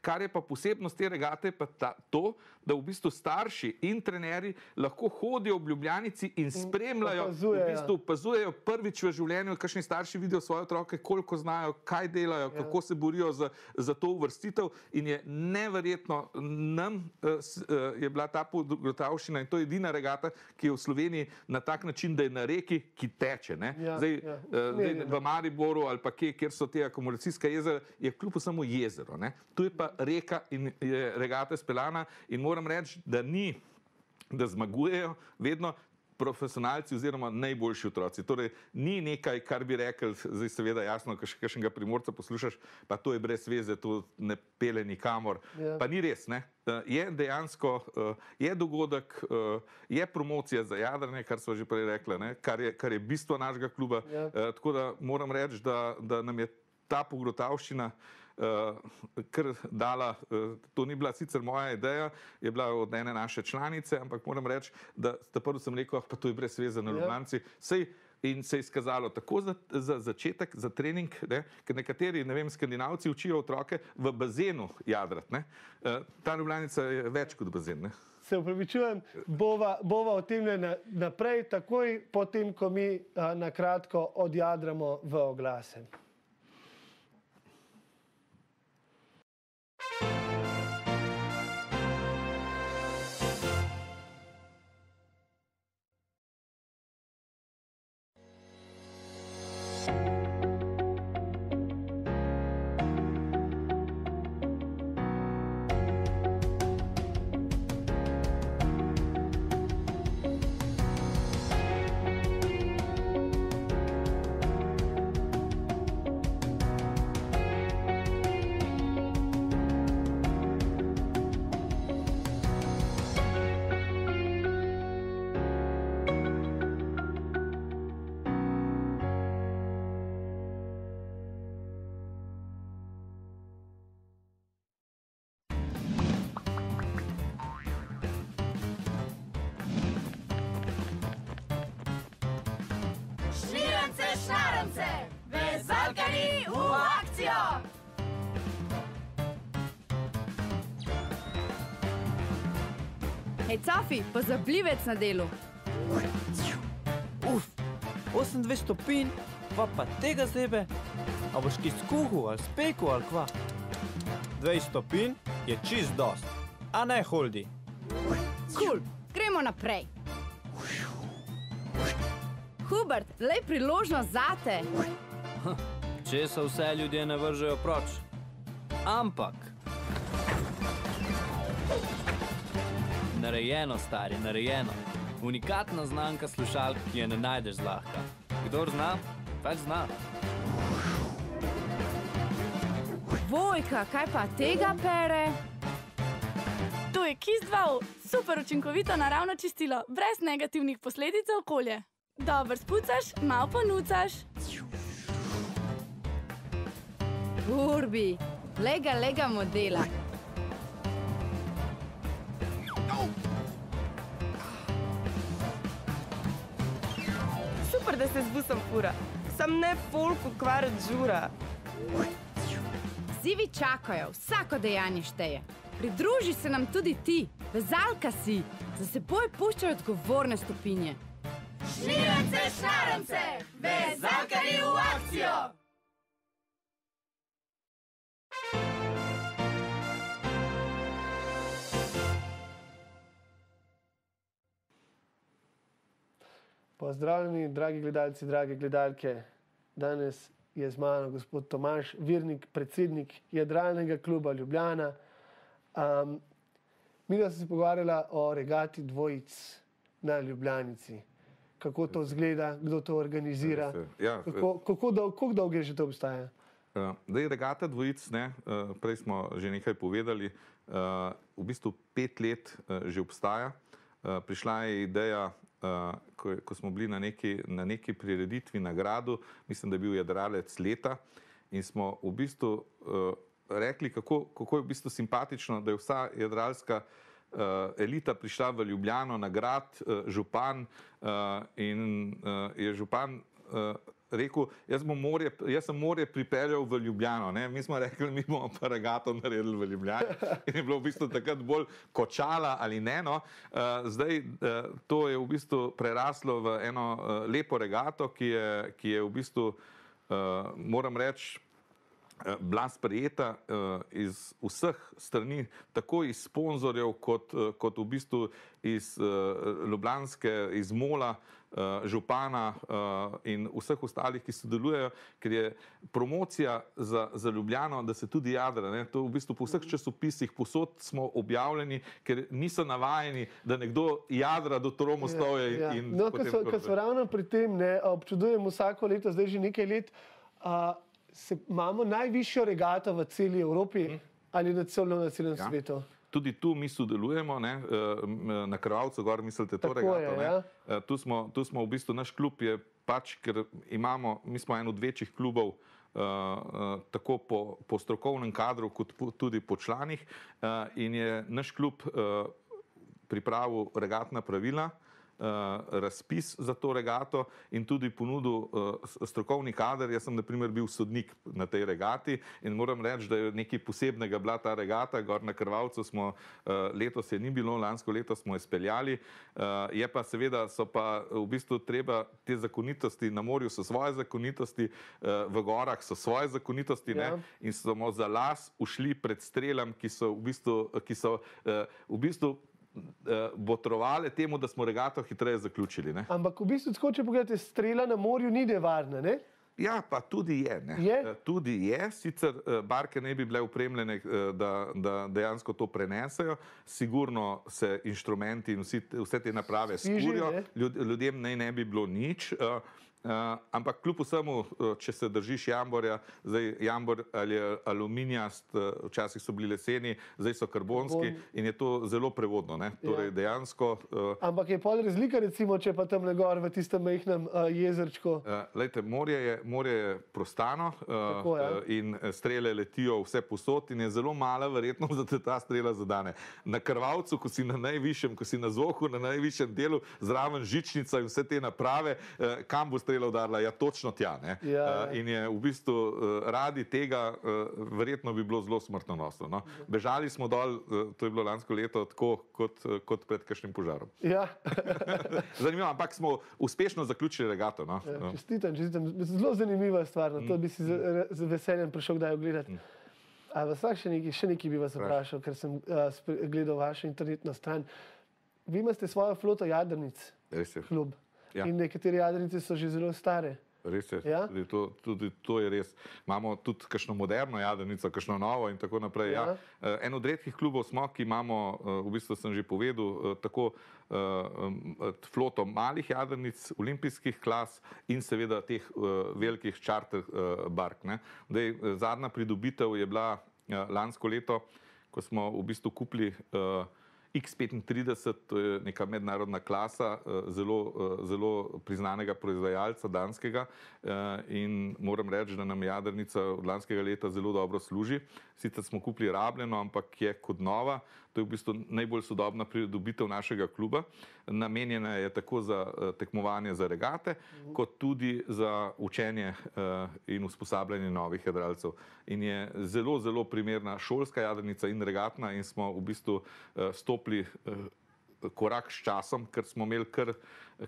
Kar je pa posebnost te regate, pa ta, to, da v bistvu starši in trenerji lahko hodijo v Ljubljanici in spremljajo, v opazujejo. bistvu opazujejo prvič v življenju, kakšni starši vidijo svoje otroke, koliko znajo, kaj delajo, ja. kako se borijo za, za to uvrstitev. In je neverjetno, nam eh, eh, je bila ta podgotavščina in to je edina regata, ki je v Sloveniji na tak način, da je na reki, ki teče. ne. Ja, Zdaj, ja, eh, zdaj, v Mariboru ali pa kje, kjer so te akumulacijska jezera, je kljub samo jezero. Ne? Tu je pa reka in je regata speljana in moram reči, da ni, da zmagujejo vedno profesionalci oziroma najboljši otroci. Torej, ni nekaj, kar bi rekel, zdaj seveda jasno, ko še kakšnega primorca poslušaš, pa to je brez veze, to ne pele nikamor. Ja. Pa ni res, ne? Eh, Je dejansko, eh, je dogodek, eh, je promocija za jadranje, kar so že prej rekli, ne? kar je, kar je bistvo našega kluba. Ja. Eh, Tako da moram reči, da, da nam je ta pogrotavščina uh, kar dala, uh, to ni bila sicer moja ideja, je bila od ene naše članice, ampak moram reči, da prvo sem rekel, "Ah, pa to je brez veze na Ja. Ljubljanci. Sej, In se je izkazalo tako za, za začetek, za trening, ne, ker nekateri, ne vem, skandinavci učijo otroke v bazenu jadrati. ne. Eh, Ta Ljubljanica je več kot bazen. Ne. Se upravičujem, bova, bova o tem na, naprej, takoj potem, ko mi a, na kratko odjadramo v oglase. Hej, Cafi, pozabljivec na delu. Uf, 28 stopinj, pa pa tega zebe. A boš ki skuhu ali speku ali kva? 20 stopinj je čist dost, a ne holdi. Kul, cool. gremo naprej. Hubert, le priložnost zate. Če se vse ljudje ne vržejo proč. Ampak. Narejeno, stari, narejeno. Unikatna znamka slušalk, ki je ne najdeš zlahka. Kdor zna, pač zna. Vojka, kaj pa tega pere? To je 2, super učinkovito naravno čistilo, brez negativnih posledic za okolje. Dobro spucaš, malo pa nucaš. Urbi, lega, lega modela. Super, da se z busom fura, sam ne folk ukvarja žura. Zivi čakajo, vsako dejanje šteje. Pridruži se nam tudi ti, vezalka si, za seboj puščaj odgovorne stopinje. Šmirance, šarance, vezalkari v akcijo! Pozdravljeni, dragi gledalci, drage gledalke. Danes je z mano gospod Tomaš Virnik, predsednik Jadralnega kluba Ljubljana. Um, mi smo se pogovarjali o regati dvojic na Ljubljanici. Kako to izgleda, kdo to organizira, Ja, kako, kako, dolg, kako dolgo je že to obstaja. Uh, Da je regata dvojic, ne, uh, prej smo že nekaj povedali, uh, v bistvu pet let uh, že obstaja. Prišla je ideja, uh, ko, ko smo bili na neki, na neki prireditvi na gradu, mislim, da je bil jadralec leta, in smo v bistvu uh, rekli, kako, kako je v bistvu simpatično, da je vsa jadralska uh, elita prišla v Ljubljano na grad, uh, župan uh, in uh, je župan. Uh, Rekel, jaz, morje, jaz sem morje pripeljal v Ljubljano. Ne? Mi smo rekli, mi bomo pa regato naredili v Ljubljani. In je bilo v bistvu takrat bolj kočala ali ne. No? Uh, zdaj uh, to je v bistvu preraslo v eno uh, lepo regato, ki je, ki je v bistvu, uh, moram reči, bila sprejeta iz vseh strani, tako iz sponzorjev, kot, kot v bistvu iz Ljubljanske, iz Mola, župana uh, in vseh ostalih, ki sodelujejo, ker je promocija za, za Ljubljano, da se tudi jadra. Ne? To v bistvu po vseh časopisih, posod smo objavljeni, ker niso navajeni, da nekdo jadra do Tromostovja Ja, ja. in No, ko so, ko so ravno pri tem, ne, občudujem vsako leto, zdaj že nekaj let, a, se, imamo najvišjo regato v celi Evropi ali na celo na celem Mhm. Ja. svetu. Tudi tu mi sodelujemo, ne, eh, m, na Krvavcu, gor mislite, to regato. je, ne. ja. Eh, Tu smo, tu smo v bistvu naš klub, je pač, ker imamo, mi smo en od večjih klubov. Uh, uh, tako po, po strokovnem kadru, kot po, tudi po članih, uh, in je naš klub uh, pripravil regatna pravila, razpis za to regato in tudi ponudil s- strokovni kader. Jaz sem, na primer, bil sodnik na tej regati in moram reči, da je nekaj posebnega bila ta regata. Gor na Krvavcu smo uh, letos je ni bilo, lansko leto smo jo speljali. Je pa seveda, so pa v bistvu treba te zakonitosti na morju, so svoje zakonitosti, v gorah so svoje zakonitosti. Ja. Ne? in smo za las ušli pred strelom, ki so v bistvu, ki so, v bistvu botrovale temu, da smo regato hitreje zaključili. Ne? Ampak v bistvu, tako, če pogledate, strela na morju ni nevarna. Ne? Ja, pa tudi je. ne. Je? Eh, Tudi je, sicer eh, barke ne bi bile upremljene, eh, da, da dejansko to prenesejo. Sigurno se inštrumenti in vsi, vse te naprave Svi že, skurijo, ne? Ljud, ljudem naj ne bi bilo nič. Eh, Uh, ampak kljub vsemu, uh, če se držiš jamborja, zdaj jambor ali aluminijast, uh, včasih so bili leseni, zdaj so karbonski Karbon. in je to zelo prevodno. Ne? Torej, dejansko uh, Ampak je pol razlika, recimo, če pa tam le gor v tistem majhnem uh, jezerčku. Uh, lejte, morje, je, morje je prostano Tako, uh, ja. uh, in eh, strele letijo vse posod, in je zelo mala verjetnost, da te ta strela zadane. Na krvavcu, ko si na najvišjem, ko si na zohu, na najvišjem delu, zraven žičnica in vse te naprave, uh, kam bo strela strela udarila, ja, točno tja. Ne? Ja. Uh, in je v bistvu uh, radi tega, uh, verjetno bi bilo zelo smrtonosno. No? Bežali smo dol, uh, to je bilo lansko leto, tako kot, uh, kot pred kakšnim požarom. Ja. Zanimivo, ampak smo uspešno zaključili regato. No? Ja, čestitam, čestitam. Zelo zanimiva stvar, na to bi si z, z veseljem prišel kdaj ogledati. A vas še nekaj, še nekaj bi vas vprašal, ker sem uh, gledal vašo internetno stran. Vi imate svojo floto jadrnic, klub. Ja. In nekatere jadrnice so že zelo stare. Res je, Ja? tudi, to, tudi to je res. Imamo tudi kakšno moderno jadrnico, kakšno novo in tako naprej. Ja. Ja. Ja. En od redkih klubov smo, ki imamo, eh, v bistvu sem že povedal, eh, tako eh, eh, floto malih jadrnic, olimpijskih klas in seveda teh eh, velikih čarter eh, bark. ne. Eh, zadnja pridobitev je bila eh, lansko leto, ko smo v bistvu kupili eh, X35, to je neka mednarodna klasa eh, zelo, eh, zelo priznanega proizvajalca danskega eh, in moram reči, da nam jadrnica od lanskega leta zelo dobro služi. Sicer smo kupili rabljeno, ampak je kot nova. To je v bistvu najbolj sodobna pridobitev našega kluba. Namenjena je tako za tekmovanje za regate, kot tudi za učenje in usposabljanje novih jadralcev. In je zelo, zelo primerna šolska jadrnica in regatna in smo v bistvu eh, stopili eh, korak s časom, ker smo imeli kar,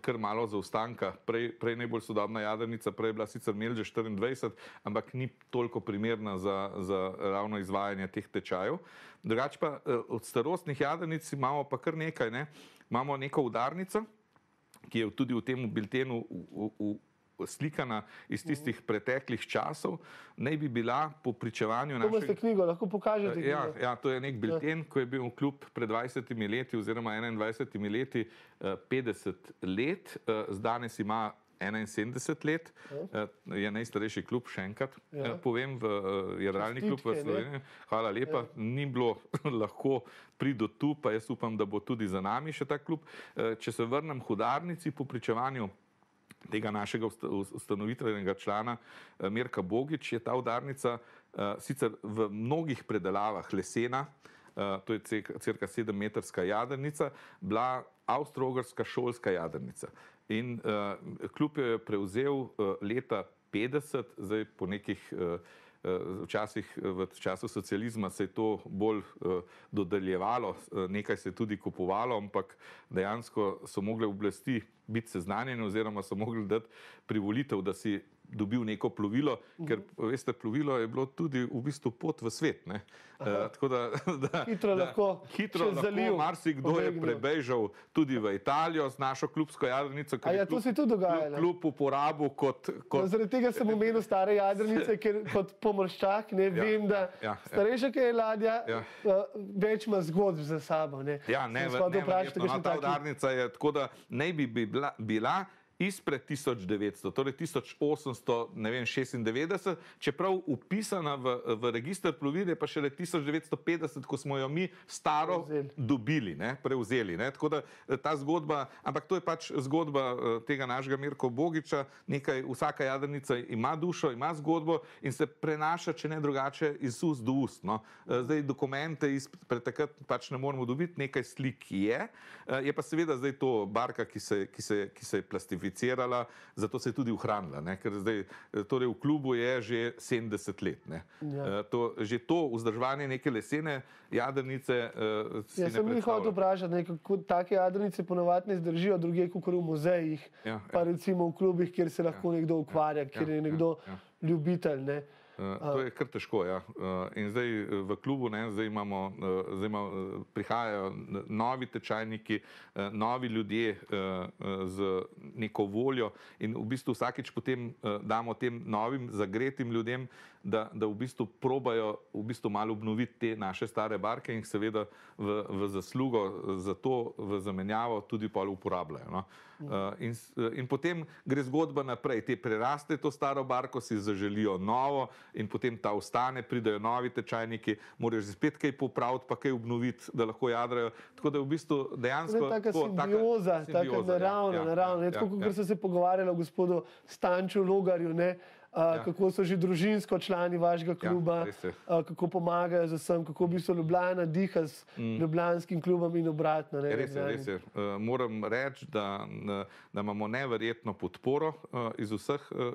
kar malo zaostanka. Prej, prej najbolj sodobna jadrnica, prej je bila sicer Melže 24, ampak ni toliko primerna za, za ravno izvajanje teh tečajev. Drugače pa eh, od starostnih jadrnic imamo pa kar nekaj. Ne? Imamo neko udarnico, ki je tudi v tem biltenu slikana iz tistih preteklih časov, naj bi bila po pričevanju To imate našega. knjigo, lahko pokažete. Ja, knjigo. ja, to je nek bilten, ko je bil klub pred 20 leti oziroma 21 leti eh, 50 let, eh, danes ima 71 let, eh, je najstarejši klub, še enkrat Ja. eh, povem, v eh, Jadralni klub v Čestitke. Sloveniji. Hvala lepa, ni bilo lahko priti do tu, pa jaz upam, da bo tudi za nami še ta klub. Eh, Če se vrnem hudarnici po pričevanju tega našega usta- ustanovitvenega člana eh, Mirka Bogič, je ta udarnica eh, sicer v mnogih predelavah lesena, eh, to je cirka 7-metrska jadrnica, bila avstro-ogrska šolska jadrnica. In kljub jo je prevzel leta 50, zdaj po nekih Včasih v času socializma se je to bolj uh, dodeljevalo, nekaj se je tudi kupovalo, ampak dejansko so mogle oblasti biti seznanjene oziroma so mogli dati privolitev, da si dobil neko plovilo, ker veste, plovilo je bilo tudi v bistvu pot v svet. ne. Uh, tako da, da Hitro da, lahko hitro lahko zaliv marsikdo je pobegnil. prebežal tudi v Italijo z našo klubsko jadrnico, A ja, to se je tudi dogajalo. Kljub uporabu kot, No, kot zaradi tega sem omenil stare jadrnice, ker kot pomorščak ne Ja, vem, da ja, ja. starejša, ki je ladja, Ja. uh, več ima zgodb za sabo. Ne. Ja, ne, Sem v- shodil ne, vprašati, verjetno, no, kakšen ta taki- udarnica je tako, da naj bi bila, bila izpred 1900, torej 1896, čeprav upisana v, v registr plovil je pa šele 1950, ko smo jo mi staro Prevzeli. dobili, ne, prevzeli. Ne, tako da eh, ta zgodba, ampak to je pač zgodba eh, tega našega Mirko Bogiča, nekaj, vsaka jadrnica ima dušo, ima zgodbo in se prenaša, če ne drugače, iz ust do ust. No. Eh, Zdaj dokumente iz pretekrat pač ne moremo dobiti, nekaj slik je, je pa seveda zdaj to barka, ki se, ki se, ki se je plastificirala, zato se je tudi ohranila, ker zdaj eh, torej v klubu je že 70 let. Ne. Ja. Eh, To, že to vzdrževanje neke lesene jadrnice si Ja, sem jih hotel vprašati, ne, kako take jadrnice ponovadi ne zdržijo druge, kot v muzejih, Ja, pa recimo v klubih, kjer se lahko nekdo ukvarja, kjer je nekdo ljubitelj. Ne. To je kar težko. Ja. In zdaj eh, v klubu ne, zdaj imamo, uh, zdaj imamo, uh, prihajajo novi tečajniki, novi ljudje z neko voljo in v bistvu vsakeč potem damo tem novim zagretim ljudem, da, da v bistvu probajo v bistvu malo obnoviti te naše stare barke in jih seveda v, v zaslugo za to, v zamenjavo tudi pol uporabljajo. No. Uh, in, in potem gre zgodba naprej. Te preraste to staro barko, si zaželijo novo, in potem ta ostane, pridejo novi tečajniki, moraš spet kaj popraviti, pa kaj obnoviti, da lahko jadrajo. Tako da je v bistvu To dejansko. je taka tako- simbioza, taka simbioza, ja, naravna, ja, naravna. ja, Ja, tako ja, kot ja. sem se pogovarjal o gospodu Stanču Logarju, ne, Uh, kako so že družinsko člani vašega kluba, res je. uh, kako pomagajo za vsem, kako v bistvu Ljubljana diha s Mm. ljubljanskim klubom in obratno. Ne, Res je, res je. Uh, moram reči, da, da imamo neverjetno podporo uh, iz vseh uh,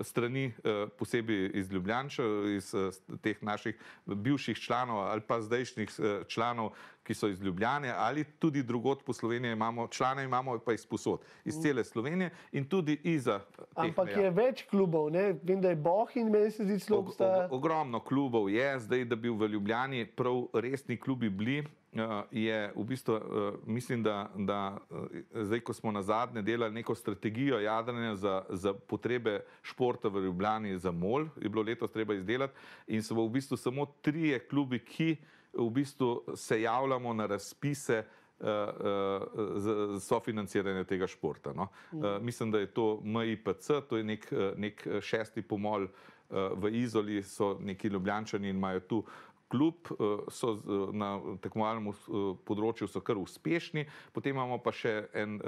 strani, uh, posebej iz Ljubljančev, iz uh, teh naših bivših članov ali pa zdajšnjih uh, članov, ki so iz Ljubljane ali tudi drugot po Sloveniji imamo, člane imamo pa iz posod, iz Mm. cele Slovenije in tudi iza. Ampak meja. je več klubov, ne? vem, da je Bohin, meni se zdi, celo Og, obstaja. og, ogromno klubov je, zdaj, da bi v Ljubljani prav resni klubi bili. Uh, je v bistvu, uh, mislim, da, da uh, zdaj, ko smo na zadnje delali neko strategijo jadranja za, za potrebe športa v Ljubljani, za MOL, je bilo letos treba izdelati, in so v bistvu samo trije klubi, ki v bistvu se javljamo na razpise. Uh, uh, za sofinanciranje tega športa. No. Uh, mislim, da je to MIPC, to je nek, uh, nek uh, šesti pomol uh, v Izoli, so neki ljubljančani in imajo tu klub, uh, so uh, na tekmovalnem uh, področju so kar uspešni, potem imamo pa še en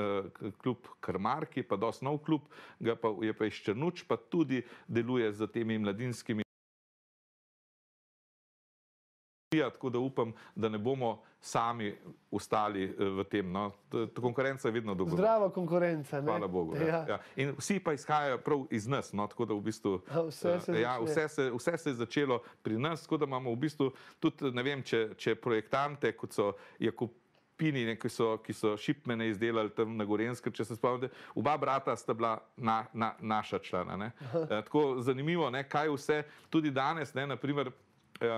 klub Krmar, ki je pa dosti nov klub, ga pa je pa iz Črnuč, pa tudi deluje z temi mladinskimi. Tako da upam, da ne bomo sami ostali eh, v tem. No. Konkurenca je vedno dobra. Zdrava konkurenca. Ne? Hvala Bogu. Ja. Ja. Ja. In vsi pa izhajajo prav iz nas. No, tako da v bistvu, A, vse se eh, ja, začne. vse, se, vse se je začelo pri nas, tako da imamo v bistvu tudi, ne vem, če, če projektante, kot so Jakub. Pini, ne, ki, so, ki so šipmene izdelali tam na Gorenskem, če se spomnite, oba brata sta bila na, na, naša člana. E, tako zanimivo, ne, kaj vse tudi danes, ne, naprimer, e,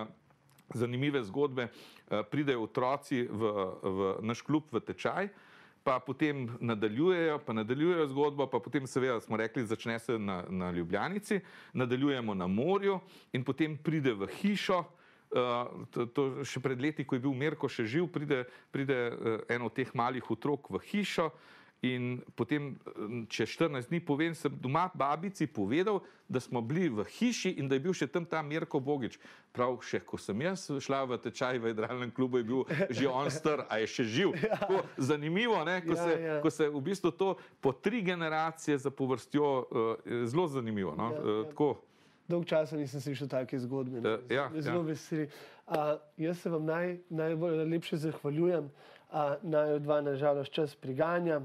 zanimive zgodbe, e, pridejo otroci v, v naš klub v tečaj, pa potem nadaljujejo, pa nadaljujejo zgodbo, pa potem seveda smo rekli, začne se na, na Ljubljanici, nadaljujemo na morju in potem pride v hišo. Uh, to, to še pred leti, ko je bil Mirko še živ, pride, pride uh, en od teh malih otrok v hišo in potem eh, čez 14 dni povem, sem doma babici povedal, da smo bili v hiši in da je bil še tam ta Mirko Bogič. Prav še, ko sem jaz šla v tečaj v igralnem klubu, je bil že on star, a je še živ. Tako, zanimivo, ne, ko, Ja, se, ja. ko se v bistvu to po tri generacije zapovrstjo, uh, zelo zanimivo. No? Ja, Uh, ja. tako, Dolg časa nisem slišal take zgodbe. ne. Eh, ja, Zelo ja. veseli. Uh, jaz se vam naj, najbolj najlepše zahvaljujem. Uh, naj dva, nažalost, čas priganja.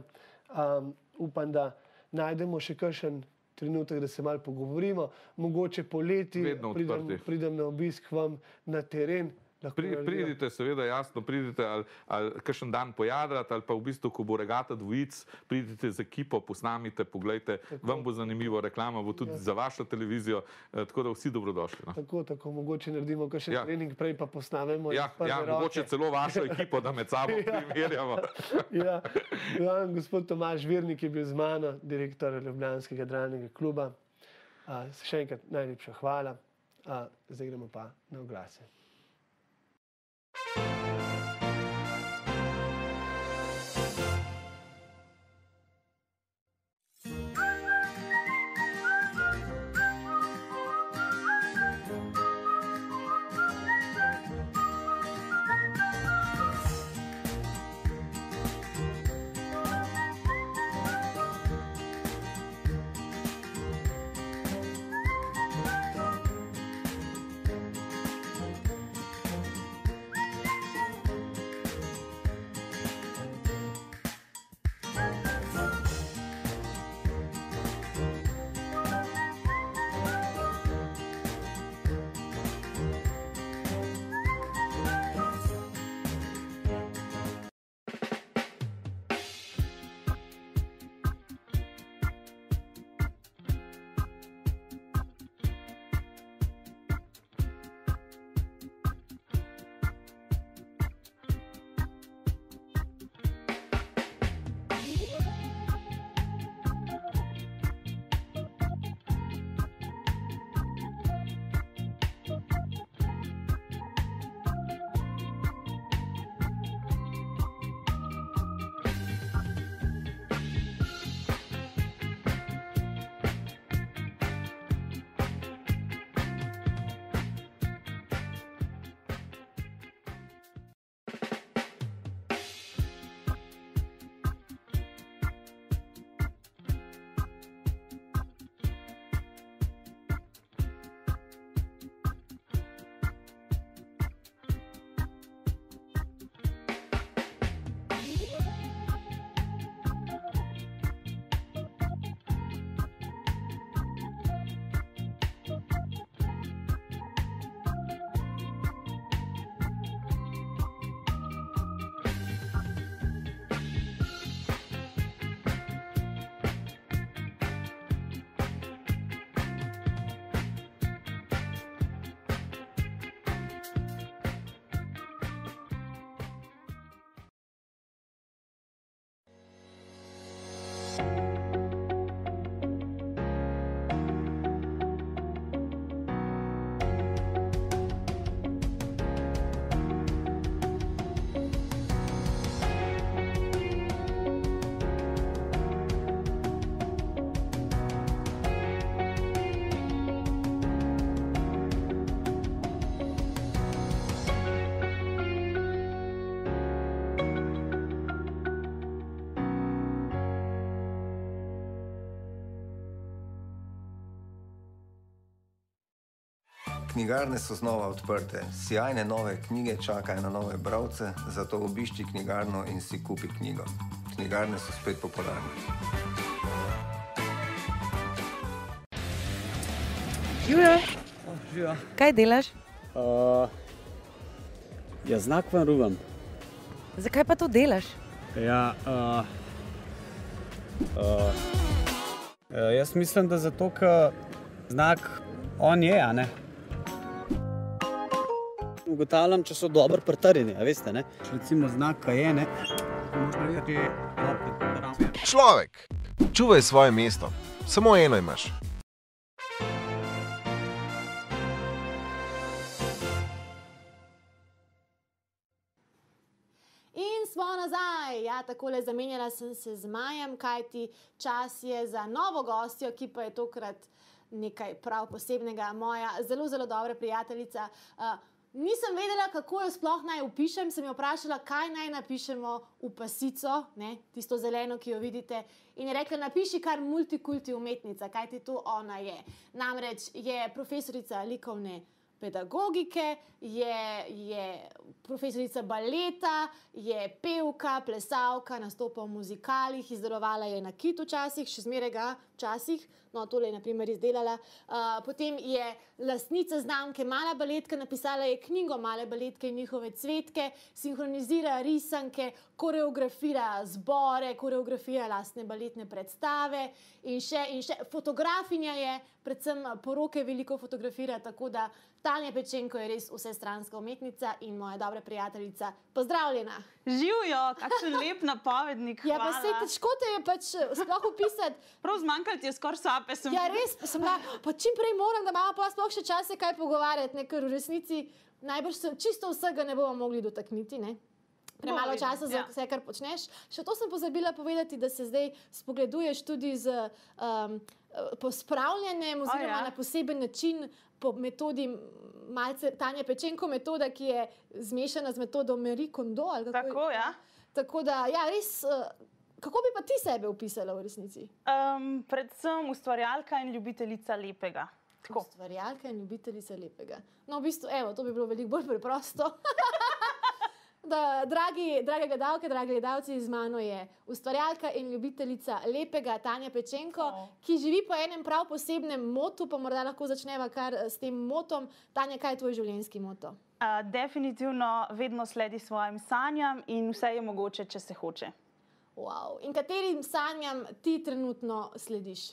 Um, upam, da najdemo še kakšen trenutek, da se malo pogovorimo. Mogoče poleti Vedno pridem, pridem na obisk vam na teren. Pri, pridite, seveda, jasno, pridite ali, ali kakšen dan pojadrati, ali pa v bistvu, ko bo regata dvojic, pridite z ekipo, posnamite, pogledajte, vam bo zanimivo, reklama bo tudi Ja. za vašo televizijo, eh, tako da vsi dobrodošli. No. Tako, tako, mogoče naredimo kakšen Ja. trening, prej pa posnamemo. Ja, ja, roke. mogoče celo vašo ekipo, da med sabo Ja. primerjamo. ja. Ja, gospod Tomaž Virnik je bil z mano, direktor Ljubljanskega dralnega kluba. A, še enkrat najlepša hvala. A, zdaj gremo pa na oglase. Knjigarne so znova odprte, sjajne nove knjige čakajo na nove bralce, zato obišči knjigarno in si kupi knjigo. Knjigarne so spet popularne. Živijo. Živijo. Kaj delaš? Uh, ja, znak vam rubam. Zakaj pa to delaš? Ja, uh, uh, uh, jaz mislim, da zato, ker znak on je, a ne. Ugotavljam, če so dobro pritrjeni, a veste, ne? Če recimo znak kaj je, ne. Človek, čuvaj svoje mesto. Samo eno imaš. Smo nazaj. Ja, takole zamenjala sem se z Majem, kajti čas je za novo gostjo, ki pa je tokrat nekaj prav posebnega. Moja zelo, zelo dobra prijateljica. Uh, nisem vedela, kako jo sploh naj opišem. Sem jo vprašala, kaj naj napišemo v pasico, ne, tisto zeleno, ki jo vidite. In je rekla, napiši kar multikulti umetnica, kajti to ona je. Namreč je profesorica likovne pedagogike, je, je profesorica baleta, je pevka, plesalka, nastopa v muzikalih, izdelovala je na kitu včasih, še zmeraj ga včasih, no tole je naprimer izdelala. Uh, potem je lastnica znamke Mala baletka, napisala je knjigo Male baletke in njihove cvetke, sinhronizira risanke, koreografira zbore, koreografira lastne baletne predstave in še, in še fotografinja je, predvsem poroke veliko fotografira, tako da Tanja Pečenko je res vsestranska umetnica in moja dobra prijateljica. Pozdravljena! Živijo, kakšen lep napovednik. Ja, pa hvala. se težko te je pač sploh opisati. Prav zmanjkalo ti je skoraj sape. Sem Ja, res, sem bila, pa čim prej moram, da imamo pa sploh še čas se kaj pogovarjati, ne, ker v resnici najbrž se čisto vsega ne bomo mogli dotakniti. Ne? Premalo videti, časa za ja. vse, kar počneš. Še to sem pozabila povedati, da se zdaj spogleduješ tudi z um, pospravljanjem, oziroma ja. na poseben način, po metodi malce Tanja Pečenko, metoda, ki je zmešana z metodo Marie Kondo. ali Kako, Tako, ja. Tako da, ja, res, uh, kako bi pa ti sebe opisala v resnici? Um, predvsem ustvarjalka in ljubiteljica lepega. Tako. Ustvarjalka in ljubiteljica lepega. No, v bistvu, evo, to bi bilo veliko bolj preprosto. Da, dragi, drage gledalke, dragi gledalci, z mano je ustvarjalka in ljubiteljica lepega Tanja Pečenko, oh. ki živi po enem prav posebnem motu, pa morda lahko začneva kar eh, s tem motom. Tanja, kaj je tvoj življenjski moto? Uh, definitivno vedno sledi svojim sanjam in vse je mogoče, če se hoče. Wow. In katerim sanjam ti trenutno slediš?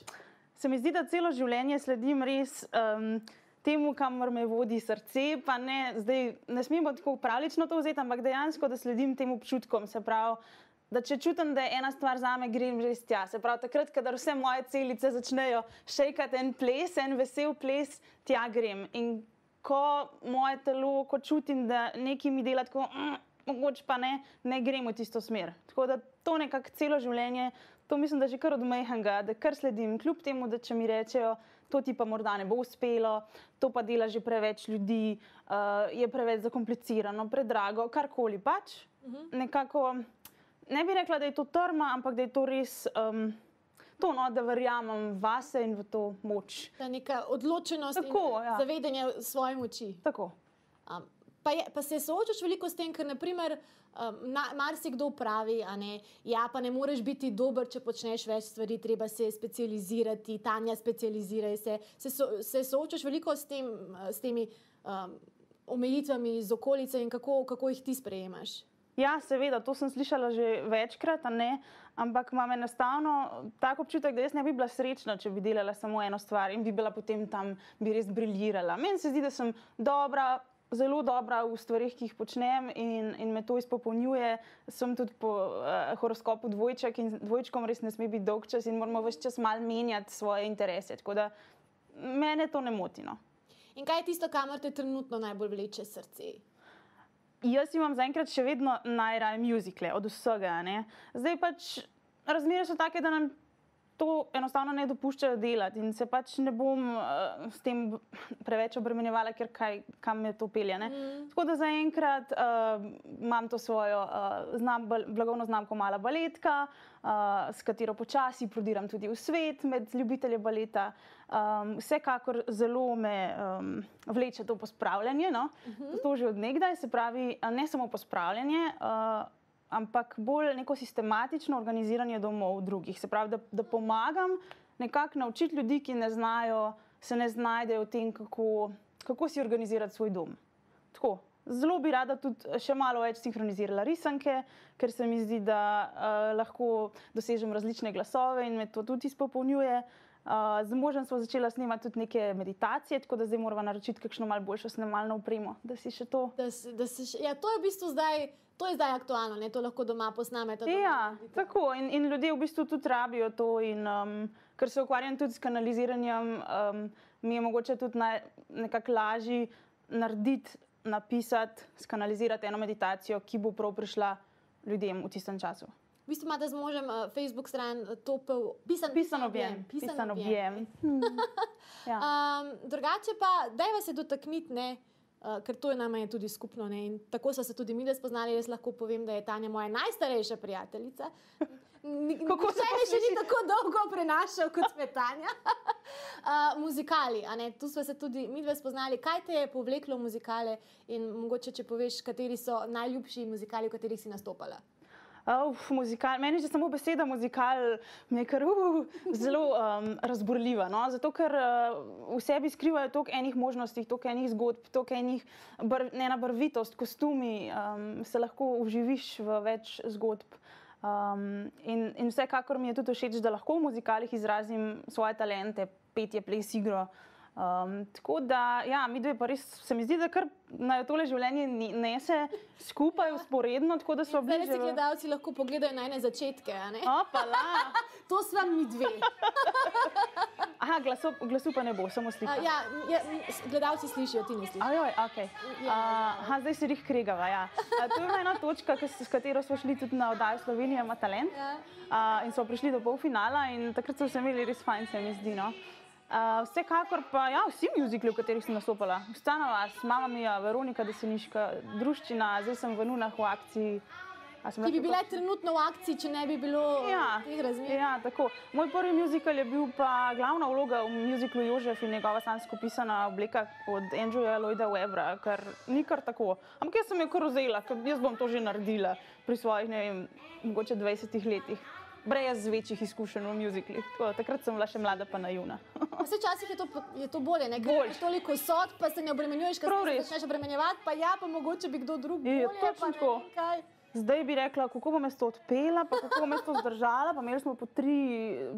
Se mi zdi, da celo življenje sledim res um, temu, kamor me vodi srce. Pa ne, zdaj, ne smemo tako pravično to vzeti, ampak dejansko, da sledim tem občutkom. Se pravi, da če čutim, da je ena stvar za me, grem res tja. Se pravi, takrat, ko vse moje celice začnejo šejkati en ples, en vesel ples, tja grem. In ko moje telo, ko čutim, da nekaj mi dela tako. Mm, Mogoče pa ne, ne gremo v tisto smer. Tako da to nekako celo življenje, to mislim, da že kar od mehanga, da kar sledim. Kljub temu, da če mi rečejo, to ti pa morda ne bo uspelo, to pa dela že preveč ljudi, uh, je preveč zakomplicirano, predrago, karkoli pač. Uh -huh. Nekako ne bi rekla, da je to trma, ampak da je to res. Um, To, no, da verjamem vase in v to moč. Ta neka odločenost Tako, ja. zavedanje svoje moči. Tako. Um, pa, je, pa se soočaš veliko s tem, ker naprimer, um, na- marsikdo pravi, a ne, ja, pa ne moreš biti dober, če počneš več stvari, treba se specializirati, Tanja, specializiraj se. Se, so, se soočaš veliko s, tem, s temi um, omejitvami iz okolice in kako, kako jih ti sprejemaš. Ja, seveda, to sem slišala že večkrat, ampak imam enostavno tako občutek, da jaz ne bi bila srečna, če bi delala samo eno stvar in bi bila potem tam, bi res briljirala. Meni se zdi, da sem dobra. Zelo dobra v stvarih, ki jih počnem, in, in me to izpopolnjuje. Sem tudi po uh, horoskopu dvojček in dvojčkom res ne sme biti dolg čas in moramo vse čas mal menjati svoje interese. Tako da mene to ne moti. No. In kaj je tisto, kamor te trenutno najbolj vleče srce? Jaz imam zaenkrat še vedno najraje muzikle od vsega. Ne? Zdaj pač razmere so take, da nam to enostavno ne dopuščajo delati in se pač ne bom uh, s tem preveč obremenjevala, ker kaj, kam me to pelje. Mm. Tako da zaenkrat uh, imam to svojo uh, znam, blagovno znamko Mala baletka, uh, s katero počasi prodiram tudi v svet med ljubitelje baleta. Um, vsekakor zelo me um, vleče to pospravljanje, no? mm -hmm. to že od nekdaj, se pravi, ne samo pospravljanje. Uh, ampak bolj neko sistematično organiziranje domov drugih. Se pravi, da, da pomagam nekako naučiti ljudi, ki ne znajo, se ne znajdejo v tem, kako, kako si organizirati svoj dom. Tako. Zelo bi rada tudi še malo več sinhronizirala risanke, ker se mi zdi, da uh, lahko dosežem različne glasove in me to tudi izpopolnjuje. Uh, z možem smo začela snemati tudi neke meditacije, tako da zdaj moramo naročiti kakšno malo boljšo snemalno opremo, da si še to. Da si, da si še, ja, to je v bistvu zdaj. To je zdaj aktualno, ne? to lahko doma posnamete. Ja, tako. In, in ljudje v bistvu tudi rabijo to. In, um, ker se ukvarjam tudi s kanaliziranjem, um, mi je mogoče tudi naj, nekako lažje narediti, napisati, skanalizirati eno meditacijo, ki bo prav prišla ljudem v tistem času. V bistvu imate z možem uh, Facebook stran uh, topel, pisan, pisan objem. Pisan, pisan objem. objem. ja. um, drugače pa, daj vas se dotakniti, ne? Uh, ker to je nama je tudi skupno. Ne? In tako so se tudi mi spoznali. Jaz lahko povem, da je Tanja moja najstarejša prijateljica. Kako se je še ni tako dolgo prenašal kot Tanja? uh, muzikali, tu smo se tudi mi dve spoznali. Kaj te je povleklo v muzikale in mogoče, če poveš, kateri so najljubši muzikali, v katerih si nastopala? Uf, muzikal, meni je samo beseda muzikal kar, uh, zelo um, razburljiva. No? Zato, ker uh, v sebi skrivajo toliko enih možnosti, toliko enih zgodb, toliko enih bar, nenabarvitost, kostumi, um, se lahko uživiš v več zgodb. Um, in, in vsekakor mi je tudi všeč, da lahko v muzikalih izrazim svoje talente, petje, ples, igro. Um, tako da, ja, mi dve pa res se mi zdi, da kar na tole življenje nese skupaj, usporedno. Zdaj si gledalci lahko pogledajo na ene začetke. Opala. to smo mi dve. Aha, glasu, glasu pa ne bo, samo slika. Ja, ja, gledalci slišijo, ti ne slišiš. Ajoj, okay. ja, aha, zdaj si jih kregava. Ja. A, to je ena točka, s katero smo šli tudi na oddajo Slovenija ima talent. Ja. A, in smo prišli do polfinala in takrat so se imeli res fajn, se mi zdi. No? Uh, vsekakor pa ja, vsi muzikli, v katerih sem nastopala. Stanova, mama mi je Veronika, Deseniška, druščina, zdaj sem v Nunah v akciji. Ki bi bile trenutno v akciji, če ne bi bilo ja, teh razmer. Ja, tako. Moj prvi muzikal je bil pa glavna vloga v muziklu Jožef in njegova sansko pisana obleka od Andrewa Lloyda Webra, kar ni kar tako. Ampak jaz sem jo kar vzela, ker jaz bom to že naredila pri svojih, ne vem, mogoče 20 letih brez večjih izkušenj v muziklih. Takrat sem bila še mlada, pa naivna. Včasih je, je to bolje, ne greš toliko sod, pa se ne obremenjuješ, ker se začneš obremenjevati, pa ja, pa mogoče bi kdo drug. Je točno tako. Zdaj bi rekla, kako bom to odpela, pa kako bom to zdržala. Pa imeli smo po tri,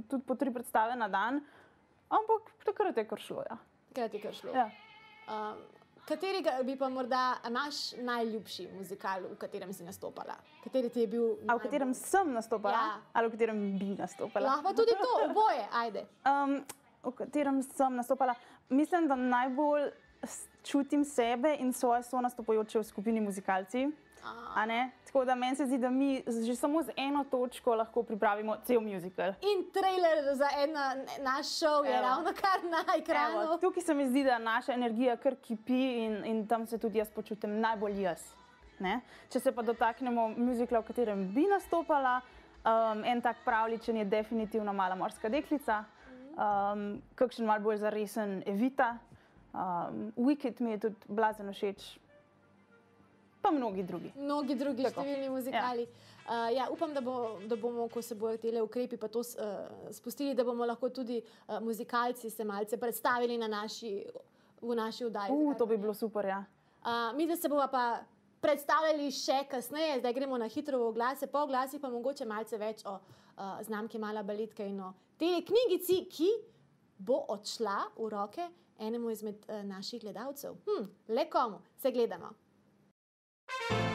tudi po tri predstave na dan, ampak takrat je kar šlo. Ja. Takrat je kar šlo. Ja. Um, Katerega bi pa morda imaš najljubši muzikal, v katerem si nastopala? Kateri ti je bil? A v katerem sem nastopala? Ja. Ali v katerem bi nastopala? Lahko tudi to, oboje, ajde. Um, v katerem sem nastopala? Mislim, da najbolj čutim sebe in svoje so nastopajoče v skupini muzikalci. Tako da meni se zdi, da mi že samo z eno točko lahko pripravimo cel muzikal. In trailer za ena, naš šov je Evo. ravno kar na ekranu. Evo, tukaj se mi zdi, da naša energija kar kipi in, in tam se tudi jaz počutim najbolj jaz. Ne? Če se pa dotaknemo muzikla, v katerem bi nastopala, um, en tak pravličen je definitivno mala morska deklica, um, kakšen mal bolj zaresen Evita. Um, Wicked mi je tudi blazen všeč pa mnogi drugi. Mnogi drugi, Tako. številni muzikali. Ja. Uh, ja, upam, da, bo, da bomo, ko se bodo te ukrepi to, uh, spustili, da bomo lahko tudi uh, muzikalci se malce predstavili na naši, v naši vdaji. Uh, to bi bilo super. Ja. Uh, mi, da se bomo pa predstavljali še kasneje, zdaj gremo na hitro v oglase, po oglasih pa mogoče malce več o uh, znamki Mala Baletka in o tej knjigici, ki bo odšla v roke enemu izmed uh, naših gledalcev. Hm, le komu, se gledamo. you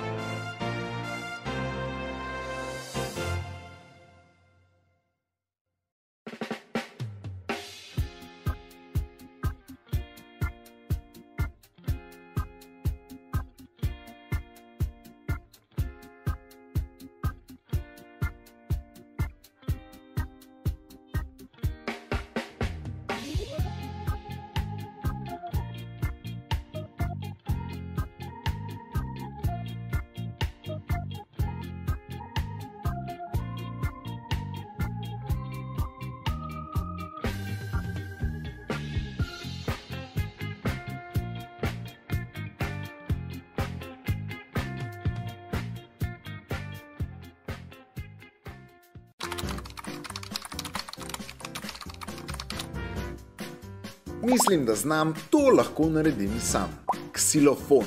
Mislim, da znam, to lahko naredim sam. Ksilofon.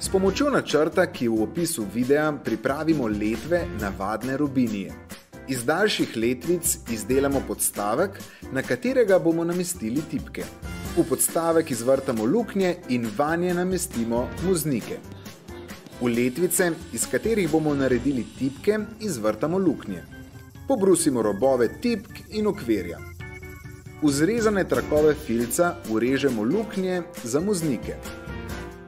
S pomočjo načrta, ki je v opisu videa, pripravimo letve navadne rubinije. Iz daljših letvic izdelamo podstavek, na katerega bomo namestili tipke. V podstavek izvrtamo luknje in vanje namestimo muznike. V letvice, iz katerih bomo naredili tipke, izvrtamo luknje. Pobrusimo robove tipk in okvirja. V zrezane trakove filca urežemo luknje za muznike.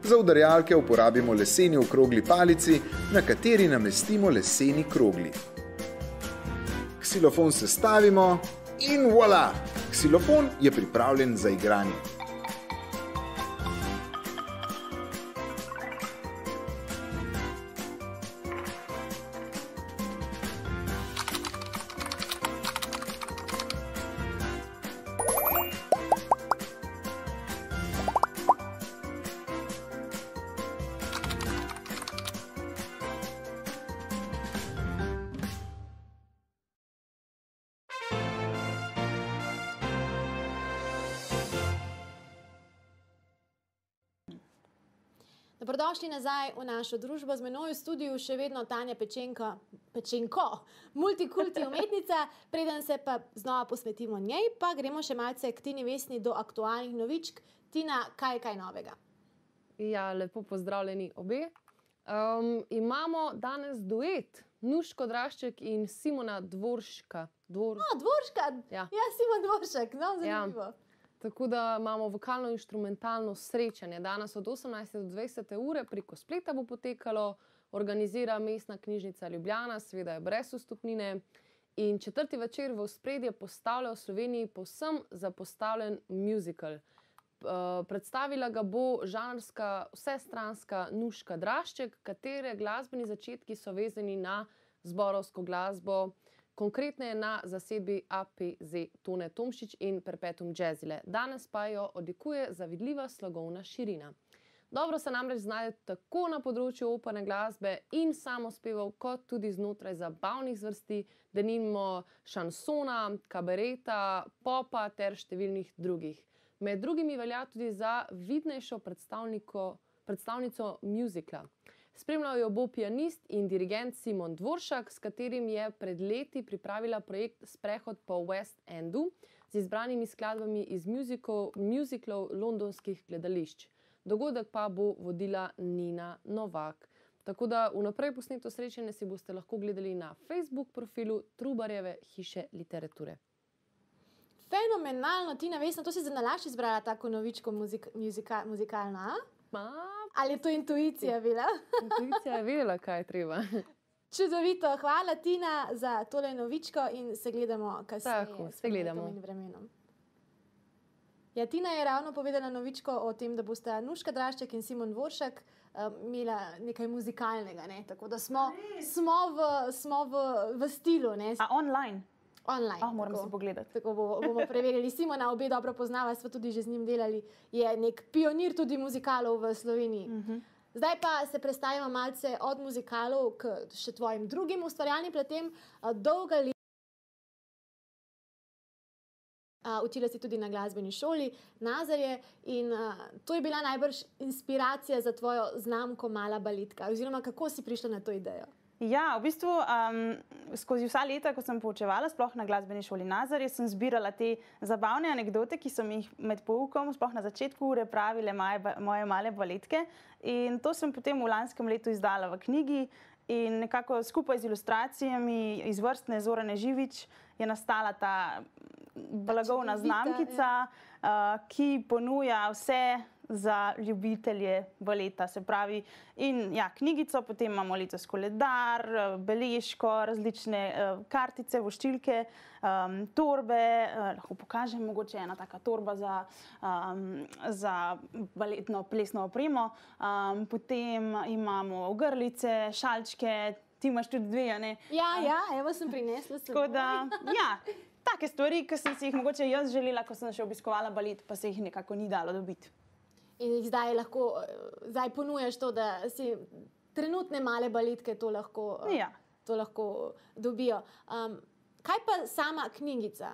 Za udarjalke uporabimo leseni okrogli palici, na kateri namestimo leseni krogli. Ksilofon sestavimo in voilà! Ksilofon je pripravljen za igranje. Nazaj v našo družbo. Z menoj v studiu še vedno Tanja Pečenko, Pečenko multikulti umetnica. Preden se pa znova posvetimo njej, pa gremo še malce k Tini Vesni do aktualnih novičk. Tina, kaj je kaj novega? Ja, lepo pozdravljeni obe. Um, imamo danes duet, Nuško Drašček in Simona Dvorška. Dvor... A, dvorška, Ja. ja Simon Dvoršek, no, zanimivo. Ja. Tako da imamo vokalno-instrumentalno srečanje. Danes od 18. do 20. ure preko spleta bo potekalo, organizira mestna knjižnica Ljubljana, seveda je brez vstopnine. In četrti večer v spredje postavlja v Sloveniji povsem zapostavljen muzikal. Uh, predstavila ga bo žanrska, vsestranska Nuška Drašček, katere glasbeni začetki so vezani na zborovsko glasbo, konkretneje na zasedbi APZ Tone Tomšič in Perpetuum Jazzile. Danes pa jo odlikuje zavidljiva slogovna širina. Dobro se namreč znajde tako na področju operne glasbe in samospevov, kot tudi znotraj zabavnih zvrsti, denimo šansona, kabareta, popa ter številnih drugih. Med drugimi velja tudi za vidnejšo predstavnico muzikla. Spremljal jo bo pianist in dirigent Simon Dvoršak, s katerim je pred leti pripravila projekt Sprehod po West Endu z izbranimi skladbami iz muzikov, muziklov londonskih gledališč. Dogodek pa bo vodila Nina Novak. Tako da vnaprej posneto srečanje si boste lahko gledali na Facebook profilu Trubarjeve hiše literature. Fenomenalno, Tina Vesna, to si za nalašč izbrala tako novičko muzik, muzika, muzikalno, a? Ma, Ali je to intuicija bila? Intuicija je vedela, kaj je treba. Čudovito, hvala Tina za tole novičko in se gledamo kasneje. Tako, s se gledamo. planetom In vremenom. Ja, Tina je ravno povedala novičko o tem, da bosta Nuška Drašček in Simon Dvoršek um, imela nekaj muzikalnega. Ne? Tako da smo, smo, v, smo v, v stilu. Ne? A online? Online. Ah, moram tako. si pogledati. Tako bo, bomo preverili. Simona obe dobro poznava, smo tudi že z njim delali. Je nek pionir tudi muzikalov v Sloveniji. Uh Mhm. -huh. Zdaj pa se predstavimo malce od muzikalov k še tvojim drugim ustvarjalnim pletem. A, Dolga leta. Uh, učila si tudi na glasbeni šoli Nazarje in uh, to je bila najbrž inspiracija za tvojo znamko Mala balitka. Oziroma, kako si prišla na to idejo? Ja, v bistvu um, skozi vsa leta, ko sem poučevala, sploh na glasbeni šoli Nazarje, sem zbirala te zabavne anekdote, ki so mi jih med poukom, sploh na začetku ure, pravile moje, moje male baletke. In to sem potem v lanskem letu izdala v knjigi. In nekako skupaj z ilustracijami izvrstne Zorane Živič je nastala ta blagovna znamkica, uh, ki ponuja vse za ljubitelje baleta. Se pravi, in ja, knjigico, potem imamo letos koledar, eh, beležko, različne uh, kartice, voščilke, um, torbe. Uh, lahko pokažem, mogoče ena taka torba za, um, za baletno plesno opremo. Um, potem imamo ogrlice, šalčke, ti imaš tudi dve, ne? Ja, ja, evo sem prinesla. Tako da, ja, take stvari, ki sem si jih mogoče jaz želela, ko sem še obiskovala balet, pa se jih nekako ni dalo dobiti. In jih zdaj lahko, eh, zdaj ponujaš to, da si trenutne male baletke to lahko, eh, Ja. to lahko dobijo. Um, kaj pa sama knjigica?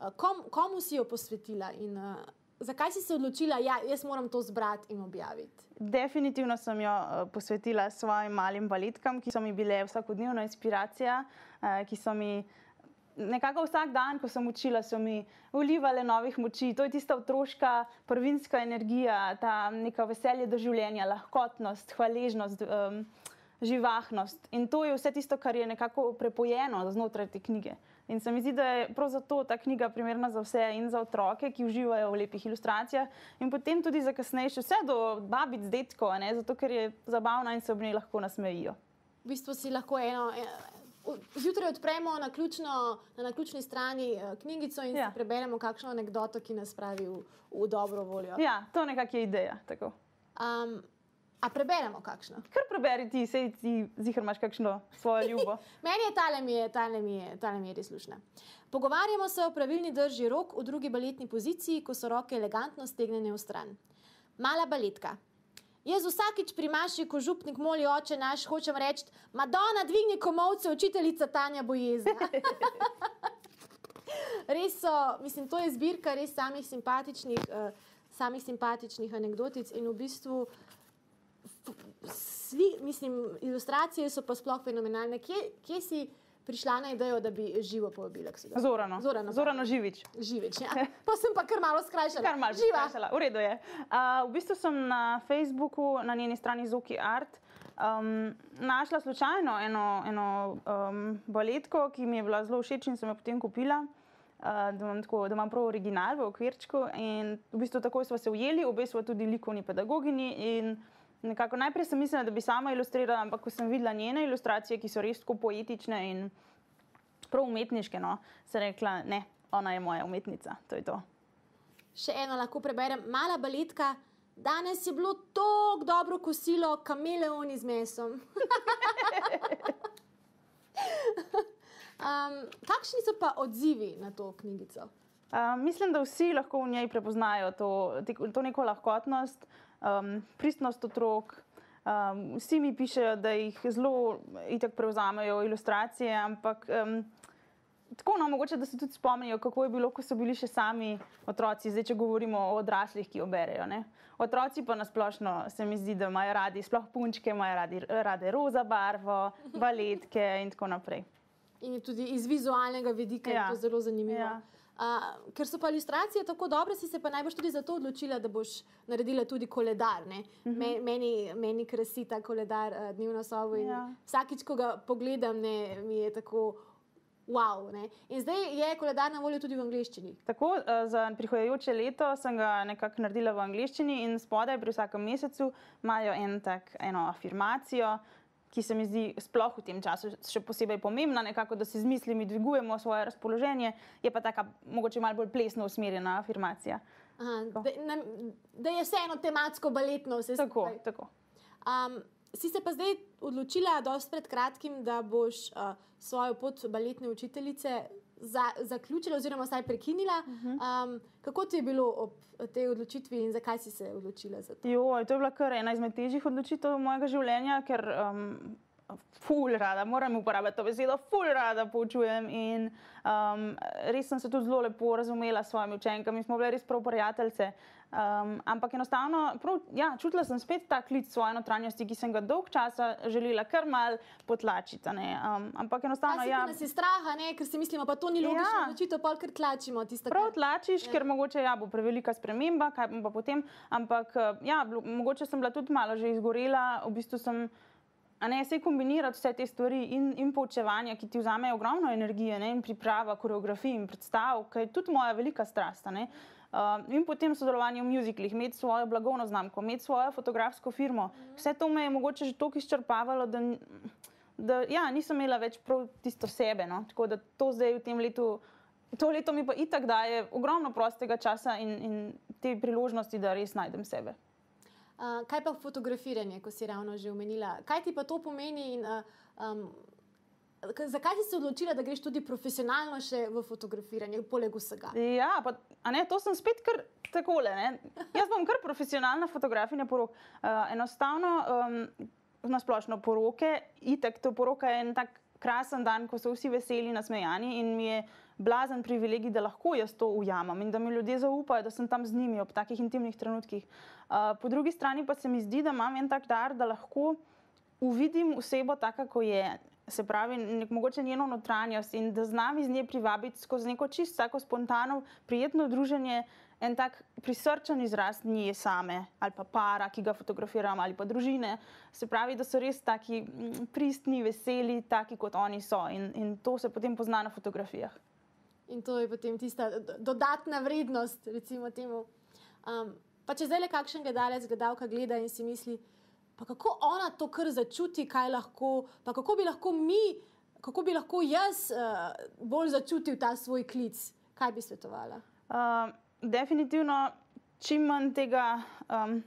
Uh, Kom, komu si jo posvetila in uh, zakaj si se odločila, da ja, jaz moram to zbrati in objaviti? Definitivno sem jo eh, posvetila svojim malim baletkam, ki so mi bile vsakodnevna inspiracija, eh, ki so mi nekako vsak dan, ko sem učila, so mi vlivale novih moči. To je tista otroška prvinska energija, ta neka veselje do življenja, lahkotnost, hvaležnost. Um, Živahnost. In to je vse tisto, kar je nekako prepojeno znotraj te knjige. In se mi zdi, da je prav zato ta knjiga primerna za vse, in za otroke, ki uživajo v lepih ilustracijah, in potem tudi za kasnejše, vse do babic, detkov, zato ker je zabavna in se ob njej lahko nasmejijo. V bistvu si lahko eno. Zjutraj odpremo na, ključno, na naključni strani eh, knjigico in ja. preberemo kakšno anegdoto, ki nas pravi v, v dobro voljo. Ja, to nekako je ideja. Tako. Um, a preberemo kakšno? Kar preberi ti, sej ti zihar imaš kakšno svojo ljubo. Meni je tale mi je, tale mi je, tale mi je res lušna. Pogovarjamo se o pravilni drži rok v drugi baletni poziciji, ko so roke elegantno stegnjene v stran. Mala baletka. Jaz vsakič pri maši, ko župnik moli oče naš, hočem reči: Madonna, dvigni komovce, učiteljica Tanja bo jezna. res so, mislim, to je zbirka res samih simpatičnih, uh, samih simpatičnih anegdotic in v bistvu. Sli, mislim, ilustracije so pa sploh fenomenalne. Kje, kje si prišla na idejo, da bi živo povabila k sebi? Zorano. Zorano, Zorano Živič. Živič ja. Pa sem pa kar malo skrajšala. Kar malo Živa. skrajšala, v redu je. Uh, v bistvu sem na Facebooku, na njeni strani Zoki Art, um, našla slučajno eno, eno um, baletko, ki mi je bila zelo všeč in sem jo potem kupila. Uh, da, imam tako, da imam prav original v okvirčku. In v bistvu takoj smo se ujeli, obe smo tudi likovni pedagogini. in Nekako najprej sem mislila, da bi sama ilustrirala, ampak ko sem videla njene ilustracije, ki so res tako poetične in prav umetniške, no, sem rekla, ne, ona je moja umetnica, to je to. Še eno lahko preberem. Mala baletka. Danes je bilo tako dobro kosilo, kameleoni z mesom. um, kakšni so pa odzivi na to knjigico? Uh, mislim, da vsi lahko v njej prepoznajo to, te- to neko lahkotnost, um, pristnost otrok. Um, vsi mi pišejo, da jih zelo itak prevzamejo ilustracije, ampak um, tako no, mogoče, da se tudi spomnijo, kako je bilo, ko so bili še sami otroci, zdaj če govorimo o odraslih, ki jo berejo. Ne? Otroci pa nasplošno se mi zdi, da imajo radi, sploh punčke, imajo radi, rade roza barvo, baletke in tako naprej. In je tudi iz vizualnega vidika Ja. ja. to zelo zanimivo. Ja. Uh, ker so pa ilustracije tako dobre, si se pa najbolj tudi zato odločila, da boš naredila tudi koledar. Uh Mhm. -huh. Me, meni, meni krasi ta koledar uh, dnevno sobo in Ja. vsakič, ko ga pogledam, ne, mi je tako wow. Ne. In zdaj je koledar na voljo tudi v angleščini. Tako, za prihajajoče leto sem ga nekako naredila v angleščini in spodaj pri vsakem mesecu imajo en tak, eno afirmacijo, ki se mi zdi sploh v tem času še posebej pomembna, nekako, da si z mislimi dvigujemo svoje razpoloženje, je pa taka mogoče malo bolj plesno usmerjena afirmacija. Aha, da, na, da je vseeno tematsko baletno vse Tako, skupaj. tako. Um, si se pa zdaj odločila, dosti pred kratkim, da boš uh, svojo pot baletne učiteljice za, zaključila, oziroma vsaj prekinila. Uh -huh. um, kako ti je bilo ob tej odločitvi in zakaj si se odločila za to? Joj, to je bila kar ena izmed težjih odločitev mojega življenja, ker um, ful rada, moram uporabljati to besedo, ful rada poučujem. In um, res sem se tudi zelo lepo razumela s svojimi učenkami, smo bile res prav prijateljice. Um, ampak enostavno, prav, ja, čutila sem spet ta klic svoje notranjosti, ki sem ga dolg časa želela kar mal potlačiti. ne. Um, ampak enostavno, ja. nas je straha, ne? ker si mislimo, pa to ni logično Ja. ja. odločitev, pa kar tlačimo. Tista, Prav tlačiš, ja. ker mogoče ja, bo prevelika sprememba, kaj bom pa potem. Ampak eh, ja, bilo- mogoče sem bila tudi malo že izgorela, v bistvu sem. A ne, se kombinirati vse te stvari in, in poučevanje, ki ti vzamejo ogromno energije, ne, in priprava koreografij in predstav, ki je tudi moja velika strast. a Uh, in potem sodelovanje v muziklih, imeti svojo blagovno znamko, imeti svojo fotografsko firmo. Vse to me je mogoče že toliko izčrpavalo, da, da ja, nisem imela več prav tisto sebe. No. Tako da to zdaj v tem letu, to leto mi pa itak daje ogromno prostega časa in, in te priložnosti, da res najdem sebe. Uh, kaj pa fotografiranje, ko si ravno že omenila? Kaj ti pa to pomeni? In, uh, um, zakaj si se odločila, da greš tudi profesionalno še v fotografiranje, poleg vsega? Ja, pa, ne, to sem spet kar takole. Ne. Jaz bom kar profesionalna fotografinja porok. Uh, enostavno, um, na splošno poroke, itek to poroka je en tak krasen dan, ko so vsi veseli, nasmejani in mi je blazen privilegij, da lahko jaz to ujamem in da mi ljudje zaupajo, da sem tam z njimi ob takih intimnih trenutkih. Uh, po drugi strani pa se mi zdi, da imam en tak dar, da lahko uvidim osebo taka, kot je. Se pravi, nek, mogoče njeno notranjost in da znam iz nje privabiti skozi neko čisto, tako spontano, prijetno druženje, en tak prisrčen izraz nje same ali pa para, ki ga fotografiram, ali pa družine. Se pravi, da so res taki mm, pristni, veseli, taki kot oni so in, in to se potem pozna na fotografijah. In to je potem tista do- dodatna vrednost, recimo temu. Um, pa če zdaj le kakšen gledalec, gledalka gleda in si misli, pa kako ona to kar začuti, kaj lahko, pa kako bi lahko mi, kako bi lahko jaz uh, bolj začutil ta svoj klic, kaj bi svetovala? Uh, definitivno, čim manj tega um,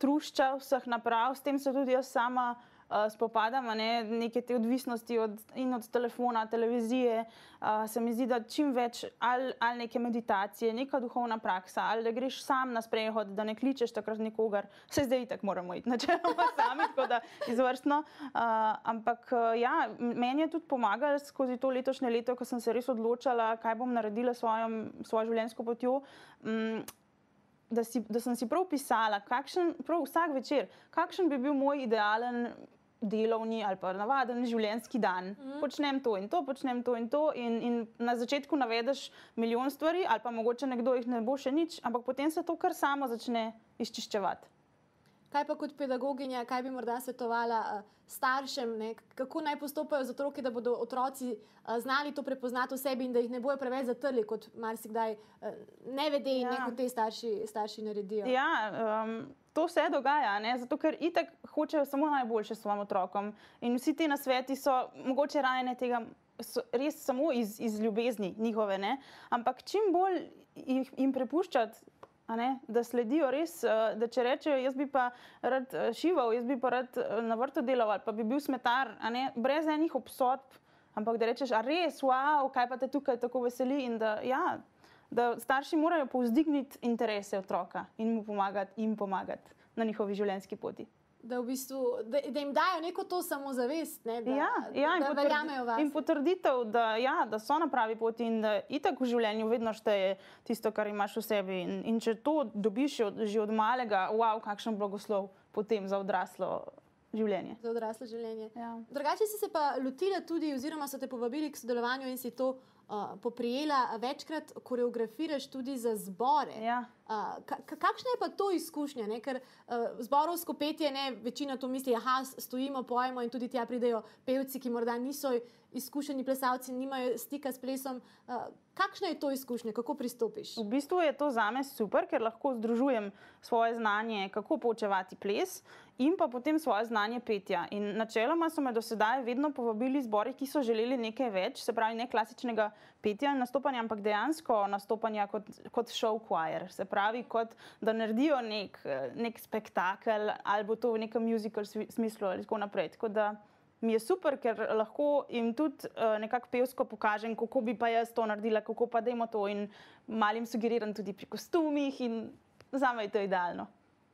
trušča vseh naprav, s tem se tudi jaz sama uh, spopadam, a ne neke te odvisnosti od, in od telefona, televizije. Uh, se mi zdi, da čim več ali, ali neke meditacije, neka duhovna praksa, ali da greš sam na sprehod, da ne kličeš takrat nikogar, vse zdaj tako moramo iti, načeloma sami, tako da izvrstno. Uh, ampak ja, meni je tudi pomagalo skozi to letošnje leto, ko sem se res odločala, kaj bom naredila s svojo življenjsko potjo. Mm, da, si, da sem si prav pisala, kakšen, prav vsak večer, kakšen bi bil moj idealen delovni ali pa navaden življenjski dan. Mm. Počnem to in to, počnem to in to, in, in na začetku navedeš milijon stvari, ali pa mogoče nekdo jih ne bo še nič, ampak potem se to kar samo začne izčiščevati. Kaj pa kot pedagoginja, kaj bi morda svetovala uh, staršem, ne? kako naj postopajo z otroki, da bodo otroci uh, znali to prepoznati v sebi in da jih ne bojo preveč zatrli, kot marsikdaj uh, ne vede in Ja. ja. te starši, starši naredijo. Ja, um, to se dogaja, ne? zato ker itek hočejo samo najboljše svojim otrokom. In vsi ti nasveti so mogoče rajene tega. So res samo iz, iz ljubezni njihove, ne? ampak čim bolj jih, jim prepuščati, da sledijo res, eh, da če rečejo, jaz bi pa rad eh, šival, jaz bi pa rad eh, na vrtu delal ali pa bi bil smetar, brez enih obsodb, ampak da rečeš, a res, wow, kaj pa te tukaj tako veseli? In da, ja, da starši morajo povzdigniti interese otroka in mu pomagati, jim pomagati na njihovi življenjski poti. Da, v bistvu, da, da jim dajo neko to samozavest, ne, da, Ja, ja, da potrdi- verjamejo v in potrditev, da, ja, da so na pravi poti in da itak v življenju vedno šteje tisto, kar imaš v sebi. In, in če to dobiš od, že od malega, wow, kakšen blagoslov potem za odraslo življenje. za odraslo življenje. Ja. Drugače si se pa lotila tudi, oziroma so te povabili k sodelovanju in si to uh, poprijela. Večkrat koreografiraš tudi za zbore. Ja. Uh, ka, ka- kakšna je pa to izkušnja? Ne? Ker uh, zborovsko petje, ne, večina to misli, da stojimo, pojemo in tudi tja pridejo pevci, ki morda niso izkušeni plesalci, nimajo stika s plesom. Uh, kakšna je to izkušnja, kako pristopiš? V bistvu je to za me super, ker lahko združujem svoje znanje, kako poučevati ples, in pa potem svoje znanje petja. In načeloma so me do sedaj vedno povabili zbori, ki so želeli nekaj več, se pravi, ne klasičnega petja in nastopanja, ampak dejansko nastopanja kot, kot show choir. Se pravi, kot da naredijo nek, nek spektakel ali bo to v nekem musical svi- smislu ali tako naprej. Tako da mi je super, ker lahko jim tudi uh, nekako pevsko pokažem, kako bi pa jaz to naredila, kako pa dajmo to. In malim sugeriram tudi pri kostumih, in za me je to idealno.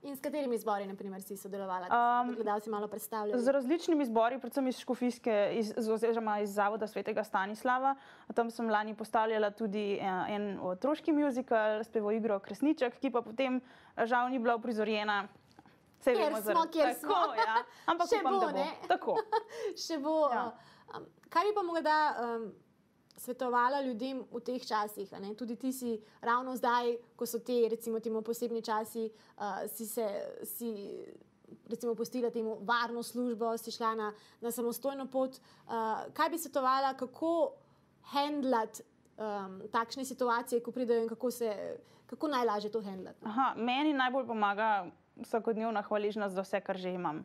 In s katerimi zbori, naprimer, si sodelovala, Um, da si gledalci malo predstavljali? Z različnimi zbori, predvsem iz Škofijske, iz, oziroma iz Zavoda svetega Stanislava. Tam sem lani postavljala tudi eh, en otroški muzikal, spevo igro Kresniček, ki pa potem eh, žal ni bila uprizorjena. Kjer vemo, smo, zaradi- kjer Tako, smo. Ja. Ampak Še upam, bo, da bo. ne? Tako. Še bo. Ja. Um, kaj bi pa morda um, svetovala ljudem v teh časih? Tudi ti si ravno zdaj, ko so ti, recimo, temu posebni časi, uh, si se. Si, Recimo, postila temu varno službo, si šla na, na samostojno pot. Uh, kaj bi svetovala, kako handlati um, takšne situacije, ko pridejo in kako, se, kako najlažje to handlati? Aha, meni najbolj pomaga vsakodnevna hvaležnost za vse, kar že imam.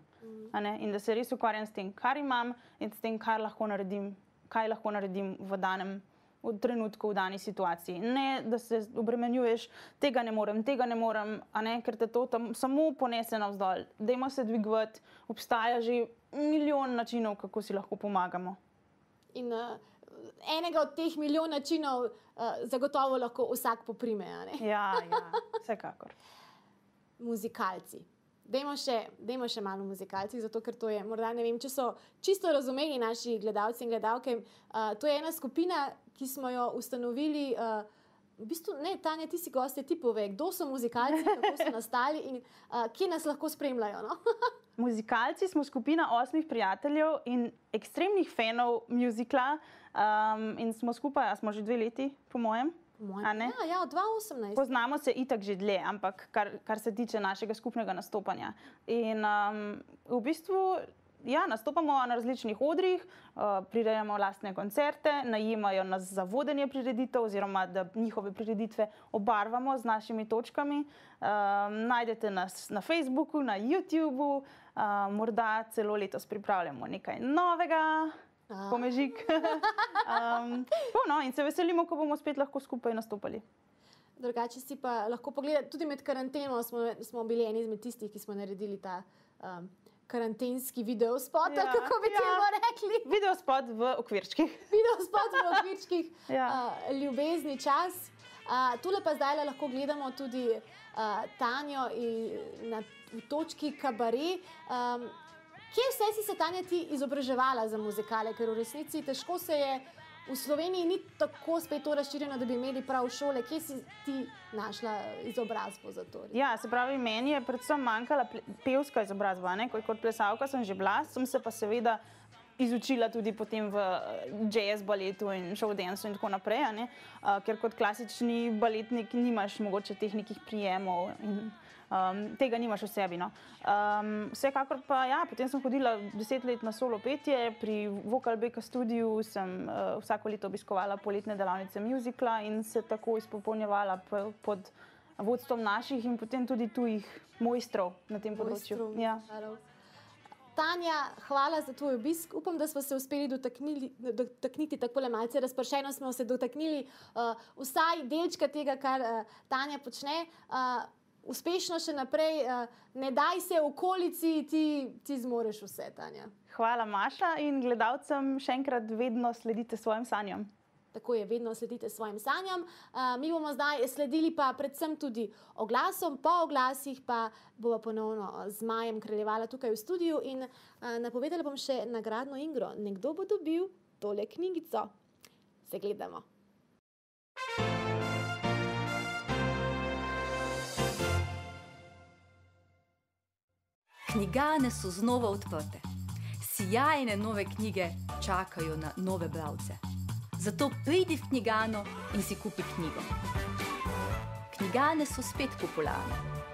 Ne? In da se res ukvarjam s tem, kar imam in s tem, kar lahko naredim, kaj lahko naredim v danem v trenutku, v dani situaciji. Ne, da se obremenjuješ, tega ne morem, tega ne morem, ne, ker te to tam samo ponese navzdol. Dajmo se dvigovati, obstaja že milijon načinov, kako si lahko pomagamo. In uh, enega od teh milijonov načinov uh, zagotovo lahko vsak poprime. Ja, ja, vsekakor. Muzikalci. Dajmo še, dajmo še malo muzikalcih, zato ker to je morda ne vem, če so čisto razumeli naši gledalci in gledalke. Uh, to je ena skupina, ki smo jo ustanovili. Uh, v bistvu, ne, Tanja, ti si gost, ti pove, kdo so muzikalci, kako so nastali in uh, kje nas lahko spremljajo. No? Muzikalci smo skupina osmih prijateljev in ekstremnih fanov muzikla. Um, in smo skupaj, smo že dve leti, po mojem. Ja, ja, od 2018. Poznamo se itak že dlje, ampak kar, kar se tiče našega skupnega nastopanja. In um, v bistvu ja, nastopamo na različnih odrih, uh, prirejamo lastne koncerte, najemajo nas za vodenje prireditev, oziroma da njihove prireditve obarvamo z našimi točkami. Um, najdete nas na Facebooku, na YouTubu, uh, morda celo letos pripravljamo nekaj novega. Pomežik. um, tako, no, in se veselimo, ko bomo spet lahko skupaj nastopali. Drugače si pa lahko pogledate, tudi med karanteno smo, smo bili eni izmed tistih, ki smo naredili ta um, karantenski video spot, ja, kako bi temu rekli. Video spot v okvirčkih. Video spot v okvirčkih, Ja. uh, ljubezni čas. Uh, tule pa zdaj lahko gledamo tudi uh, Tanjo in, na, točki kabare. Um, kje vse si se Tanja ti izobraževala za muzikale, ker v resnici težko se je. V Sloveniji ni tako spet to razširjeno, da bi imeli prav šole. Kje si ti našla izobrazbo za to? Ja, se pravi, meni je predvsem manjkala pevska izobrazba. Ne? Ko- Kot plesalka sem že bila, sem se pa seveda izučila tudi potem v jazz baletu in show dancu in tako naprej, uh, ker kot klasični baletnik nimaš mogoče teh nekih prijemov. In, Um, tega nimaš v sebi. No. Um, vsekakor pa, ja, potem sem hodila deset let na solo petje, pri Vocal Beka studiu sem uh, vsako leto obiskovala poletne delavnice muzikla in se tako izpopolnjevala pod vodstvom naših in potem tudi tujih mojstrov na tem področju. Mojstrov, Ja. Tanja, hvala za tvoj obisk. Upam, da smo se uspeli dotaknili, dotakniti tako le malce razpršeno, smo se dotaknili uh, vsaj delčka tega, kar uh, Tanja počne. Uh, uspešno še naprej, uh, ne daj se okolici, ti, ti zmoreš vse, Tanja. Hvala, Maša, in gledalcem še enkrat vedno sledite svojim sanjam. Tako je, vedno sledite svojim sanjam. Uh, mi bomo zdaj sledili pa predvsem tudi oglasom, po oglasih pa bomo ponovno z Majem kraljevala tukaj v studiu in uh, napovedala bom še nagradno igro. Nekdo bo dobil tole knjigico. Se gledamo. Knjigane so znova odprte. Sijajne nove knjige čakajo na nove bralce. Zato pridi v knjigano in si kupi knjigo. Knjigane so spet popularne.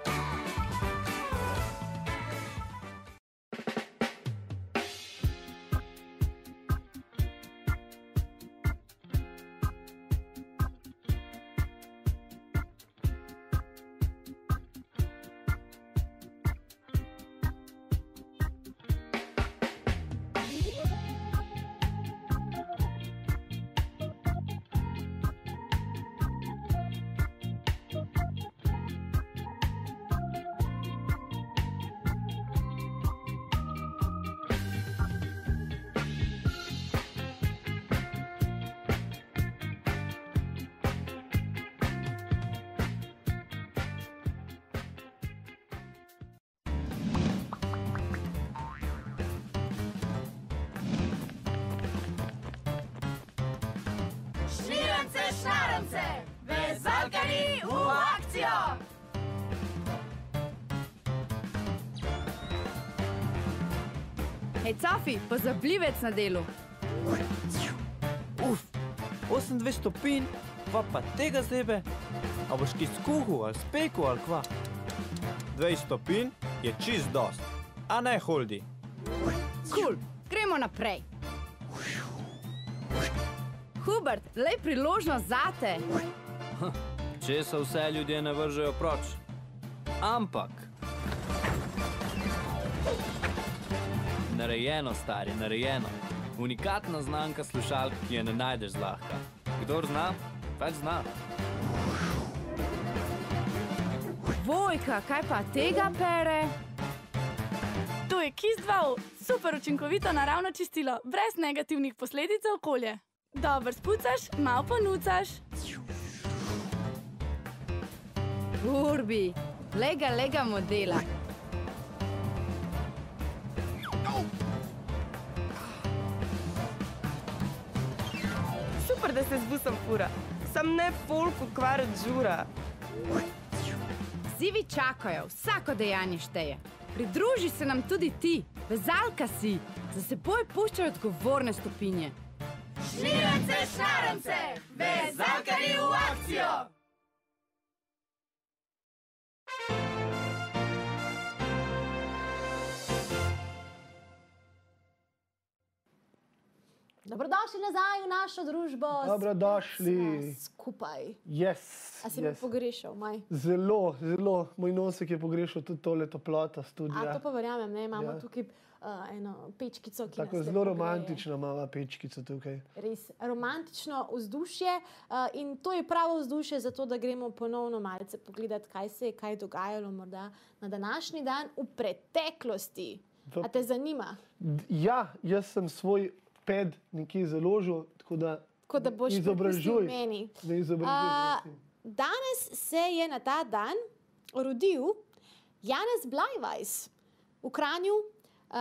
Hej, Cafi, pozabljivec na delu. Uf, 28 stopinj, pa pa tega zebe, a boš ki skuhu ali speku ali kva. 20 stopinj je čist dost, a ne holdi. Kul, gremo naprej. Hubert, lej priložnost zate. Če se vse ljudje ne vržejo proč. Ampak. Narejeno, stari, narejeno. Unikatna znamka slušalk, ki je ne najdeš zlahka. Kdor zna, pač zna. Vojka, kaj pa tega pere? To je Kiss 2, super učinkovito naravno čistilo, brez negativnih posledic za okolje. Dobro spucaš, malo pa nucaš. Urbi, lega, lega modela. Se z busom fura. Sam ne folk ukvarja žura. Zivi čakajo, vsako dejanje šteje. Pridruži se nam tudi ti, vezalka si, za seboj puščaj odgovorne stopinje. Šmirance, šarance, vezalkari v akcijo! Dobrodošli nazaj v našo družbo. Dobrodošli. Skupaj. Yes, A si me yes. pogrešal, maj? Zelo, zelo. Moj nosek je pogrešal tudi tole toplota A studia. to pa verjamem, ne? imamo Ja. tukaj uh, eno pečkico, ki Tako nas zelo lepo romantično imamo pečkico tukaj. Res romantično vzdušje uh, in to je pravo vzdušje za to, da gremo ponovno malce pogledati, kaj se je kaj dogajalo morda na današnji dan v preteklosti. V- A te zanima? D- Ja, jaz sem svoj ped nekje založil, tako da, Tako da boš izobražuj. prepustil meni. Da izobražuj. A, prosim. danes se je na ta dan rodil Janez Blajvajs v Kranju.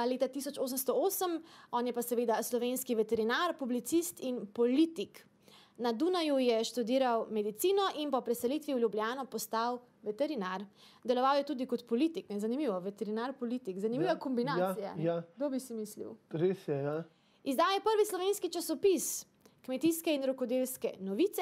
Leta 1808, on je pa seveda slovenski veterinar, publicist in politik. Na Dunaju je študiral medicino in po preselitvi v Ljubljano postal veterinar. Deloval je tudi kot politik, ne zanimivo, veterinar, politik, zanimiva Ja, kombinacija. ja, ja. Kdo bi si mislil? Res je, ja. Izdal je prvi slovenski časopis Kmetijske in rokodelske novice.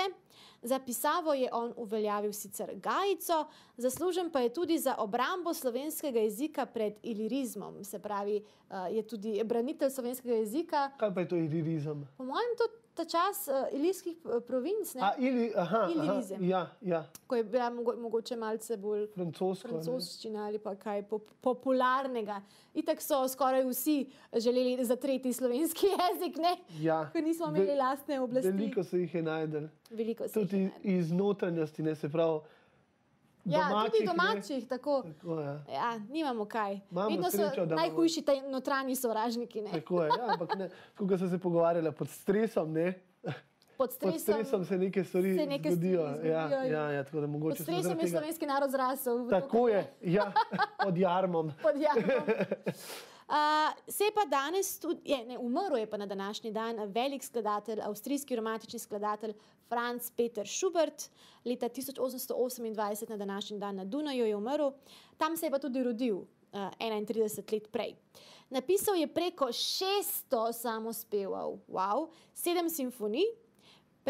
Za pisavo je on uveljavil sicer gajico, zaslužen pa je tudi za obrambo slovenskega jezika pred ilirizmom. Se pravi, uh, je tudi branitelj slovenskega jezika. Kaj pa je to ilirizem? Po mojem, to ta čas uh, ilirskih eh, provinc, ne? A, ili, aha, aha, Ilirizem. ja, ja. ko je bila mogo, mogoče malce bolj Francosko, ne. francoščina ali pa kaj pop popularnega. Itak so skoraj vsi želeli zatreti slovenski jezik, ne? Ja. Ko nismo imeli Ve- lastne oblasti. Veliko se jih je najdel. Veliko se Tudi iz notranjosti, ne se pravi. Ja, tudi domačih, ne. domačih, tako. Tako, ja. Ja, nimamo kaj. Imamo Vedno so srečo, imamo- najhujši ti notranji sovražniki. Ne? Tako je, ja, ampak ne, ko sem se pogovarjala pod stresom, ne, Pod pod stresom, stresom se neke stvari se neke zgodijo. stvari Ja, zgodijo ja, ja, tako da pod mogoče sem stresom zaradi je tega. slovenski narod zrasel. Tako je, ja, pod jarmom. pod jarmom. Uh, se je pa danes tudi, je, ne, umrl je pa na današnji dan velik skladatelj, avstrijski romantični skladatelj Franz Peter Schubert. Leta 1828 na današnji dan na Dunaju je umrl, tam se je pa tudi rodil uh, 31 let prej. Napisal je preko 600 samospevov, wow, sedem simfonij,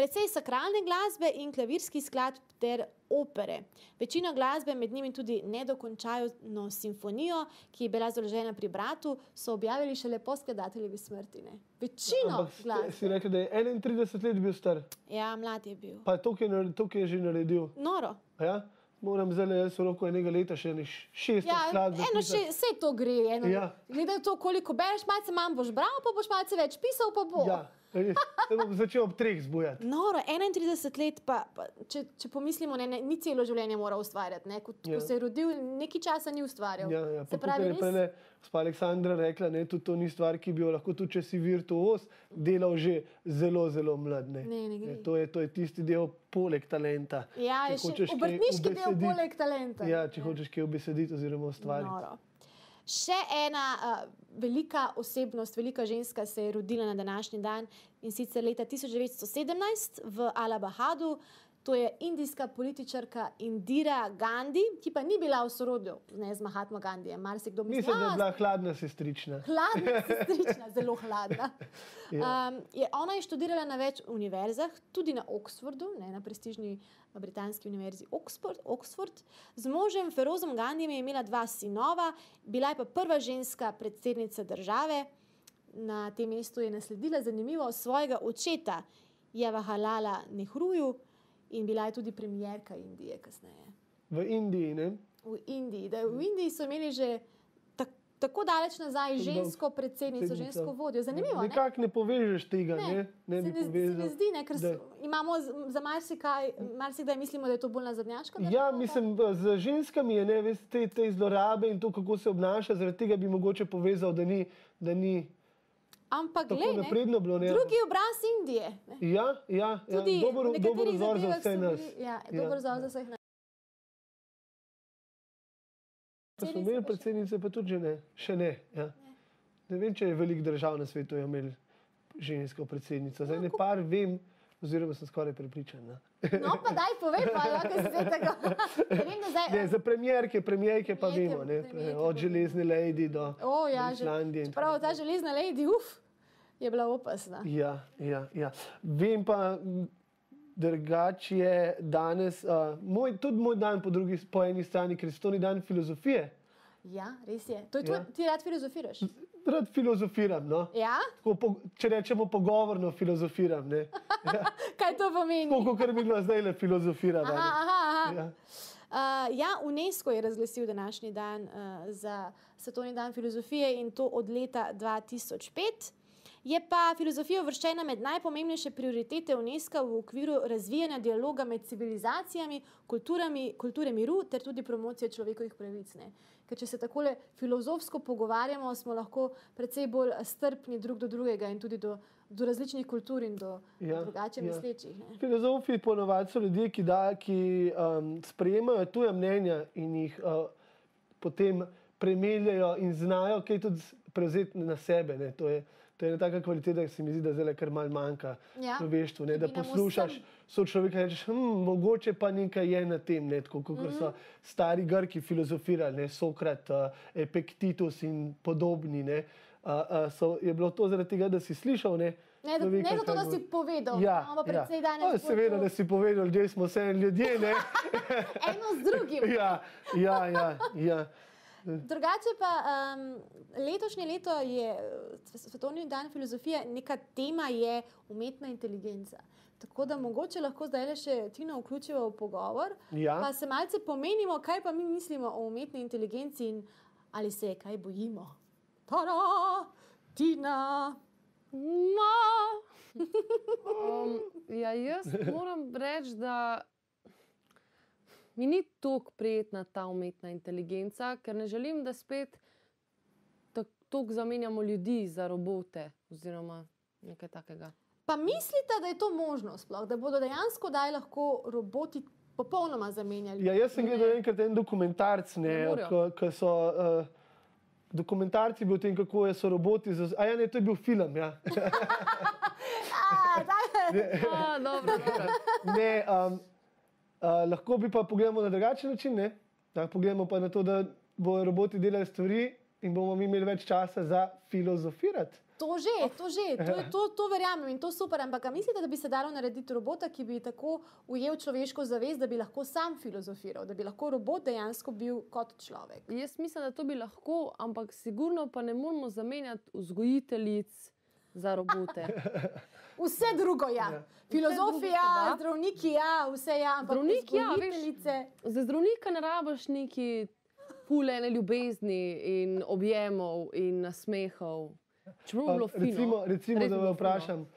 precej sakralne glasbe in klavirski skladb ter opere. Večino glasbe, med njimi tudi nedokončano simfonijo, ki je bila založena pri bratu, so objavili šele po skladateljevi smrti. Ne? Večino Ampak glasbe. si rekel, da je 31 let bil star, Ja, mlad je bil. pa je, to, ki je že naredil. Noro. A Ja? Moram zdaj, jaz v roku enega leta še ne šest Ja, skladb eno še, vse to gre. Eno, Ja. Glede na to, koliko bereš, malce manj boš bral, pa boš malce več pisal, pa bo. Ja, Zdaj bom začel ob treh zbujati. Noro, 31 let, pa, pa če, če pomislimo, ne, ne, ni celo življenje moral ustvarjati. Ne? Ko, Ja. ko se je rodil, nekaj časa ni ustvarjal. Ja, ja. Se pravi, tukaj je gospa Aleksandra rekla, da to ni stvar, ki bi jo lahko, tudi če si virtuoz, delal že zelo, zelo mlad. Ne. Ne, ne gre. to, je, to je tisti del poleg talenta. ja, Če je še obrtniški del poleg talenta. Ja, če hočeš kaj obesediti oziroma ustvariti. Noro. Še ena uh, velika osebnost, velika ženska se je rodila na današnji dan in sicer leta 1917 v Alabahadu. To je indijska političarka Indira Gandhi, ki pa ni bila v sorodju ne, z Mahatma Gandhijem. Marsikdo misli, Mislim, da je "A, bila hladna sestrična. Hladna, sestrična, zelo hladna. Ja. Um, je, ona je študirala na več univerzah, tudi na Oxfordu, ne, na prestižni britanski univerzi Oxford, Oxford. Z možem Ferozom Gandhijem je imela dva sinova, bila je pa prva ženska predsednica države. Na tem mestu je nasledila zanimivo svojega očeta, Javahalala Nehruju, in bila je tudi premijerka Indije kasneje V Indiji, ne? v Indiji. Da v Indiji so imeli že tak, tako daleč nazaj žensko predsednico, žensko vodjo. Zanimivo. Ne? Nekako ne povežeš tega, ne? Ne, ne Se bi ne, se ne zdi, ne, ker da- imamo za marsikaj, marsikdaj mislimo, da je to bolj nazadnjaška Ja, država. mislim, z ženskami je ne, veste, te, te zlorabe in to, kako se obnaša, zaradi tega bi mogoče povezal, da ni, da ni Ampak ne, napredno bilo. Ne? drugi obraz Indije. Ne? Ja, ja, ja Tudi dober, dober vzor za vse nas. bili- Ja, dober vzor za vseh nas. Pa smo imeli predsednice, pa tudi ne. Še ne, ja. ne vem, če je veliko držav na svetu imel žensko predsednico. Zdaj ne par vem, oziroma sem skoraj prepričan. Ne. No, pa daj, povej, pa lahko si zdaj tako. Vem, da zdaj. Ne, za premjerke, premjerke pa vemo, ne, od železne lady do O, ja, že. Islandije. in Prav ta železna lady, uf, je bila opasna. Ja, ja, ja. Vem pa, drugače je danes, uh, moj, tudi moj dan po, drugi, po eni strani, ker je svetovni dan filozofije. Ja, res je. To je tvoj, Ja. ti rad filozofiraš. Rad filozofiram. No? Ja? Tako, po, če rečemo pogovorno, filozofiram. ne. Kaj to pomeni? Tako kot mi dva zdaj le filozofiramo. Aha, aha, aha. Ja. Uh, ja, UNESCO je razglasil današnji dan uh, za svetovni dan filozofije in to od leta 2005. Je pa filozofija uvrščena med najpomembnejše prioritete UNESCO v okviru razvijanja dialoga med civilizacijami, kulturami, kulture miru ter tudi promocije človekovih pravic. Ne. Ker če se tako filozofsko pogovarjamo, smo lahko precej bolj strpni drug do drugega in tudi do, do različnih kultur in do Ja, drugače ja. mislečih. Ne. Filozofi ponovadi so ljudje, ki, da, ki um, sprejemajo tuja mnenja in jih uh, potem premeljajo in znajo kaj tudi prevzeti na sebe. Ne. To je, to je taka kvaliteta, ki se mi zdi, da zdaj kar mal manjka Ja. človeštvu. Ne, da poslušaš vsem- so človeka in rečeš, hm, mogoče pa nekaj je na tem, ne, tako kot Mhm. so stari Grki filozofirali, ne, Sokrat, uh, Epiktitus in podobni. Ne, uh, uh, so, je bilo to zaradi tega, da si slišal. Ne, Ne, človeka, ne zato, da si povedal, Ja, imamo precej ja. danes. O, bolj seveda, to- da si povedal, ljudje smo vse ljudje. Eno z drugim. ja, ja, ja, ja. Drugače pa um, letošnje leto je eh, Svetovni dan filozofije, neka tema je umetna inteligenca. Tako da mogoče lahko zdaj le še Tino vključiva v pogovor, Ja. pa se malce pomenimo, kaj pa mi mislimo o umetni inteligenci in ali se je kaj bojimo. Tada, Tina. No. Um, ja, jaz moram reči, da mi ni tako prijetna ta umetna inteligenca, ker ne želim, da spet tako zamenjamo ljudi za robote oziroma nekaj takega. Pa mislite, da je to možno sploh, da bodo dejansko daj lahko roboti popolnoma zamenjali? Ja, jaz sem gledal enkrat en dokumentarc, Ne ne, ko so uh, dokumentarci bili o tem, kako so roboti. Zaz... A ja, ne, to je bil film. Ja. A, dobro, dobro. ne, um, uh, lahko bi pa pogledali na drugačen način. Ne? Da, pogledamo pa na to, da bodo roboti delali stvari in bomo mi imeli več časa za filozofirati. To že, to že, to, je, to, to verjamem in to super. Ampak mislite, da bi se dalo narediti robota, ki bi tako ujel človeško zavest, da bi lahko sam filozofiral, da bi lahko robot dejansko bil kot človek? Jaz mislim, da to bi lahko, ampak sigurno pa ne moramo zamenjati vzgojiteljic za robote. Vse drugo, ja. Filozofija, drugo, zdravniki, ja, vse ja, ampak Zdravnik, ja, veš, za zdravnika ne rabiš neki pulene ljubezni in objemov in nasmehov. Pa recimo, recimo da fino. vprašam,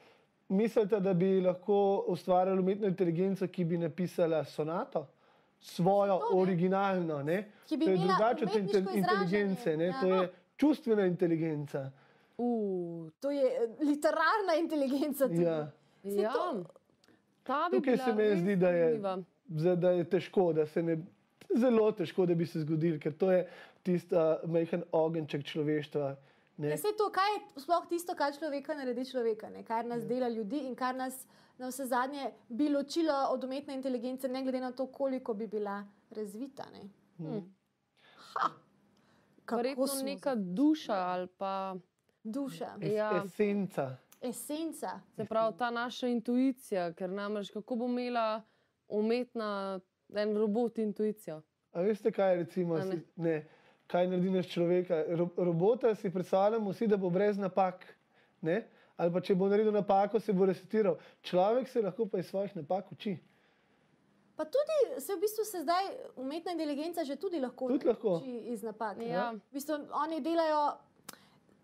mislite, da bi lahko ustvarjali umetno inteligenco, ki bi napisala sonato? Svojo, originalno, ne? Ki bi to je imela drugače od inteligence, ne? izražanje, to ja. je čustvena inteligenca. Uh, To je eh, literarna inteligenca. tudi. Ja. Saj Ja, to- ta bi Tukaj bila se mi zdi, da je, da je težko, da se ne, zelo težko, da bi se zgodil, ker to je tisti uh, majhen ogenček človeštva. Ne? Ja, to, kaj je sploh tisto, kar človeka naredi človeka, ne? kar nas dela ljudi in kar nas na vse zadnje bi ločilo od umetne inteligence, ne glede na to, koliko bi bila razvita. Ne? Hm. Kako Verjetno neka duša ali pa duša. Ja. Esenca. Esenca. Se pravi, ta naša intuicija, ker namreč kako bo imela umetna en robot intuicijo. A veste, kaj je recimo, ne? si, ne, kaj naredi naš človeka? Ro, robota si predstavljamo vsi, da bo brez napak. Ne? Ali pa če bo naredil napako, se bo resetiral. Človek se lahko pa iz svojih napak uči. Pa tudi se v bistvu se zdaj umetna inteligenca že tudi lahko Tudi lahko. uči iz napak. Ja. V bistvu oni delajo,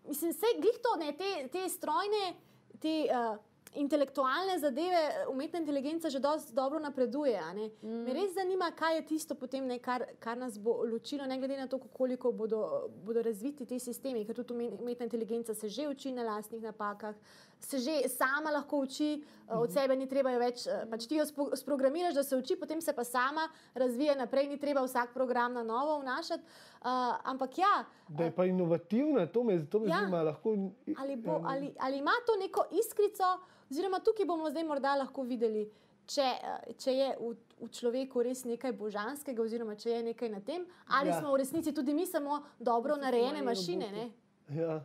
mislim, vse glih to, ne, te, te strojne, te uh, intelektualne zadeve, umetna inteligenca že dosti dobro napreduje. Mm. Me res zanima, kaj je tisto, potem, ne, kar, kar nas bo ločilo, ne glede na to, koliko bodo, bodo razviti ti sistemi, ker tudi ume- umetna inteligenca se že uči na lastnih napakah. Se že sama lahko uči, uh, od Mhm. sebe ni treba jo več, uh, pač ti jo spro- sprogramiraš, da se uči, potem se pa sama razvija naprej, ni treba vsak program na novo vnašati. Uh, ampak ja, Da je pa inovativna, to me, to me Ja. zanima. Lahko, ali, bo, ja, ali, ali ima to neko iskrico, oziroma tukaj bomo zdaj morda lahko videli, če, če je v, v človeku res nekaj božanskega, oziroma če je nekaj na tem, ali Ja. smo v resnici tudi mi samo dobro narejene mašine. Ne? Ja.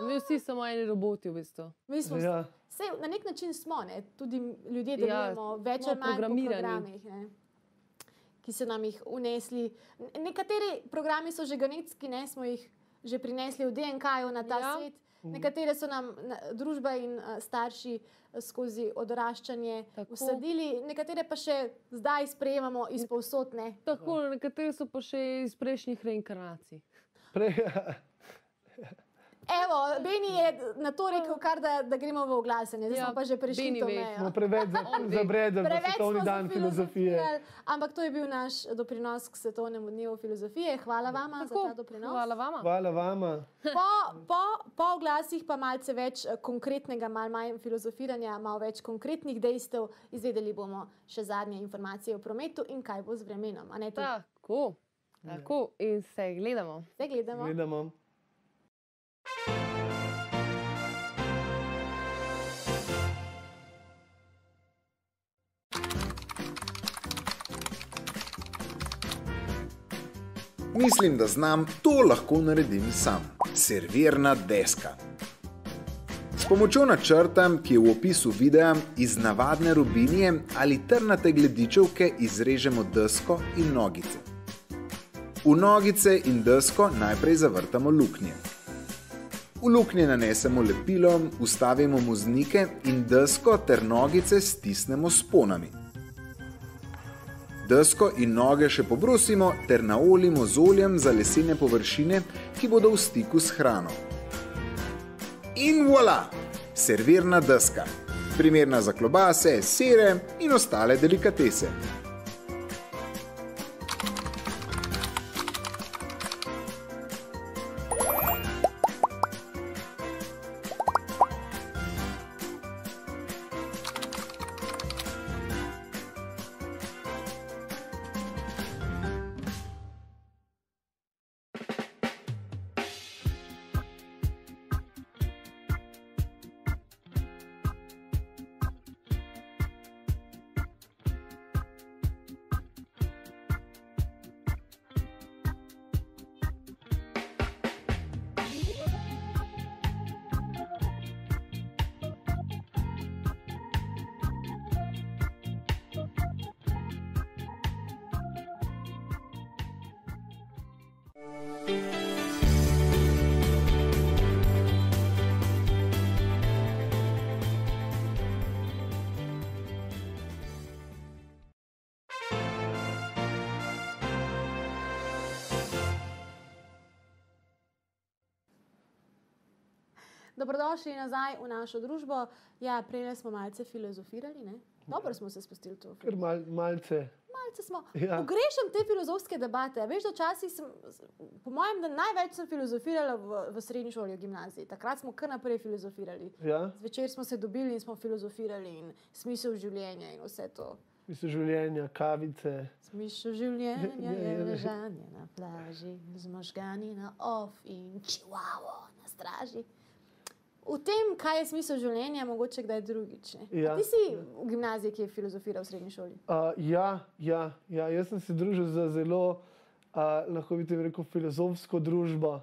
Mi vsi smo eni roboti, v bistvu. Mi smo, Ja. ja. Sej, na nek način smo, ne? tudi ljudje Ja, delujemo več smo ali manj po programirani. programih. Ne? Ki so nam jih unesli. Nekateri programi so že genetski, ne smo jih že prinesli v DNK-ju na ta Ja. ja. svet. Nekatere so nam na, družba in starši skozi odraščanje Tako. usadili, nekatere pa še zdaj sprejemamo iz povsotne. Tako, nekateri so pa še iz prejšnjih reinkarnacij. Prej, Evo, Beni je na to rekel, kar da, da gremo v oglasenje, zdaj ja, smo pa že to ve. mejo. smo preveč za- zabredli v Preveč svetovni dan filozofije. Ampak to je bil naš doprinos k svetovnemu dnevu filozofije. Hvala vam za ta doprinos. Hvala vama. Hvala vama. Po, po, po oglasih pa malce več eh, konkretnega, malo manj filozofiranja, malo več konkretnih dejstev. Izvedeli bomo še zadnje informacije o prometu in kaj bo z vremenom. a ne, Tina? Tako, tako. In se gledamo. Se gledamo. Gledamo. Mislim, da znam, to lahko naredim sam. Servirna deska. S pomočjo načrta, ki je v opisu videa, iz navadne rubinije ali trnate gledičevke izrežemo desko in nogice. V nogice in desko najprej zavrtamo luknje. V luknje nanesemo lepilo, ustavimo muznike in desko ter nogice stisnemo s ponami. Desko in noge še pobrusimo ter naolimo z oljem za lesene površine, ki bodo v stiku s hrano. In voilà! Servirna deska. Primerna za klobase, sire in ostale delikatese. Dobrodošli nazaj v našo družbo. Ja, prej smo malce filozofirali, ne? dobro smo se spustili tu. Ker mal, malce. Malce smo. Ja. Pogrešam te filozofske debate. Veš, da včasih sem, po mojem, da največ sem filozofirala v, v srednji šoli, v gimnaziji. Takrat smo kar naprej filozofirali. Ja. Zvečer smo se dobili in smo filozofirali in smisel življenja in vse to. Mislim, življenja, kavice. Smisel življenja Ja, je ja. ležanje na plaži, z možgani na off in čivavo na straži. V tem, kaj je smisel življenja, mogoče kdaj drugič. ne. A Ja. Ti si v gimnaziji, ki je filozofiral v srednji šoli. Uh, ja, ja, ja, jaz sem se družil z zelo, uh, lahko bi te rekel, filozofsko družbo,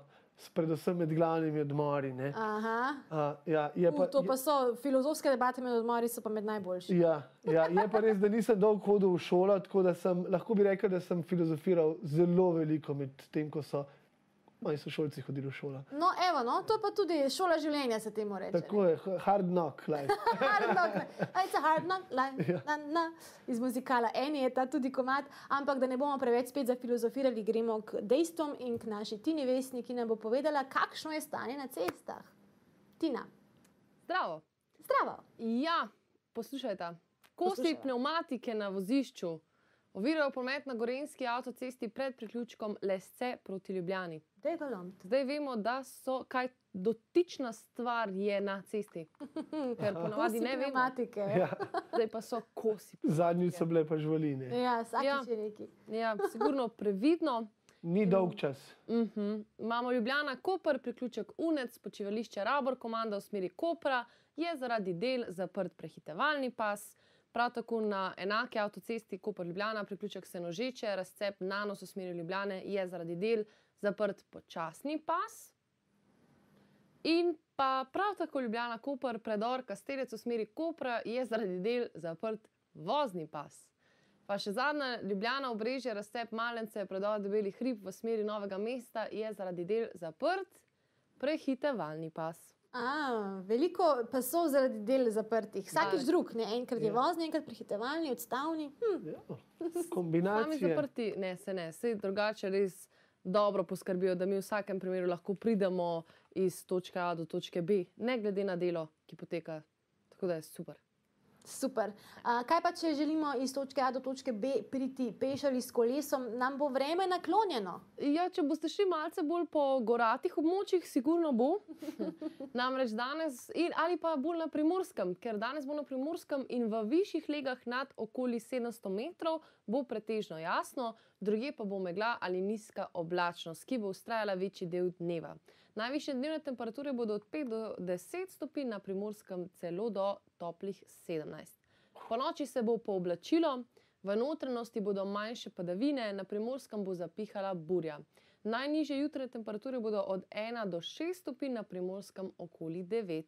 predvsem med glavnimi odmori. ne. Aha. Uh, ja, je U, pa, to pa so filozofske debate med odmori, so pa med najboljšimi. Ja, ja, je pa res, da nisem dolgo hodil v šolo, tako da sem, lahko bi rekel, da sem filozofiral zelo veliko med tem, ko so moji sošolci hodili v šolo. No, evo, no, to je pa tudi šola življenja, se temu reče. Tako je, hard knock life. hard knock, a it's a hard knock life, Ja. na, na, iz muzikala. Eni je ta tudi komat, ampak da ne bomo preveč spet zafilozofirali, gremo k dejstvom in k naši Tini Vesni, ki nam bo povedala, kakšno je stanje na cestah. Tina. Zdravo. Zdravo. Ja, poslušajte. Kosi Poslušajva. pneumatike na vozišču Ovirajo promet na Gorenski avtocesti pred priključkom Lesce proti Ljubljani. Degalom. Zdaj vemo, da so kaj dotična stvar je na cesti. Ker ponovadi Kosi ne vemo. pneumatike. Ja. Zdaj pa so kosi. Zadnji so bile pa žvaline. Ja, vsakič Ja. je neki. Ja, sigurno previdno. Ni dolg čas. Uh -huh. Imamo Ljubljana, Koper, priključek Unec, počivališče Rabor, komanda v smeri Kopra, je zaradi del zaprt prehitevalni pas. Prav tako na enaki avtocesti Koper Ljubljana, priključek Senožeče, razcep Nanos v smeri Ljubljane je zaradi del zaprt počasni pas. In pa prav tako Ljubljana, Koper, predor Kastelec v smeri Kopra je zaradi del zaprt vozni pas. Pa še zadnja Ljubljana, obrežje, razcep Malence, predor Debeli hrib v smeri Novega mesta je zaradi del zaprt prehitevalni pas. A, veliko pasov zaradi del zaprtih. Vsakič drug, ne? enkrat je Ja. vozni, enkrat prehitevalni, odstavni. Hm. Sami Kombinacije. zaprti, ne, se ne, se drugače res dobro poskrbijo, da mi v vsakem primeru lahko pridemo iz točke A do točke B, ne glede na delo, ki poteka. Tako da je super. Super. A, kaj pa, če želimo iz točke A do točke B priti peš ali s kolesom, nam bo vreme naklonjeno? Ja, če boste šli malce bolj po goratih območjih, sigurno bo. Namreč danes, ali pa bolj na primorskem, ker danes bo na primorskem in v višjih legah nad okoli 700 metrov bo pretežno jasno, druge pa bo megla ali nizka oblačnost, ki bo ustrajala večji del dneva. Najvišje dnevne temperature bodo od 5 do 10 stopinj, na primorskem celo do toplih 17. Po noči se bo pooblačilo, v notranjosti bodo manjše padavine, na primorskem bo zapihala burja. Najnižje jutranje temperature bodo od 1 do 6 stopinj, na primorskem okoli 9.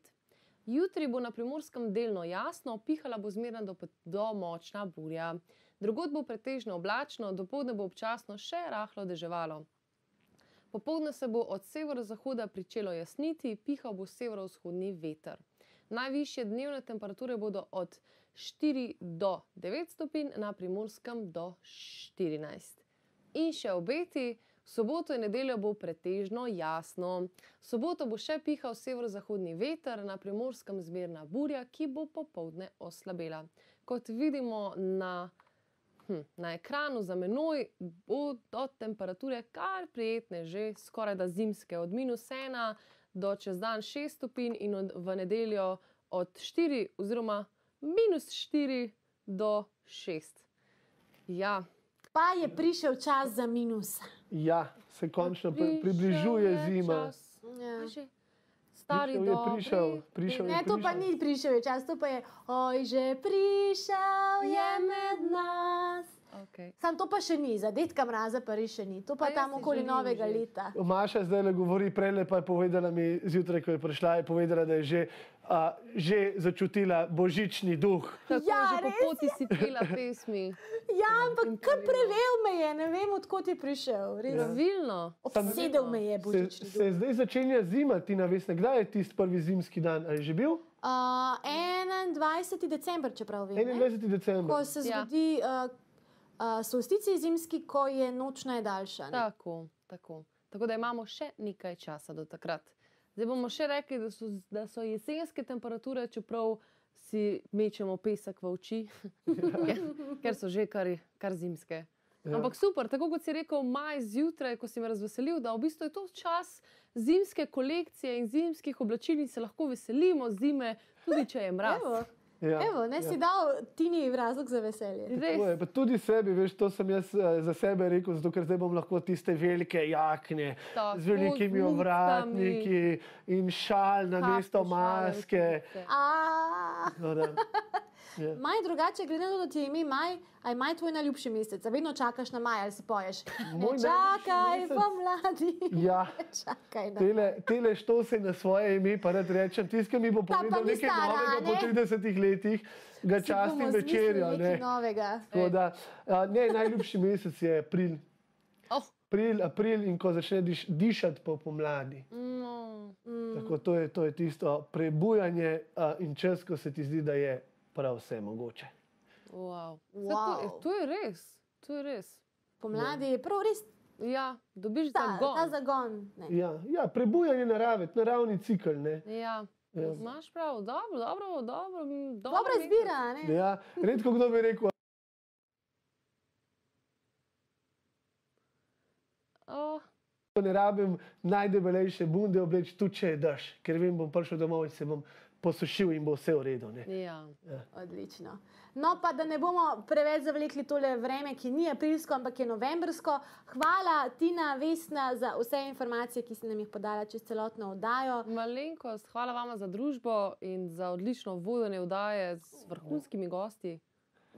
Jutri bo na primorskem delno jasno, pihala bo zmerna do, do močna burja. Drugod bo pretežno oblačno, dopoledne bo občasno še rahlo deževalo. Popoldne se bo od severozahoda pričelo jasniti, pihal bo severovzhodni veter. Najvišje dnevne temperature bodo od 4 do 9 stopinj, na primorskem do 14. In še obeti, v soboto in nedeljo bo pretežno jasno. V soboto bo še pihal severozahodni veter, na primorskem zmerna burja, ki bo popoldne oslabela. Kot vidimo na Hm, na ekranu za menoj bodo temperature kar prijetne, že skoraj da zimske, od minus 1 do čez dan 6 stopinj in od, v nedeljo od 4 oziroma minus 4 do 6. Ja, Pa je prišel čas za minus. Ja, se končno pri, približuje je zima. čas. Ja. Že Stari Prišel dobri prišel, prišel Ne, to pa prišel. ni prišel čas, to pa je, oj, že prišel je med nas. Okay. Sam to pa še ni, za detka mraza pa res še ni, to pa Pa tam okoli želim novega že. leta. Maša zdaj le govori, prej pa je povedala mi zjutraj, ko je prišla, je povedala, da je že, a, že začutila božični duh. Tako Ja, že po poti si pela pesmi. Ja, ampak kar prevel me je, ne vem, odkot je prišel. Res. Pravilno. Obsedel me je Se, božični se zdaj začenja zima, ti na vesne. Kdaj je tisti prvi zimski dan? Ali je že bil? Uh, 21. december, čeprav vem. ne? 21. december. Ko se Ja. zgodi uh, uh, solstici zimski, ko je noč najdaljša. ne? Tako, tako. Tako da imamo še nekaj časa do takrat. Zdaj bomo še rekli, da so, da so jesenske temperature, čeprav si mečemo pesek v oči, ker, ker so že kar, kar zimske. Ja. Ampak super, tako kot si rekel, maj zjutraj, ko si me razveselil, da v bistvu je to čas zimske kolekcije in zimskih oblačil in se lahko veselimo zime, tudi če je mraz. Evo, Ja, Evo, ne ja. si dal Tini razlog za veselje. Je, pa tudi sebi, veš, to sem jaz eh, za sebe rekel, zato ker zdaj bom lahko tiste velike jakne Tako, z velikimi z ovratniki in šal na mesto maske. No, da. Ja. Maj drugače, glede na to, da ti je ime maj, a je maj tvoj najljubši mesec, vedno čakaš na maj ali si poješ. Moj Ne čakaj, pa mladi. Ja. Čakaj, na Tele, tele štose na svoje ime, pa rad rečem, ki mi bo povedal nekaj stara, novega po ne? 30 letih, ga Si častim večerjo. Nekaj Ne. novega. Tako Da, a, ne, najljubši mesec je april. Oh. April, april in ko začne diš, dišati po pomladi. No. Mm. Tako, to, je, to je tisto prebujanje a, in čas, ko se ti zdi, da je prav vse mogoče. Wow. Wow. To, to je res, to je res. Pomladi ja. je prav res. Ja, dobiš ta, zagon. Ta zagon ja, ja, prebujanje narave, naravni cikl. Ne? Ja. Ja. Znaš prav, dobro, dobro, dobro. Mm, dobra, dobra izbira. Ne? Ja, redko kdo bi rekel. Oh. Ne rabim najdebelejše bunde obleči, tudi če je dež, ker vem, bom prišel domov in se bom posušil in bo vse v redu. Ne? Ja. Odlično. No, pa da ne bomo preveč zavlekli tole vreme, ki ni aprilsko, ampak je novembrsko. Hvala, Tina, Vesna, za vse informacije, ki ste nam jih podala čez celotno oddajo. Malenkost, hvala vam za družbo in za odlično vodenje vdaje z vrhunskimi gosti.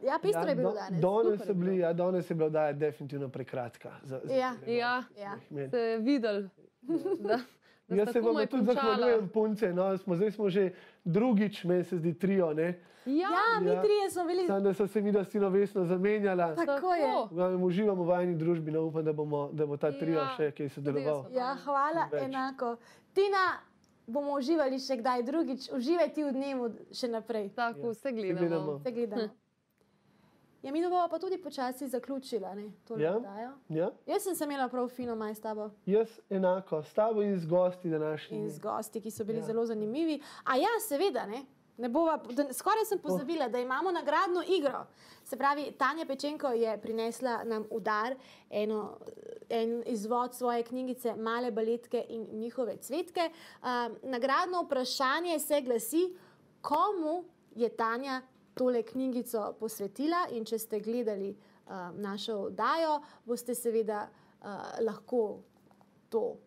Ja, pestro je bilo danes. Danes je, bili, ja, danes je bila oddaja definitivno prekratka. Za, za Ja. Ja, Ja. ste videli, da Jaz se vam tudi zahvaljujem, punce. No, smo, zdaj smo že drugič, meni se zdi, trio. Ne? Ja, mi trije smo bili. Samo da so se mi, da si novesno zamenjala. Tako je. V glavnem uživamo v vajni družbi, no, upam, da, bomo, da bo ta trio Ja, še kaj sodeloval. Ja, hvala, Več. enako. Tina, bomo uživali še kdaj drugič. Uživaj ti v dnevu še naprej. Tako, vse gledamo. gledamo. Vse gledamo. Ja, mi bomo pa tudi počasi zaključila, ne? To Ja? oddajo. Ja? Jaz sem se imela prav fino maj s tabo Jaz enako, s tabo in z gosti današnjimi. in z gosti, ki so bili Ja. zelo zanimivi. A ja, seveda, ne. Ne bova, da, skoraj sem pozabila, da imamo nagradno igro. Se pravi, Tanja Pečenko je prinesla nam udar, eno, en izvod svoje knjigice Male baletke in njihove cvetke. Um, nagradno vprašanje se glasi, komu je Tanja tole knjigico posvetila in če ste gledali um, našo oddajo, boste seveda uh, lahko to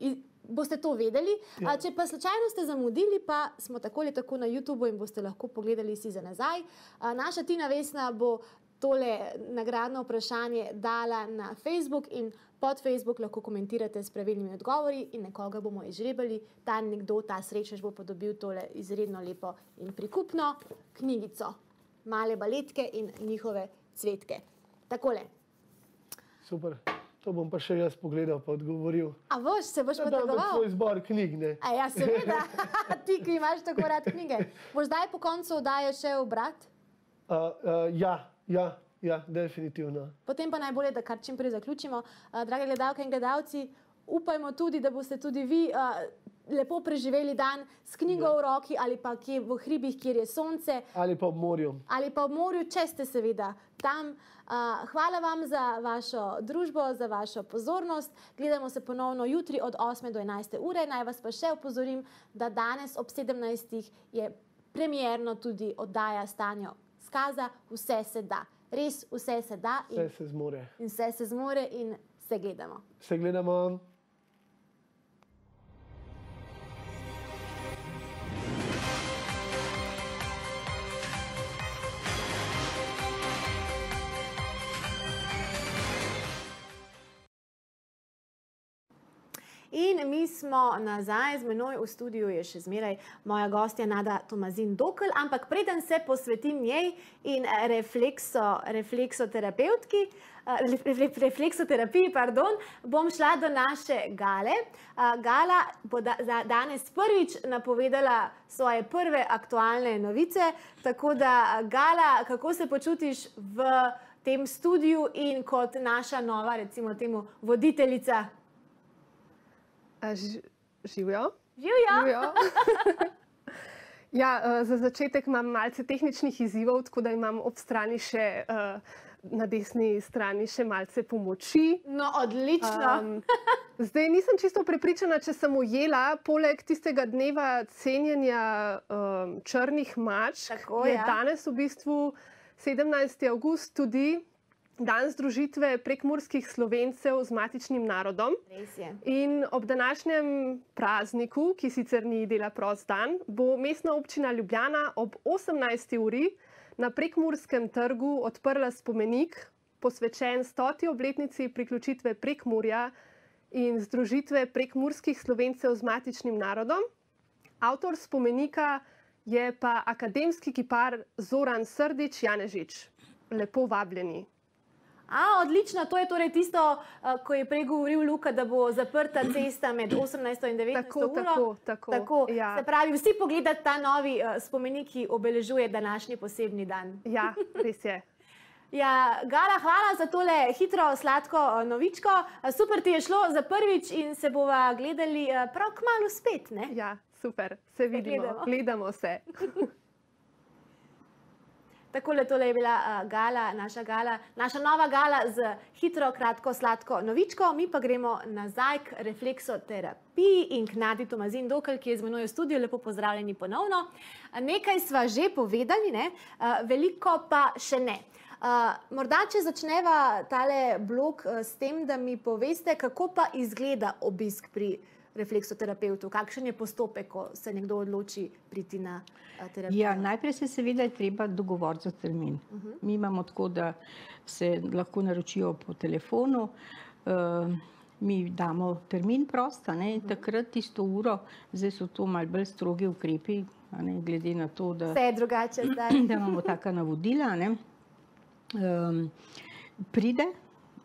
I- boste to vedeli. Ja. Ja. Če pa slučajno ste zamudili, pa smo tako ali tako na YouTubu in boste lahko pogledali si za nazaj. A, Naša Tina Vesna bo tole nagradno vprašanje dala na Facebook in pod Facebook lahko komentirate s pravilnimi odgovori in nekoga bomo izžrebali. Ta nekdo, ta srečnež bo pa dobil tole izredno lepo in prikupno knjigico Male baletke in njihove cvetke. Takole. Super. To bom pa še jaz pogledal, pa odgovoril. A boš se boš Ja, dam potegoval? svoj zbor knjig. Ne? A ja, seveda, ti, ki imaš tako rad knjige. Boš zdaj po koncu oddaje še v brat, Uh, uh, ja, ja, ja, definitivno. potem pa najbolje, da kar čim prej zaključimo. Uh, drage gledalke in gledalci, upajmo tudi, da boste tudi vi uh, lepo preživeli dan s knjigo v roki ali pa kje v hribih, kjer je sonce. Ali pa ob morju. ali pa ob morju, če ste seveda tam. Uh, hvala vam za vašo družbo, za vašo pozornost. Gledamo se ponovno jutri od 8 do 11 ure. Naj vas pa še opozorim, da danes ob 17. je premjerno tudi oddaja Stanjo Skaza, vse se da. Res vse se da Vse in, se zmore. in vse se zmore in se gledamo. Se gledamo. In mi smo nazaj, z menoj v studiu je še zmeraj moja gostja Nada Tomazin Dokl, ampak preden se posvetim njej in eh, reflekso, refleksoterapeutki, eh, ref- ref- refleksoterapiji, pardon, bom šla do naše Gale. Eh, Gala bo da, za danes prvič napovedala svoje prve aktualne novice, tako da Gala, kako se počutiš v tem studiu in kot naša nova, recimo temu, voditeljica Živijo. Živijo. ja, eh, za začetek imam malce tehničnih izzivov, tako da imam ob strani še. eh, Na desni strani še malce pomoči. No, odlično. zdaj nisem čisto prepričana, če sem ujela, poleg tistega dneva cenjenja um, črnih Tako, je ja. danes v bistvu 17. avgust tudi dan združitve prekmurskih slovencev z matičnim narodom. In ob današnjem prazniku, ki sicer ni dela prost dan, bo mestna občina Ljubljana ob 18. uri na prekmurskem trgu odprla spomenik, posvečen stoti obletnici priključitve Prekmurja in združitve prekmurskih slovencev z matičnim narodom. Avtor spomenika je pa akademski kipar Zoran Srdič Janežič. Lepo vabljeni. A, odlično, to je torej tisto, uh, ko je prej govoril Luka, da bo zaprta cesta med 18 in 19 Tako, uro. tako, tako, tako. ja. Se pravi, vsi pogledati ta novi uh, spomenik, ki obeležuje današnji posebni dan. Ja, res je. Ja, Gala, hvala za tole hitro, sladko uh, novičko. Super ti je šlo za prvič in se bova gledali prav kmalo spet. Ne? Ja, super, se vidimo, gledamo. gledamo se. Tole je bila uh, gala, naša gala, naša nova gala z hitro, kratko, sladko novičko. Mi pa gremo nazaj k refleksoterapiji in k Nadi Tomazin Dokal, ki je z menoj v studiu. Lepo pozdravljeni ponovno. Nekaj sva že povedali, ne? Uh, veliko pa še ne. Uh, morda, če začneva tale blok uh, s tem, da mi poveste, kako pa izgleda obisk pri refleksoterapeutu, kakšen je postopek, ko se nekdo odloči priti na uh, terapijo. Ja, najprej se seveda je treba dogovoriti za termin. Uh Mhm. -huh. Mi imamo tako, da se lahko naročijo po telefonu. Uh, Mi damo termin prost, a ne, in takrat tisto uro, zdaj so to malce bolj strogi ukrepi, a ne, glede na to, da, Vse je drugače da imamo taka navodila. Ne, um, pride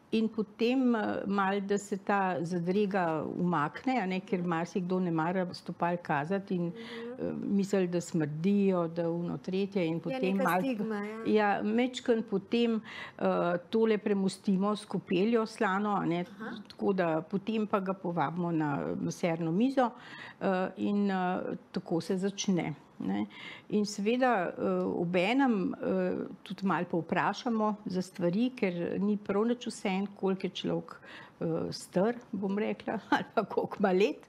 in potem eh, mal, da se ta zadrega umakne, ne, ker marsikdo ne mara stopal kazati in uh, misli, da smrdijo, da uno tretje in potem neka mal- stigma, ja. Ja, mečken potem uh, tole premustimo s kopeljo slano, ne, tako da potem pa ga povabimo na maserno mizo uh, in uh, tako se začne. Ne. In seveda uh, obenem uh, tudi malo povprašamo za stvari, ker ni prav nič vse, koliko je človek uh, star, bom rekla, ali pa koliko ima let,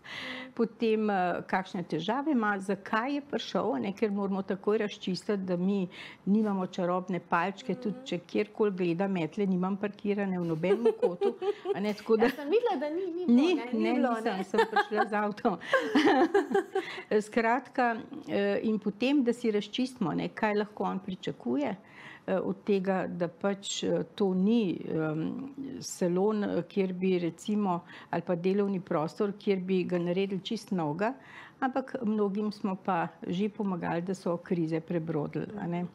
potem uh, kakšne težave ima, zakaj je prišel, ne, ker moramo takoj razčistiti, da mi nimamo čarobne palčke, tudi če kjerkoli gleda metle, nimam parkirane v nobenem kotu. a Ne, tako da, Jaz sem videla, da ni, ni bilo, Ni, ne, ni ne, bilo, nisem, ne. sem prišla z avtom. Skratka, eh, in potem, da si razčistimo, ne, kaj lahko on pričakuje eh, od tega, da pač eh, to ni um, salon, eh, kjer bi recimo, ali pa delovni prostor, kjer bi ga naredili čist novega, ampak mnogim smo pa že pomagali, da so krize prebrodili.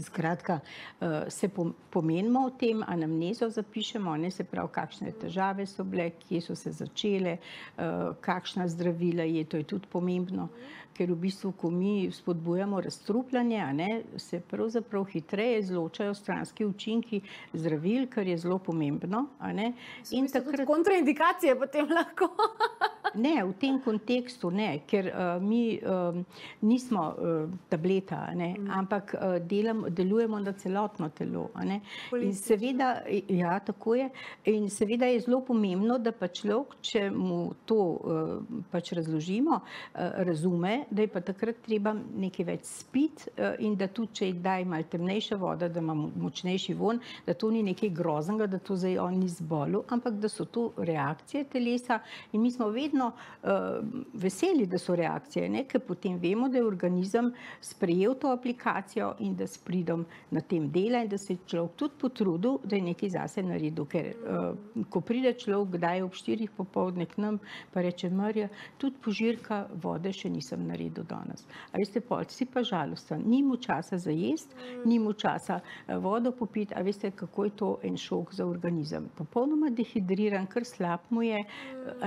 Skratka, eh, se pom- pomenimo o tem, anamnezo zapišemo, ne se pravi, kakšne težave so bile, kje so se začele, eh, kakšna zdravila je, to je tudi pomembno, ker v bistvu, ko mi spodbujamo razstrupljanje, ne, se pravzaprav hitreje izločajo stranski učinki zdravil, kar je zelo pomembno. ne. In takrat... Kontraindikacije potem lahko. Ne, v tem kontekstu ne, ker uh, mi um, nismo uh, tableta, ne, mm. ampak uh, delam, delujemo na celotno telo. ne. In seveda, ja, tako je. In seveda je zelo pomembno, da pa človek, če mu to uh, pač razložimo, uh, razume, da je pa takrat treba nekaj več spiti uh, in da tudi, če je kdaj malo temnejša voda, da ima mo- močnejši von, da to ni nekaj groznega, da to zdaj on ni zbolel, ampak da so to reakcije telesa in mi smo vedno uh, veseli, da so reakcije, ne? ker potem vemo, da je organizem sprejel to aplikacijo in da s pridom na tem dela in da se je človek tudi potrudil, da je nekaj zase naredil. Ker uh, ko pride človek kdaj ob štirih popovdne k nam, pa reče, Marja, tudi požirka vode še nisem naredil danes. A veste, pol si pa žalosten, ni mu časa za jesti, ni mu časa eh, vodo popiti, a veste, kako je to en šok za organizem. Popolnoma dehidriran, kar slab mu je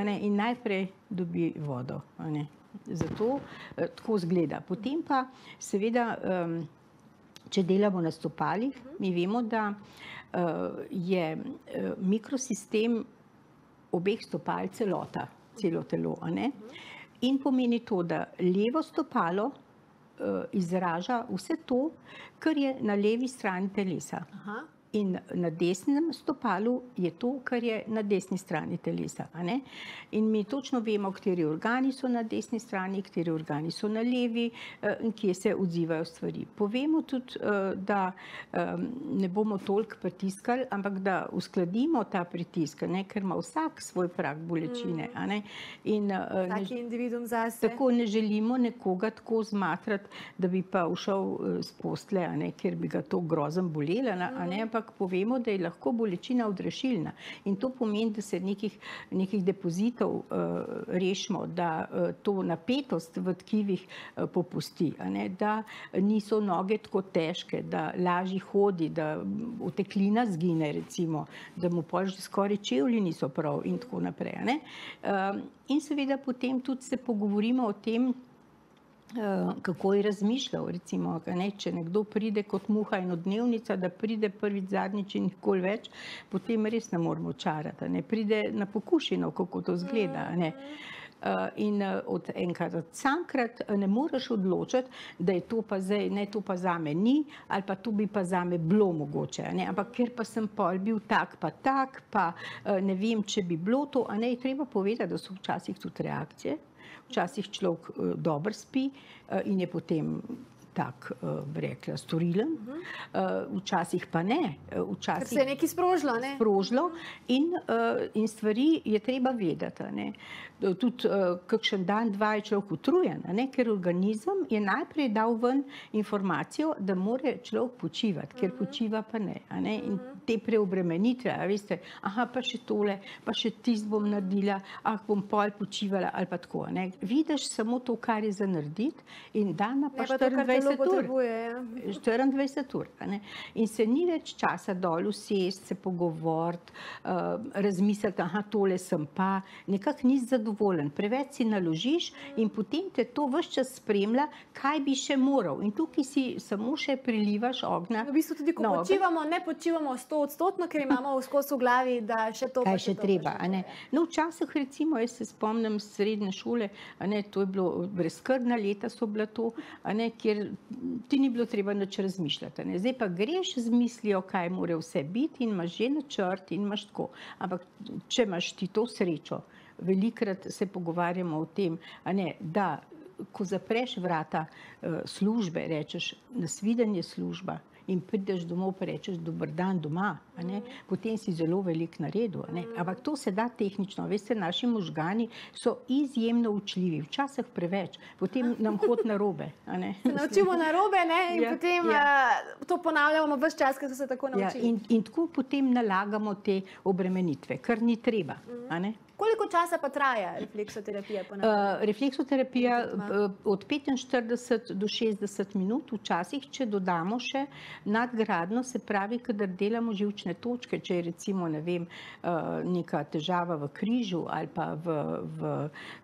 ne, in najprej dobi vodo. Zato eh, tako zgleda. Potem pa seveda, em, če delamo na stopalih, mi vemo, da eh, je eh, mikrosistem obeh stopal celota, celo telo. a ne. In pomeni to, da levo stopalo eh, izraža vse to, kar je na levi strani telesa. Aha. In na desnem stopalu je to, kar je na desni strani telesa. In mi točno vemo, kateri organi so na desni strani, kateri organi so na levi eh, in kje se odzivajo stvari. Povemo tudi, eh, da em, ne bomo toliko pritiskali, ampak da uskladimo ta pritisk, ne, ker ima vsak svoj prag bolečine. ne. In, eh, Vsak individuum zase. tako ne želimo nekoga tako zmatrati, da bi pa ušel eh, z postle, ne, ker bi ga to grozen bolelo, a Mhm. Ampak povemo, da je lahko bolečina odrešilna. In to pomeni, da se nekih, nekih depozitov uh, rešimo, da uh, to napetost v tkivih uh, popusti, ne, da niso noge tako težke, da lažje hodi, da oteklina zgine, recimo, da mu pol že skoraj čevlji niso prav in tako naprej. ne. Um, in seveda potem tudi se pogovorimo o tem, kako je razmišljal. Recimo, ne, če nekdo pride kot muha in odnevnica, da pride prvič, zadnjič in nikoli več, potem res ne moramo čarati. Ne pride na pokušino, kako to zgleda. Ne. Uh, in uh, od enkrat od samkrat ne moreš odločiti, da je to pa zdaj, ne to pa zame ni, ali pa to bi pa zame bilo mogoče. Ne? Ampak ker pa sem pol bil tak, pa tak, pa ne vem, če bi bilo to, a ne je treba povedati, da so včasih tudi reakcije. Včasih človek uh, dobro spi uh, in je potem tak, uh, bi rekla, storilen, uh, včasih pa ne. Uh, Ker včasih se je nekaj sprožilo, ne? sprožilo in, in stvari je treba vedeti. ne. Tudi uh, kakšen dan, dva je človek utrujen, ne, ker organizem je najprej dal ven informacijo, da mora človek počivati, ker počiva pa ne. ne. In te preobremenitve, a veste, aha, pa še tole, pa še tisto bom naredila, ah, bom pol počivala ali pa tako. Ne. Vidiš samo to, kar je za narediti in dan pa Ne pa to, kar telo 24 ur. potrebuje, ja. 24 ur. a ne. In se ni več časa dol usesti, se pogovoriti, uh, razmisliti, da tole sem pa, nekako nisi zadovoljen. Preveč si naložiš in potem te to vse čas spremlja, kaj bi še moral. In tukaj si samo še prilivaš ognja. V bistvu tudi, ko ogenj. počivamo, ne počivamo sto odstotno, ker imamo skozi v glavi, da še to. Kaj še še to, treba? še a ne. No, včasih, recimo, jaz se spomnim srednje šole, ne, to je bilo brezkrbna leta, so bila to, ne, kjer ti ni bilo treba nič razmišljati. Ne. Zdaj pa greš z mislijo, kaj mora vse biti in imaš že načrt in imaš tako. Ampak če imaš ti to srečo, velikrat se pogovarjamo o tem, ne, da ko zapreš vrata eh, službe, rečeš nasvidenje služba. In prideš domov, pa rečeš, dober dan doma, potem si zelo velik naredil. a ne. Ampak to se da tehnično. Veste, naši možgani so izjemno učljivi, včasih preveč, potem nam hod na robe. Se naučimo na robe ne? in Ja, potem ja. uh, to ponavljamo vse čas, ker so se tako Ja, naučili. in, in tako potem nalagamo te obremenitve, kar ni treba. a ne. Koliko časa pa traja refleksoterapija? Uh, refleksoterapija uh, od 45 do 60 minut, včasih, če dodamo še nadgradno, se pravi, kadar delamo živčne točke, če je recimo ne vem, uh, neka težava v križu ali pa v, v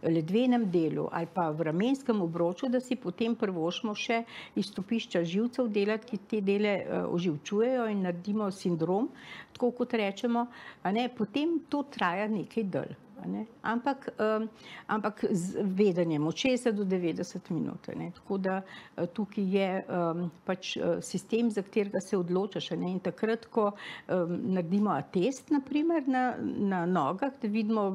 ledvenem delu ali pa v ramenskem obroču, da si potem prvošmo še izstopišča živcev delati, ki te dele uh, oživčujejo in naredimo sindrom, tako kot rečemo, ne, potem to traja nekaj dlje. Ne. Ampak, um, ampak z vedenjem od 60 do 90 minut. Ne. Tako da uh, tukaj je um, pač uh, sistem, za katerega se odločaš. Ne. In takrat, ko um, naredimo atest, naprimer, na, na nogah, da vidimo,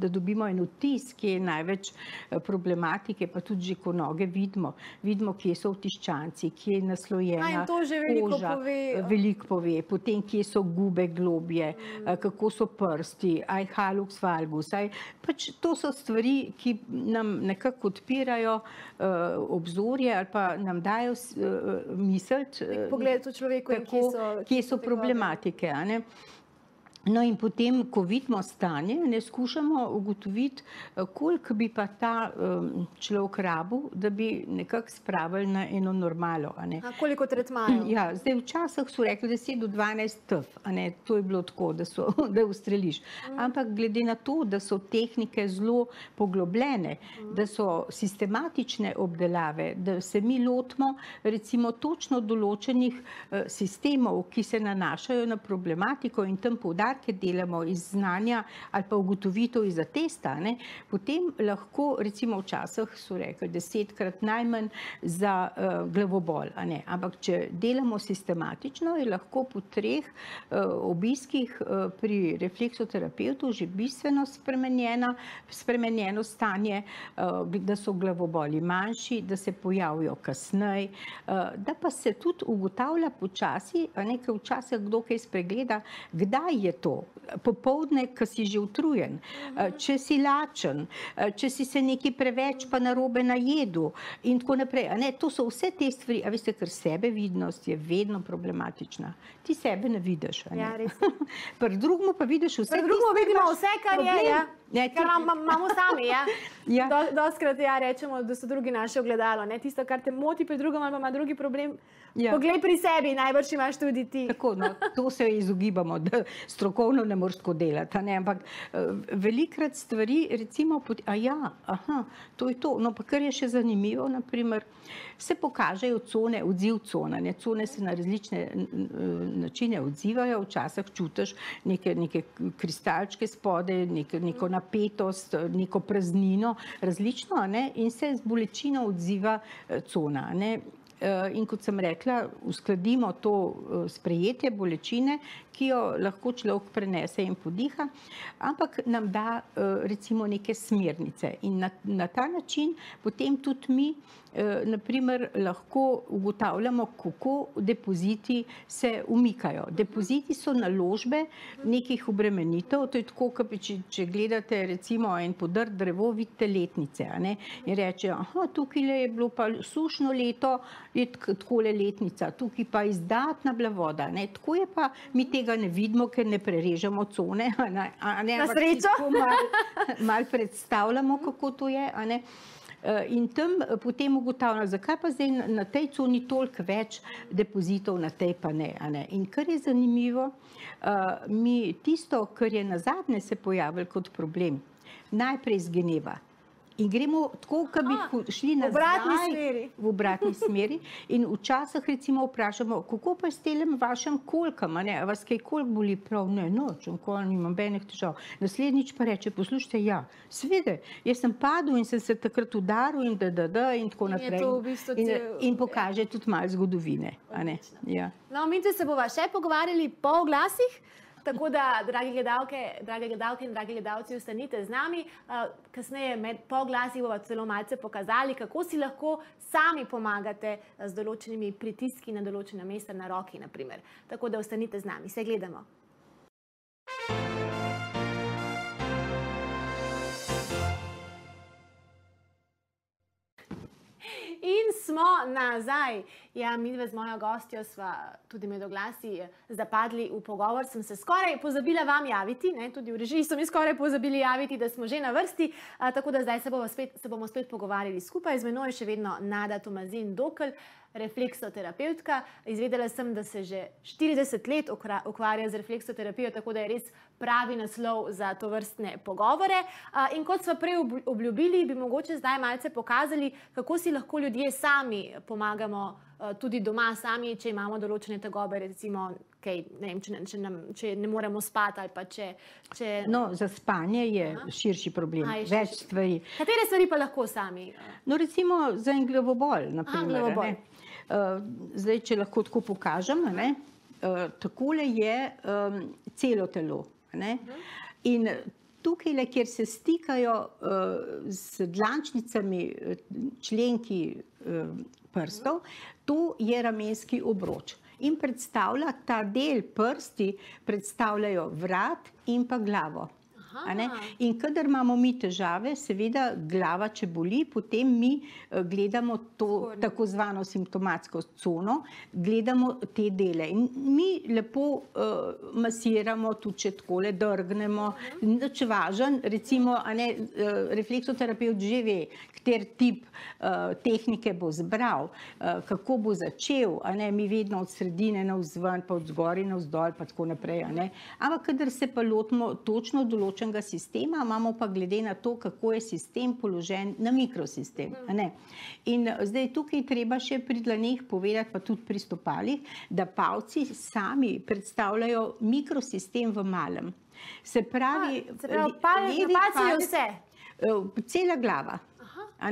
da dobimo en vtis, kje je največ uh, problematike, pa tudi že ko noge vidimo, vidimo, kje so vtiščanci, kje je naslojena A, in to že veliko koža, pove. Veliko pove, potem kje so gube globje, mm. kako so prsti, aj halux valgus. Aj, pač to so stvari, ki nam nekako odpirajo uh, obzorje ali pa nam dajo uh, misliti, uh, v človeku, in kje so, kje so problematike. ne. No, in potem, ko vidimo stanje, ne skušamo ugotoviti, eh, koliko bi pa ta um, človek rabil, da bi nekako spravili na eno normalo. a. A koliko tretmajev? Ja, zdaj včasih so rekli 10 do 12 tf, to je bilo tako, da, so, da ustreliš. Ampak glede na to, da so tehnike zelo poglobljene, da so sistematične obdelave, da se mi lotimo recimo točno določenih eh, sistemov, ki se nanašajo na problematiko in tam poudarke delamo iz znanja ali pa ugotovitev iz atesta, ne, potem lahko recimo včasih so rekli desetkrat najmanj za uh, glavobol, ne. Ampak če delamo sistematično, je lahko po treh uh, obiskih uh, pri refleksoterapeutu že bistveno spremenjeno stanje, uh, da so glavoboli manjši, da se pojavijo kasneje, uh, da pa se tudi ugotavlja počasi, a ne, ker včasih kdo kaj spregleda, kdaj je to. Popovdne, ko si že utrujen, uh, če si lačen, uh, če si se nekaj preveč pa narobe najedu in tako naprej. Ne, to so vse te stvari, a veste, ker sebevidnost je vedno problematična. Ti sebe ne vidiš. Ne? Ja, res. Pri drugemu pa vidiš vse. Pri drugemu vidimo vse, kar je. problem. Ja. Ne, Kar ti- imam- imam- imamo sami. Ja. Ja. Do, doskrat ja, rečemo, da so drugi naše ogledalo. Ne? Tisto, kar te moti pri drugem, ali ima drugi problem. Ja. Poglej pri sebi, najbrž imaš tudi ti. Tako, no, to se izogibamo, da strokovno ne moreš tako delati. Ne? Ampak eh, velikrat stvari, recimo, pot- a ja, aha, to je to. No, pa kar je še zanimivo, naprimer, se pokažejo cone, odziv cone. Ne? Cone se na različne načine odzivajo, včasih čutiš neke, neke kristalčke spode, neke, neko napetost, neko praznino, različno, ne, in se z bolečino odziva eh, cona. Ne. Eh, In kot sem rekla, uskladimo to eh, sprejetje bolečine, ki jo lahko človek prenese in podiha, ampak nam da recimo neke smernice. In na, na ta način potem tudi mi naprimer, lahko ugotavljamo, kako depoziti se umikajo. Depoziti so naložbe nekih obremenitev, to je tako, kot če, če gledate recimo en podrt drevo, vidite letnice ne? in reče, aha, tukaj je bilo pa sušno leto, je takole letnica, tukaj pa izdatna bila voda. Ne? Tako je pa, mi tega ne vidimo, ker ne prerežemo cone. A ne, a ne, Na srečo. Mal, mal predstavljamo, kako to je. a ne. Eh, In tam eh, potem ugotavljamo, zakaj pa zdaj na- tej coni toliko več depozitov, na tej pa ne. ne. In kar je zanimivo, eh, mi tisto, kar je na zadnje se pojavilo kot problem, najprej zgeneva. In gremo tako, kot bi šli nazaj, obratni smeri. v obratni smeri. In včasih recimo vprašamo, kako pa je s tem vašim kolkam, a ne, a vas kaj kolk boli prav, ne, noč, nikoli nimam benih težav. Naslednjič pa reče, poslušajte, ja, svede, jaz sem padel in sem se takrat udaril in da, da, da in tako In naprej. v bistvu in, cel- in pokaže tudi malo zgodovine. Ja. No, mi se bova še pogovarjali po oglasih. Tako da, dragi gledalke, drage gledalke in dragi gledalci, ostanite z nami. Uh, Kasneje, med poglasi, bomo celo malce pokazali, kako si lahko sami pomagate uh, z določenimi pritiski na določena mesta na roki. Naprimer. Tako da ostanite z nami, se gledamo. In smo nazaj. Ja, mi dve z mojo gostjo sva tudi med oglasi zapadli v pogovor. Sem se skoraj pozabila vam javiti, ne? tudi v režiji so mi skoraj pozabili javiti, da smo že na vrsti. A, tako da zdaj se bomo, spet, se bomo spet pogovarjali skupaj. Z menoj je še vedno Nada Tomazin Dokl, refleksoterapeutka. Izvedela sem, da se že 40 let ukvarja z refleksoterapijo, tako da je res pravi naslov za to vrstne pogovore. In kot smo prej ob- obljubili, bi mogoče zdaj malce pokazali, kako si lahko ljudje sami pomagamo tudi doma, sami, če imamo določene tegobe, recimo, kaj, ne, vem, če, ne, če, nam, če ne moremo spati ali pa če. če... No, za spanje je širši problem, A, je več širši. stvari. Katere stvari pa lahko sami? No, recimo za en glavobol. Naprimer, glavobol. a ne. Uh, zdaj, če lahko tako pokažem, ne, uh, takole je um, celo telo. ne. In tukaj, le, kjer se stikajo uh, z dlančnicami eh, členki uh, prstov, to je ramenski obroč. In predstavlja ta del prsti, predstavljajo vrat in pa glavo. In kadar imamo mi težave, seveda glava, če boli, potem mi eh, gledamo to tako zvano simptomatsko cono, gledamo te dele. In mi lepo uh, masiramo, tudi če takole drgnemo, nič važen, recimo, a ne, uh, refleksoterapeut že ve, kater tip uh, tehnike bo zbral, uh, kako bo začel, a ne, mi vedno od sredine navzven, pa od zgori navzdol, pa tako naprej, a ne. Ampak kadar se pa lotimo točno določenega sistema, imamo pa glede na to, kako je sistem položen na mikrosistem, a. In zdaj tukaj treba še pri dlaneh povedati, pa tudi pri stopalih, da palci sami predstavljajo mikrosistem v malem. Se pravi, se pravi, le- pal- levi palec- vse? Eh, Cela glava. A?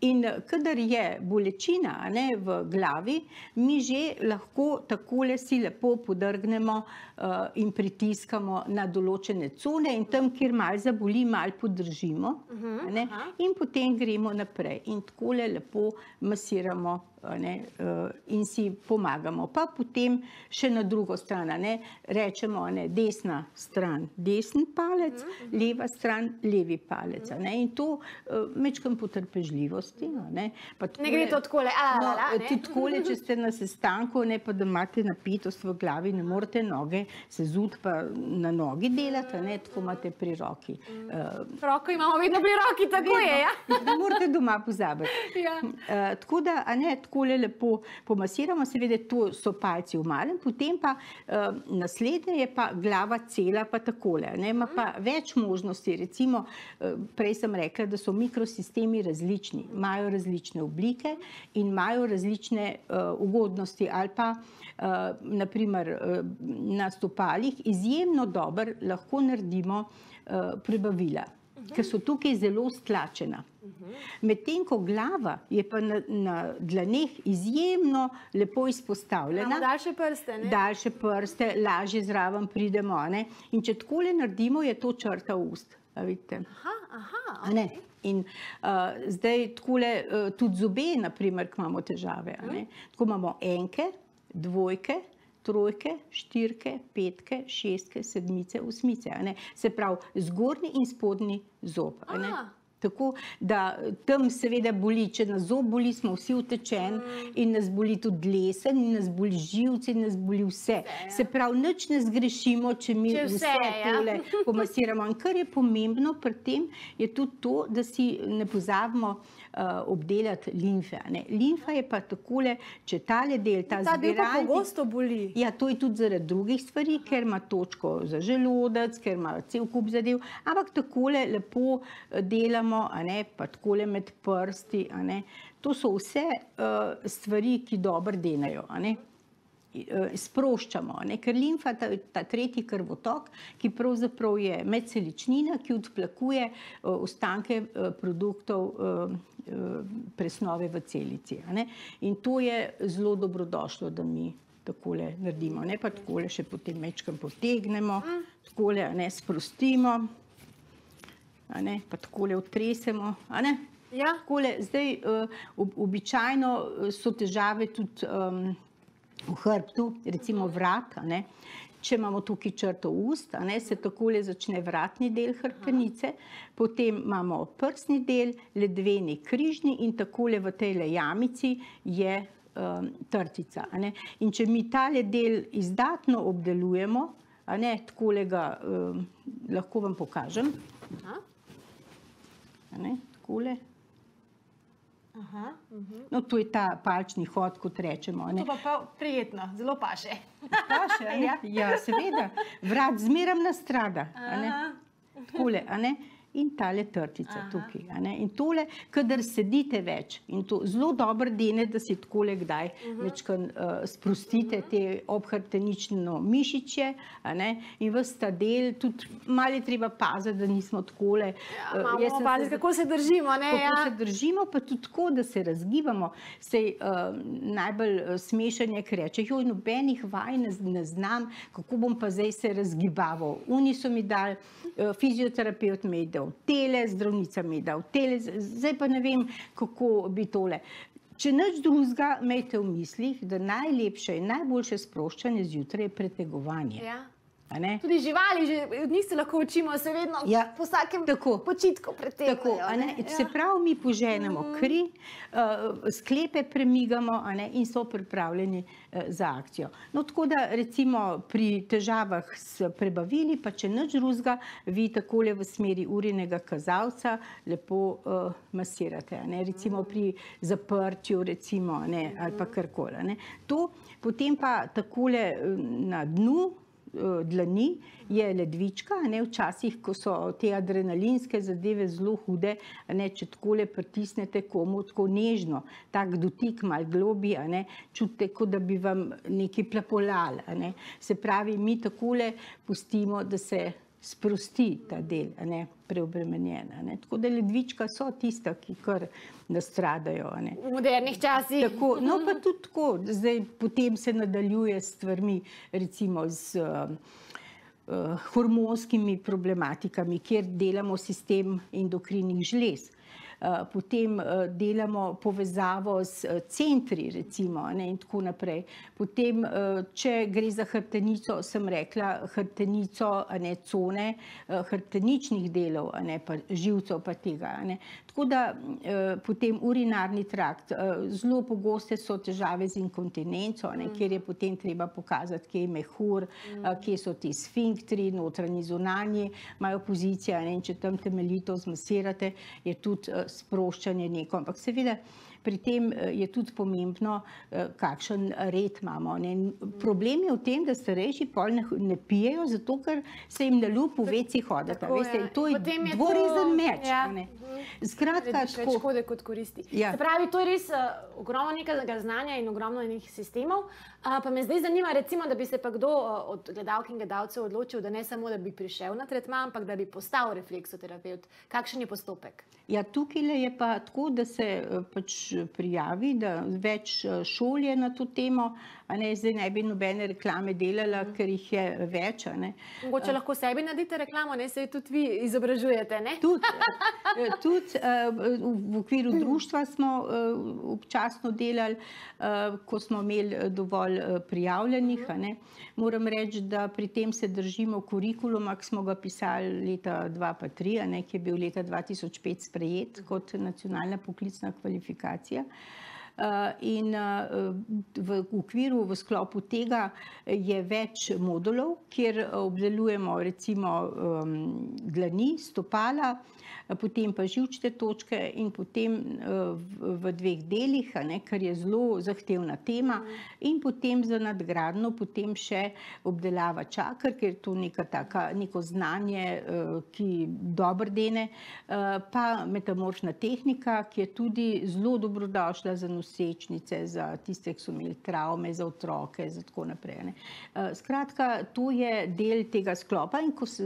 In kadar je bolečina a ne, v glavi, mi že lahko takole si lepo podrgnemo in pritiskamo na določene cone in tam, kjer mal zaboli, mal podržimo a ne, in potem gremo naprej in takole lepo masiramo ne, uh, in si pomagamo. Pa potem še na drugo stran, ne, rečemo, ne, desna stran, desen palec, leva stran, levi palec. a Ne, in to uh, mečkam potrpežljivosti. Ne, pa Ne gre to takole, a, la, la, la, no, ne? tudi takole, če ste na sestanku, ne pa da imate napetost v glavi, ne morete noge se zud pa na nogi delati, ne, tako imate pri roki. Uh, Roko imamo vedno pri roki, tako je. Ja? ne morete doma pozabiti. Ja. Uh, tako da, a ne, takole lepo pomasiramo, seveda to so palci v malem, potem pa uh, naslednje je pa glava cela, pa takole. Ne, ima pa več možnosti, recimo, uh, prej sem rekla, da so mikrosistemi različni, imajo različne oblike in imajo različne uh, ugodnosti ali pa uh, naprimer uh, na stopalih izjemno dober lahko naredimo uh, prebavila. ker so tukaj zelo stlačena. Medtem ko glava je pa na, na dlaneh izjemno lepo izpostavljena. Imamo daljše prste, ne? Daljše prste, lažje zraven pridemo. Ne? In če takole naredimo, je to črta ust. Vidite? Aha, aha. Ne? In uh, zdaj takole, uh, tudi zobe, naprimer, imamo težave. a ne. Tako imamo enke, dvojke, trojke, štirke, petke, šestke, sedmice, osmice. Se pravi, zgornji in spodnji zob. Tako da tam seveda boli, če nas zob boli, smo vsi utečeni in nas boli tudi lesen, in nas boli živce, in nas boli vse. Se pravi, nič ne zgrešimo, če mi Če vse, vse, ja. tole pomasiramo. In kar je pomembno pri tem, je tudi to, da si ne pozabimo uh, obdelati limfe. Ne? Limfa je pa takole, če tale del, ta, Ta del pa zbiralnik- pogosto boli. Ja, to je tudi zaradi drugih stvari, ker ima točko za želodec, ker ima cel kup zadev, ampak takole lepo eh, delamo, a ne, pa takole med prsti, a ne. To so vse uh, stvari, ki dobro denajo, a ne. Eh, Sproščamo, ne? ker limfa, ta, ta tretji krvotok, ki pravzaprav je medceličnina, ki odplakuje uh, ostanke uh, produktov uh, presnove v celici. In to je zelo dobrodošlo, da mi takole naredimo. Ne pa takole še potem mečkam potegnemo, takole a ne, sprostimo, ne, pa takole otresemo. ne. Ja. Takole, zdaj, eh, ob, običajno eh, so težave tudi um, v hrbtu, recimo vrat. Ne. Če imamo tukaj črto ust, ne, se takole začne vratni del hrbtenice, potem imamo prsni del, ledveni križni in takole v tej jamici je um, trtica. In če mi tale del izdatno obdelujemo, ne, takole ga um, lahko vam pokažem. Aha. Ne, takole. Aha. mhm. No, to je ta palčni hod, kot rečemo. Ne. To pa, pa prijetno, zelo paše. Paše? Ja. ja, seveda. Vrat zmeram nastrada. Takole, a ne. In tale trtica tukaj. a Ne? In tole, kadar sedite več, in to zelo dobro dene, da si takole kdaj večkrat uh, sprostite te obhrbtenično mišiče, a ne? in vse ta del, tudi malo je treba paziti, da nismo takole. Ja, eh, malo jaz sem paziti, kako se držimo, ne, Kako ja. se držimo, pa tudi tako, da se razgibamo. Sej, uh, najbolj uh, smešen je, ker reče, joj, nobenih vaj ne, ne znam, kako bom pa zdaj se razgibaval. Oni so mi dali, uh, fizioterapeut mi je dal tele, zdravnica mi je dal tele, zdaj pa ne vem, kako bi tole. Če nič drugega, imejte v mislih, da najlepše in najboljše sproščanje zjutraj je pretegovanje. Ja. Ne? Tudi živali, že od njih se lahko učimo, se vedno Ja. po vsakem Tako. počitku pretegajo. Tako, ne? Ja. Se pravi, mi poženemo kri, uh, sklepe premigamo ne? in so pripravljeni uh, za akcijo. No, tako da recimo pri težavah s prebavili, pa če nič drugega, vi takole v smeri urinega kazalca lepo uh, masirate. Ne? Recimo pri zaprtju, recimo, ne? ali pa karkoli. a ne. To potem pa takole na dnu dlani je ledvička, ne, včasih, ko so te adrenalinske zadeve zelo hude, ne, če takole pritisnete komu tako nežno, tak dotik mal globi, ne, čutite, kot da bi vam nekaj plapolal, ne. Se pravi, mi takole pustimo, da se sprosti ta del, ne, preobremenjen, a ne. Tako da ledvička so tista, ki kar nastradajo, ne. V modernih časih. Tako, no, pa tudi tako, zdaj potem se nadaljuje s stvarmi, recimo z uh, uh, hormonskimi problematikami, kjer delamo sistem endokrinih žlez. Uh, Potem uh, delamo povezavo s uh, centri, recimo, ne, in tako naprej. Potem, če gre za hrbtenico, sem rekla, hrbtenico, a ne cone, hrbteničnih delov, a ne pa živcev, pa tega. Ne. Tako da potem urinarni trakt. Zelo pogoste so težave z inkontinenco, ne, kjer je potem treba pokazati, kje je mehur, kje so ti sfinktri, notranji, zunanji, imajo pozicije, ne, in če tam temeljito zmasirate, je tudi sproščanje neko. Ampak seveda pri tem eh, je tudi pomembno, eh, kakšen red imamo. Ne. Problem je v tem, da starejši pol ne, ne pijejo, zato ker se jim ne ljubi v veci hoditi. Tako Veste, to je je dvorezen to- meč. ja. Skratka, Več tako. škode kot koristi. Ja. Se pravi, to je res uh, ogromno nekega znanja in ogromno nekih sistemov. Uh, pa me zdaj zanima, recimo, da bi se pa kdo uh, od gledalk in gledalcev odločil, da ne samo, da bi prišel na tretma, ampak da bi postal refleksoterapeut. Kakšen je postopek? Ja, tukaj je pa tako, da se eh, pač prijavi, da več eh, šol je na to temo, ne zdaj ne bi nobene reklame delala, ker jih je več. ne. Mogoče Eh, lahko sebi naredite reklamo, ne se tudi vi izobražujete. Ne? Tudi, Eh, Tudi eh, v okviru društva smo eh, občasno delali, eh, ko smo imeli dovolj eh, prijavljenih. ne. Moram reči, da pri tem se držimo kurikuluma, ki smo ga pisali leta 2003, ki je bil leta 2005 sprejet kot nacionalna poklicna kvalifikacija. Uh, In uh, v okviru, v sklopu tega je več modulov, kjer obdelujemo recimo um, dlani, stopala, potem pa živčne točke in potem uh, v, dveh delih, ne, kar je zelo zahtevna tema, in potem za nadgradno, potem še obdelava čakr, ker je to neka taka, neko znanje, ki dobro dene, pa metamorfna tehnika, ki je tudi zelo dobrodošla za nosečnice, za tiste, ki so imeli travme, za otroke in tako naprej. Ne. Uh, Skratka, to je del tega sklopa in ko se